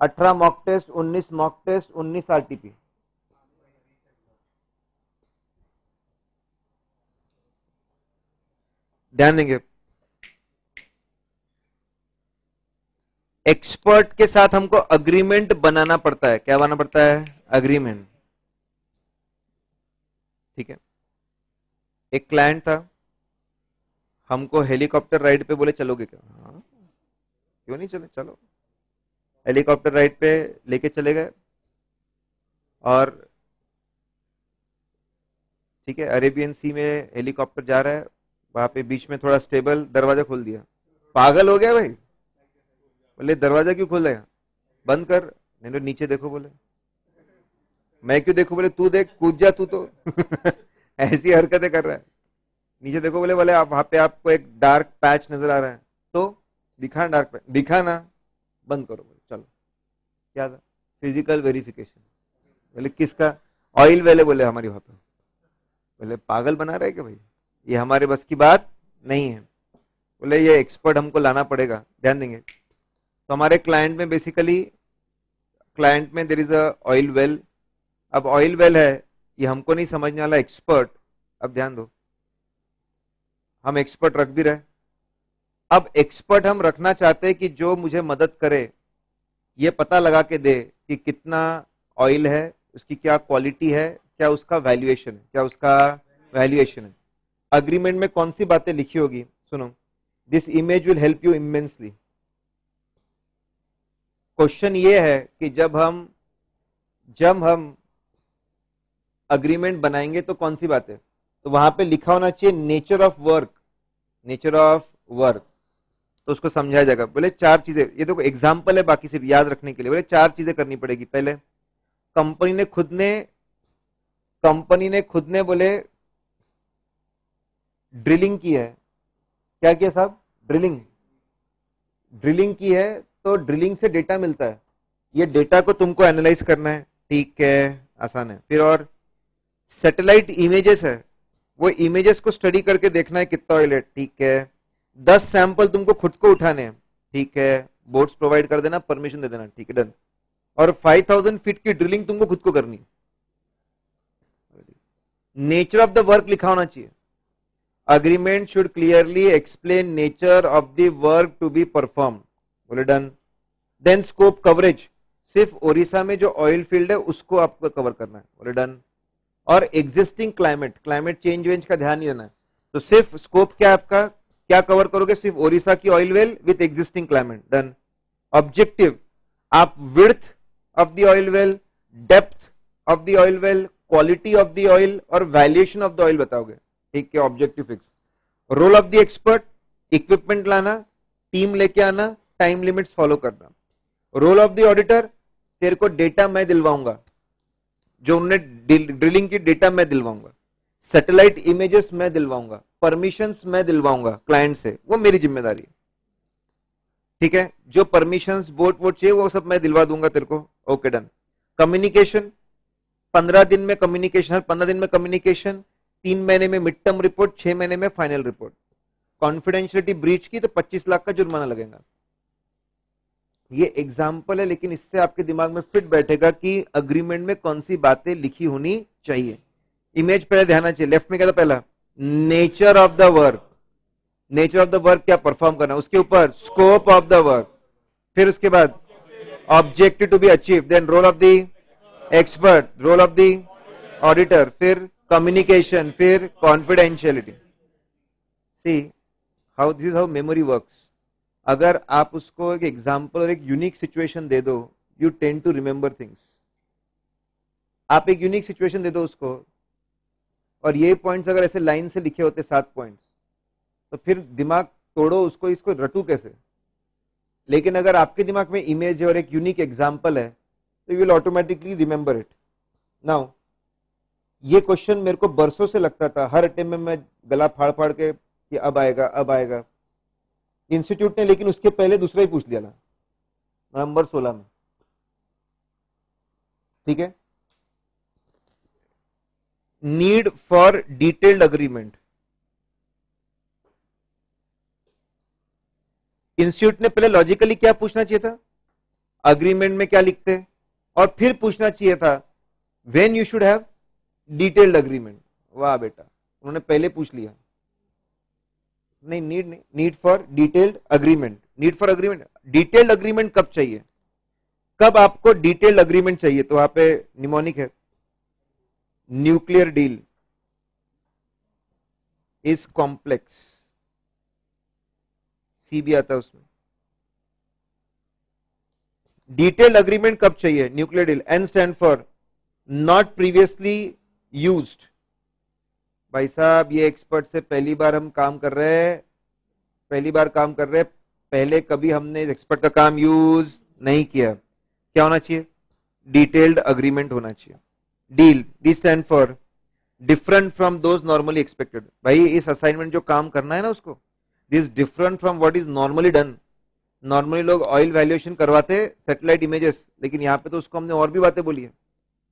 अठारह मॉक टेस्ट उन्नीस मॉक टेस्ट उन्नीस आरटीपी ध्यान देंगे। एक्सपर्ट के साथ हमको अग्रीमेंट बनाना पड़ता है। क्या बनाना पड़ता है? अग्रीमेंट ठीक है। एक क्लाइंट था। हमको हेलीकॉप्टर राइड पे बोले, चलोगे क्या? हाँ। क्यों नहीं चले? चलो। हेलीकॉप्टर राइड पे लेके चले गए। और, ठीक है अरेबियन सी में हेलीकॉप्टर जा रहा है। वहाँ पे बीच में थोड़ा स्टेबल दरवाज़ा खोल दिया। पागल हो गया भाई। बोले, दरवाज़ा क्यों खोल दिया बंद कर। नहीं तो नीचे देखो बोले। मैं क्यों देखो? बोले, तू देख, कूद जा तू तो। ऐसी हरकतें कर रहा है। नीचे देखो बोले बोले, आप, वहाँ पे आपको एक डार्क पैच नज़र आ रहा है। तो दिखा डार्क पैच दिखा ना बंद करो बोले, चलो। क्या था? फ़िज़िकल वेरिफिकेशन बोले, किसका? ऑयल वेले बोले हमारी वहाँ पे। बोले, पागल बना रहे क्या भाई? ये हमारे बस की बात नहीं है। बोले, ये एक्सपर्ट हमको लाना पड़ेगा, ध्यान देंगे। तो हमारे क्लाइंट में बेसिकली क्लाइंट में there is a oil well अब ऑयल वेल है, ये हमको नहीं समझने वाला एक्सपर्ट अब ध्यान दो। हम एक्सपर्ट रख भी रहे अब एक्सपर्ट हम रखना चाहते हैं कि जो मुझे मदद करे, ये पता लगा के दे कि कितना ऑयल है, उसकी क्या क्वालिटी है, क्या उसका वैल्यूएशन है, क्या उसका वैल्यूएशन है। अग्रीमेंट में कौन सी बातें लिखी होगी? सुनो। This image will help you immensely question ये है कि जब हम जब हम अग्रीमेंट बनाएँगे तो कौन सी बातें? तो वहाँ पे लिखा होना चाहिए nature of work nature of work तो उसको समझाया जाएगा। बोले चार चीज़ें। ये देखो तो एग्ज़ाम्पल है बाकी सिर्फ़ याद रखने के लिए। बोले चार चीज़ें करनी पड़ेगी। पहले कंपनी ने खुद ने कंपनी ने खुद ने बोले ड्रिलिंग की है। क्या किया साहब? ड्रिलिंग। ड्रिलिंग की है तो ड्रिलिंग से डेटा मिलता है। ये डेटा को तुमको एनालाइज करना है। ठीक है, आसान है। फिर और सैटेलाइट इमेजेस है। वो इमेजेस को स्टडी करके देखना है कितना ऑयल है। ठीक है। दस सैंपल तुमको खुद को उठाने हैं। ठीक है। बोर्ड्स प्रोवाइड कर देना, परमिशन दे देना। ठीक है, डन। और 5000 फीट की ड्रिलिंग तुमको खुद को करनी नेचर ऑफ़ द वर्क लिखा होना चाहिए। Agreement should clearly explain nature of the work to be perform बोले डन देन स्कोप कवरेज सिर्फ़ ओडिशा में जो ऑयल फ़ील्ड है, उसको आपको कवर करना है। बोले डन और एग्जिस्टिंग क्लाइमेट क्लाइमेट चेंज वेंज का ध्यान नहीं देना है। तो सिर्फ़ स्कोप क्या आपका? क्या कवर करोगे? सिर्फ़ ओडिशा की oil well with existing climate done objective आप worth of the oil well depth of the oil well quality of the oil और वैल्यूएशन ऑफ़ द ऑयल बताओगे। ठीक है objective fix role of the expert equipment लाना team लेके आना time limits follow करना. Role of the auditor तेरे को डेटा मैं दिलवाऊँगा. जो उन्होंने ड्रिलिंग की डेटा मैं दिलवाऊँगा. सैटेलाइट इमेजेस मैं दिलवाऊँगा. परमिशंस मैं दिलवाऊँगा क्लाइंट से. वो मेरी ज़िम्मेदारी है. ठीक है? जो परमिशंस वोट वोट चाहिए, वो सब मैं दिलवा दूँगा तेरे को. ओके डन कम्युनिकेशन पंद्रह दिन में कम्युनिकेशन पंद्रह दिन में कम्युनिकेशन तीन महीने में मिड टर्म रिपोर्ट छह महीने में फाइनल रिपोर्ट कॉन्फिडेंशियलिटी ब्रीच की तो 25 लाख का जुर्माना लगेगा। ये एग्ज़ाम्पल है, लेकिन इससे आपके दिमाग में फिट बैठेगा कि अग्रीमेंट में कौन सी बातें लिखी होनी चाहिए। इमेज पहले ध्यान चाहिए लेफ़्ट में क्या था पहला? Nature of the work nature of the work क्या परफॉर्म करना उसके ऊपर स्कोप ऑफ़ द वर्क फिर उसके बाद objective to be achieve then role of the expert role of the auditor फिर कम्युनिकेशन फिर confidentiality C how this is how memory works अगर आप उसको एक एग्ज़ाम्पल और एक यूनिक सिचुएशन दे दो you tend to remember things आप एक यूनिक सिचुएशन दे दो उसको, और ये पॉइंट्स अगर ऐसे लाइन से लिखे होते, सात पॉइंट्स तो फिर दिमाग तोड़ो उसको, इसको रटू कैसे? लेकिन अगर आपके दिमाग में इमेज है और एक यूनिक एग्ज़ाम्पल है तो you will automatically remember it now ये क्वेश्चन मेरे को बरसों से लगता था। हर अटेम्प में मैं गला फाड़ फाड़ के कि अब आएगा अब आएगा। इंस्टीट्यूट ने लेकिन उसके पहले दूसरा ही पूछ लिया ना। नवंबर सोलह में। ठीक है? Need for detailed agreement institute ने पहले लॉजिकली क्या पूछना चाहिए था? अग्रीमेंट में क्या लिखते? और फिर पूछना चाहिए था when you should have detailed agreement. वाह बेटा, उन्होंने पहले पूछ लिया। नहीं नीड नहीं need for detailed agreement need for agreement detailed agreement कब चाहिए? कब आपको डिटेल्ड अग्रीमेंट चाहिए? तो वहाँ पे निमोनिक है। Nuclear deal is complex C भी आता है उसमें। डिटेल्ड अग्रीमेंट कब चाहिए? Nuclear deal N stand for not previously used भाई साहब, ये एक्सपर्ट से पहली बार हम काम कर रहे हैं। पहली बार काम कर रहे हैं। पहले कभी हमने एक्सपर्ट का काम यूज़ नहीं किया। क्या होना चाहिए? डिटेल्ड अग्रीमेंट होना चाहिए। Deal D stand for different from those normally expected भाई, इस असाइनमेंट जो काम करना है ना उसको this different from what is normally done normally लोग ऑयल वैल्यूएशन करवाते सैटेलाइट इमेजेस लेकिन यहाँ पे तो उसको हमने और भी बातें बोली है।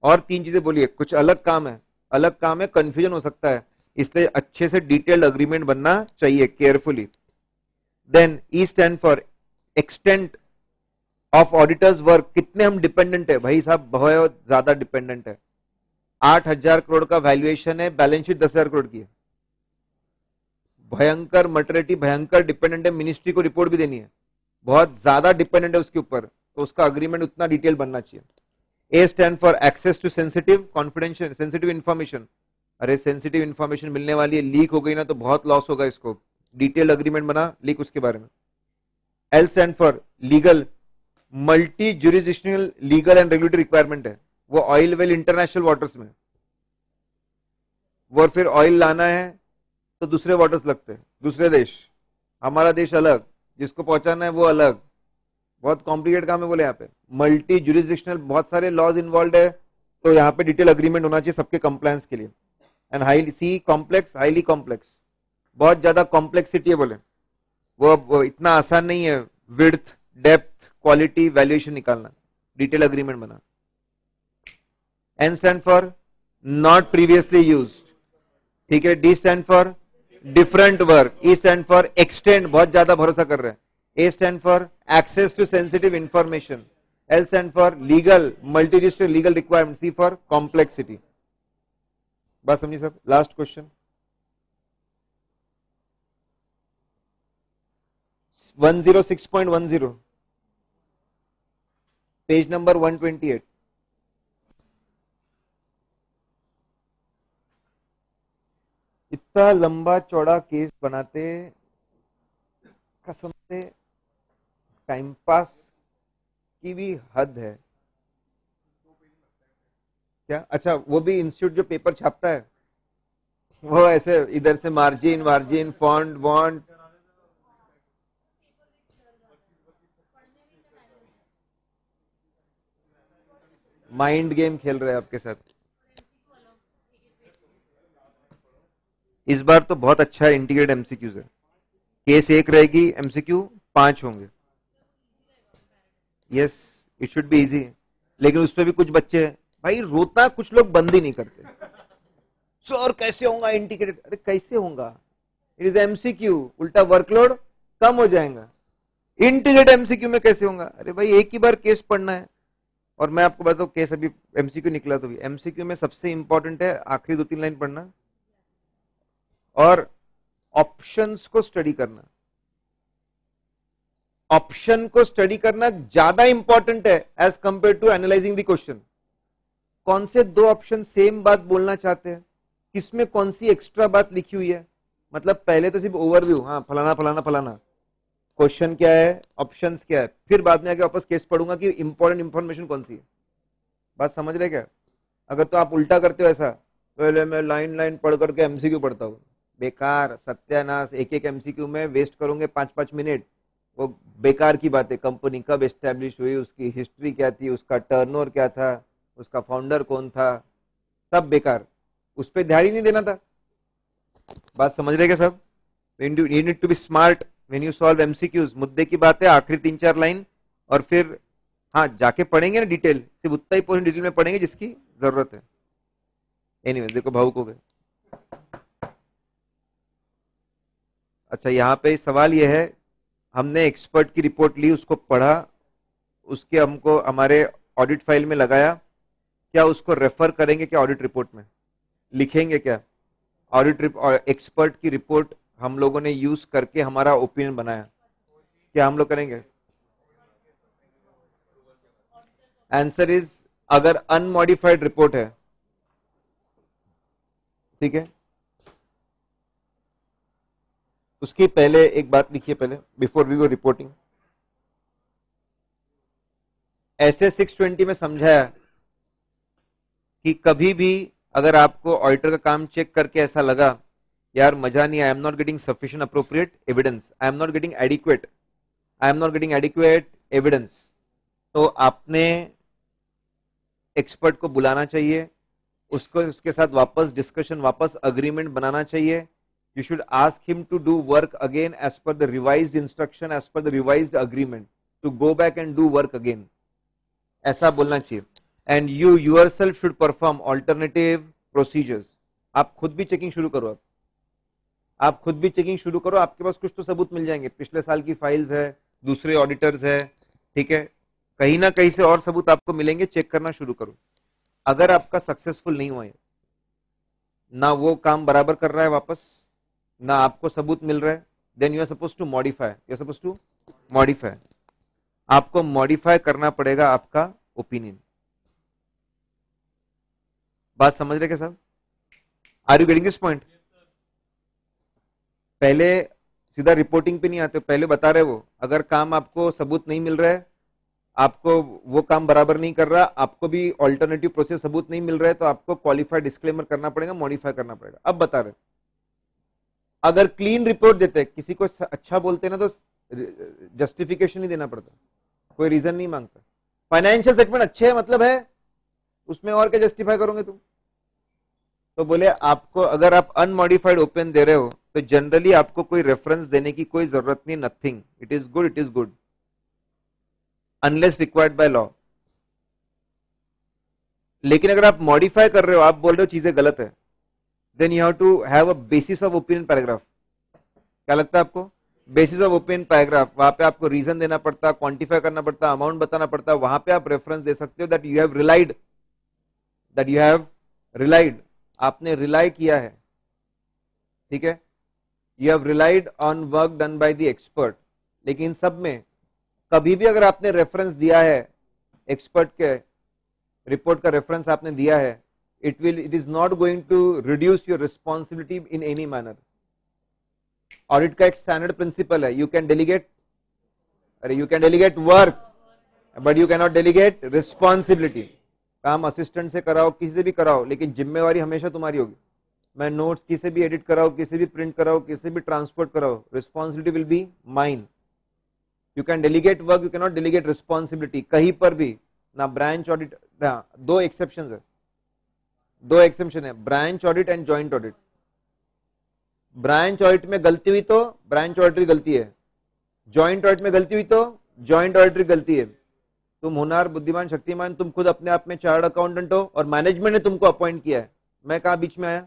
और तीन चीज़ें बोली है। कुछ अलग काम है। अलग काम है कंफ्यूजन हो सकता है। इसलिए अच्छे से डिटेल्ड अग्रीमेंट बनना चाहिए carefully then E stand for extent of auditors work कितने हम डिपेंडेंट है? भाई साहब, बहुत ज़्यादा डिपेंडेंट है। आठ हज़ार करोड़ का वैल्यूएशन है बैलेंस शीट दस हज़ार करोड़ की है। भयंकर मटरिटी भयंकर डिपेंडेंट है मिनिस्ट्री को रिपोर्ट भी देनी है। बहुत ज़्यादा डिपेंडेंट है उसके ऊपर तो उसका अग्रीमेंट उतना डिटेल बनना चाहिए। A stand for access to sensitive confidential sensitive information अरे सेंसिटिव इन्फॉर्मेशन मिलने वाली है लीक हो गई ना तो बहुत लॉस होगा इसको। डिटेल अग्रीमेंट बना लीक उसके बारे में। L stand for legal multi jurisdictional legal and regulatory requirement है। वो ऑयल वेल इंटरनेशनल वाटर्स में वो फिर ऑयल लाना है तो दूसरे वाटर्स लगते हैं। दूसरे देश। हमारा देश अलग, जिसको पहुंचाना है वो अलग। बहुत कॉम्प्लिकेट काम है बोले यहाँ पे। मल्टी जुरिजिशनल बहुत सारे लॉज इन्वॉल्व है तो यहाँ पे डिटेल अग्रीमेंट होना चाहिए सबके कंप्लायंस के लिए। And high C complex highly complex बहुत ज़्यादा कॉम्प्लेक्सिटी है बोले। वो, वो इतना आसान नहीं है। विर्थ डेप्थ क्वालिटी वैल्यूएशन निकालना। डिटेल अग्रीमेंट बना। N stand for not previously use ठीक है? D stand for different work E stand for extend बहुत ज़्यादा भरोसा कर रहे हैं। A stand for access to sensitive information L stand for legal multi legal requirement C for complexity बात समझिए सब लास्ट क्वेश्चन 106.10 पेज नंबर 128 इतना लंबा चौड़ा केस बनाते कसम से टाइम पास की भी हद है। क्या? अच्छा वो भी इंस्टीट्यूट जो पेपर छापता है, वो ऐसे इधर से margin margin font bond mind game खेल रहे हैं आपके साथ। इस बार तो बहुत अच्छा इंटीग्रेट एमसीक्यूज है। केस एक रहेगी एमसीक्यू पाँच होंगे। Yes it should be easy लेकिन उसमें भी कुछ बच्चे हैं। भाई, रोता कुछ लोग बंद ही नहीं करते। सर कैसे होगा इंटीग्रेट अरे, कैसे होगा इट इज़ एमसीक्यू उल्टा वर्कलोड कम हो जाएगा। इंटीग्रेट एमसीक्यू में कैसे होगा अरे भाई, एक ही बार केस पढ़ना है। और मैं आपको बताऊँ केस अभी एमसीक्यू निकला तो भी। एमसीक्यू में सबसे इंपॉर्टेंट है आखिरी दो तीन लाइन पढ़ना। और ऑप्शंस को स्टडी करना। ऑप्शन को स्टडी करना ज़्यादा इंपॉर्टेंट है as compare to analysing the question कौन से दो ऑप्शन सेम बात बोलना चाहते हैं? किसमें कौन सी एक्स्ट्रा बात लिखी हुई है? मतलब पहले तो सिर्फ़ ओवरव्यू हाँ फलाना फलाना फलाना। क्वेश्चन क्या है? ऑप्शन क्या है? फिर बाद में आगे वापस केस पढ़ूँगा कि इंपॉर्टेंट इंफॉर्मेशन कौन सी है। बात समझ रहे क्या? अगर तो आप उल्टा करते हो ऐसा पहले मैं लाइन लाइन पढ़ करके एमसीक्यू पढ़ता हूँ। बेकार, सत्यानाश एक एक एमसीक्यू में वेस्ट करूँगे पाँच पाँच मिनट वो बेकार की बात कंपनी कब एस्टेब्लिश हुई, उसकी हिस्ट्री क्या थी, उसका टर्नओवर क्या था, उसका फाउंडर कौन था, सब बेकार। उस पर ध्यान ही नहीं देना था। बात समझ रहे क्या सब? You need to be smart when you solve MCQs मुद्दे की बात है, आखिरी तीन चार लाइन, और फिर हाँ जाके पढ़ेंगे ना डिटेल सिर्फ़ उतना ही पोर्शन डिटेल में पढ़ेंगे जिसकी ज़रूरत है। एनीवे देखो भावुक हो गए। अच्छा यहाँ पे सवाल यह है हमने एक्सपर्ट की रिपोर्ट ली, उसको पढ़ा, उसके हमको, हमारे ऑडिट फ़ाइल में लगाया, क्या उसको रेफर करेंगे क्या ऑडिट रिपोर्ट में? लिखेंगे क्या? ऑडिट एक्सपर्ट की रिपोर्ट हम लोगों ने यूज़ करके हमारा ओपिनियन बनाया। क्या हम लोग करेंगे? आंसर इज़ अगर अनमॉडिफाइड रिपोर्ट है, ठीक है? उसकी पहले एक बात लिखिए पहले बिफोर वी गो रिपोर्टिंग ऐसे 620 में समझाया कि कभी भी अगर आपको ऑडिटर का काम चेक करके ऐसा लगा, यार, मज़ा नहीं I am not getting sufficient appropriate evidence I am not getting adequate I am not getting adequate evidence तो आपने एक्सपर्ट को बुलाना चाहिए, उसको, उसके साथ वापस डिस्कशन वापस अग्रीमेंट बनाना चाहिए you should ask him to do work again as per the revised instruction as per the revised agreement to go back and do work again ऐसा बोलना चाहिए। And you yourself should perform alternative procedures. आप खुद भी checking शुरू करो आप आप खुद भी चेकिंग शुरू करो, आपके पास कुछ तो सबूत मिल जाएँगे। पिछले साल की फाइल्स है, दूसरे ऑडिटर्स है, ठीक है? कहीं ना कहीं से और सबूत आपको मिलेंगे चेक करना शुरू करो। अगर आपका सक्सेसफुल नहीं हुआ है ना वो काम बराबर कर रहा है वापस ना आपको सबूत मिल रहा है then you are suppose to modify you are suppose to modify आपको मॉडिफाई करना पड़ेगा आपका ओपिनियन बात समझ रहे क्या साहब? Are you getting this point पहले सीधा रिपोर्टिंग पे नहीं आते पहले बता रहे वो अगर काम आपको सबूत नहीं मिल रहा है आपको वो काम बराबर नहीं कर रहा, आपको भी ऑल्टरनेटिव प्रोसेस सबूत नहीं मिल रहा है तो आपको क्वालिफाइड डिस्क्लेमर करना पड़ेगा मॉडिफाई करना पड़ेगा. अब बता रहे अगर क्लीन रिपोर्ट देते, किसी को अच्छा बोलते ना तो जस्टिफिकेशन ही देना पड़ता। कोई रीजन नहीं माँगता। फाइनेंशियल स्टेटमेंट अच्छे है मतलब है, उसमें और क्या जस्टिफाई करोगे तुम? तो बोले, आपको अगर आप अनमोडिफाइड ओपन दे रहे हो तो जनरली आपको कोई रेफरेंस देने की कोई ज़रूरत नहीं nothing it is good it is good unless required by law लेकिन अगर आप मॉडिफाई कर रहे हो, आप बोल रहे हो चीज़ें गलत है then you have to have a basis of opinion paragraph क्या लगता है आपको? बेसिस ऑफ़ ओपिनियन पैराग्राफ वहाँ पे आपको रीजन देना पड़ता क्वांटिफाई करना पड़ता अमाउंट बताना पड़ता है वहाँ पे आप रेफरेंस दे सकते हो that you have relied that you have relied आपने रिलाई किया है। ठीक है? You have relied on work done by the expert लेकिन सब में कभी भी अगर आपने रेफरेंस दिया है एक्सपर्ट के रिपोर्ट का रेफरेंस आपने दिया है it will it is not going to reduce your responsibility in any manner audit का एक स्टैंडर्ड प्रिंसिपल है. यू कैन डेलीगेट अरे you can delegate work but you cannot delegate responsibility काम असिस्टेंट से कराओ, किसी से भी कराओ, लेकिन जिम्मेवारी हमेशा तुम्हारी होगी। मैं नोट्स किसी भी एडिट कराओ, किसी भी प्रिंट कराओ, किसी भी ट्रांसपोर्ट कराओ responsibility will be mine you can delegate work you can not delegate responsibility कहीं पर भी, ना ब्रांच ऑडिट दो एक्सेप्शन है। दो एक्सेप्शन है branch audit and joint audit branch audit में गलती हुई तो ब्रांच ऑडिट की गलती है। ज्वाइंट ऑडिट में गलती हुई तो ज्वाइंट ऑडिट की गलती है। तुम होनार बुद्धिमान, शक्तिमान, तुम खुद अपने आप में चार्ट अकाउंटेंट हो और मैनेजमेंट ने तुमको अपॉइंट किया है। मैं कहा बीच में आया?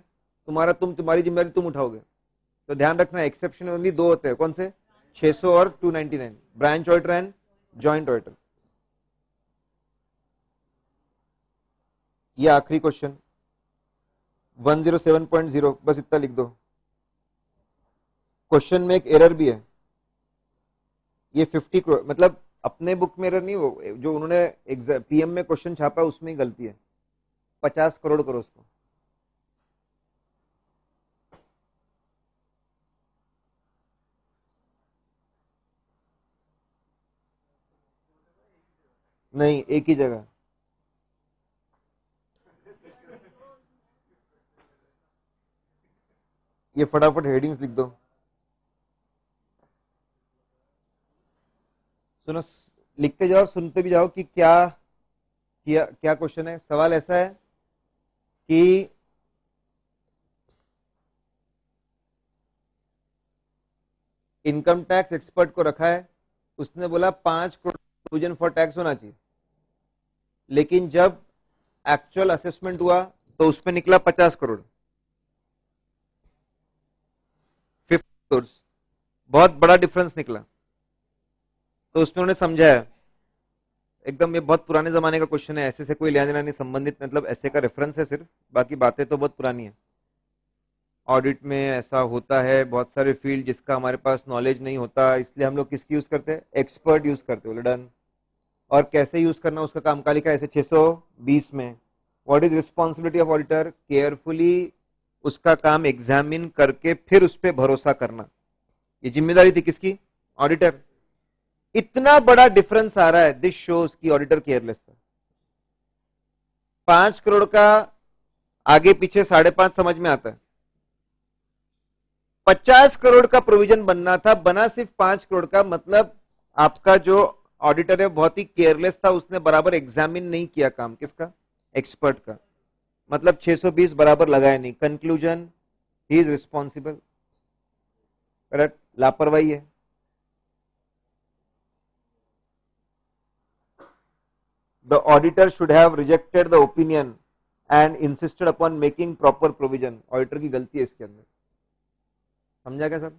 तुम्हारा, तुम, तुम्हारी ज़िम्मेदारी तुम उठाओगे। तो ध्यान रखना एक्सेप्शन ओनली दो होते हैं। कौन से? 600 और 299 branch auditor and joint auditor ये आखिरी क्वेश्चन 107.0 बस इतना लिख दो। क्वेश्चन में एक एरर भी है। ये 50 करोड़ मतलब अपने बुक में एरर नहीं, वो, जो उन्होंने पीएम में क्वेश्चन छापा, उसमें ही गलती है। पचास करोड़ करो उसको। नहीं, एक ही जगह। ये फटाफट हेडिंग्स लिख दो। सुनो लिखते जाओ, सुनते भी जाओ कि क्या किया, क्या क्वेश्चन है। सवाल ऐसा है कि इनकम टैक्स एक्सपर्ट को रखा है, उसने बोला पाँच करोड़ प्रोविज़न फॉर टैक्स होना चाहिए। लेकिन जब एक्चुअल असेसमेंट हुआ तो उसमें निकला पचास करोड़ फिफ्थ बहुत बड़ा डिफरेंस निकला। तो उसमें उन्होंने समझाया, एकदम ये बहुत पुराने जमाने का क्वेश्चन है, ऐसे से कोई लेना देना नहीं, संबंधित मतलब ऐसे का रेफरेंस है सिर्फ़, बाकी बातें तो बहुत पुरानी है। ऑडिट में ऐसा होता है, बहुत सारे फ़ील्ड जिसका हमारे पास नॉलेज नहीं होता, इसलिए हम लोग किसकी यूज़ करते हैं? एक्सपर्ट यूज़ करते बोले डन और कैसे यूज़ करना, उसका काम का लिखा ऐसे 620 में। What is responsibility of auditor carefully उसका काम एग्जामिन करके फिर उस पर भरोसा करना। ये ज़िम्मेदारी थी किसकी? ऑडिटर इतना बड़ा डिफरेंस आ रहा है दिस शोज़ की ऑडिटर केयरलेस था। पाँच करोड़ का आगे पीछे साढ़े पाँच समझ में आता है। पचास करोड़ का प्रोविज़न बनना था, बना सिर्फ़ पाँच करोड़ का मतलब आपका जो ऑडिटर है बहुत ही केयरलेस था, उसने बराबर एग्जामिन नहीं किया काम किसका? एक्सपर्ट का। मतलब 620 बराबर लगाया नहीं। कंक्लूजन ही इज़ रिस्पॉन्सिबल करेक्ट लापरवाही है। The auditor should have rejected the opinion and insisted upon making proper provision auditor की गलती है इसके अंदर। समझा क्या सर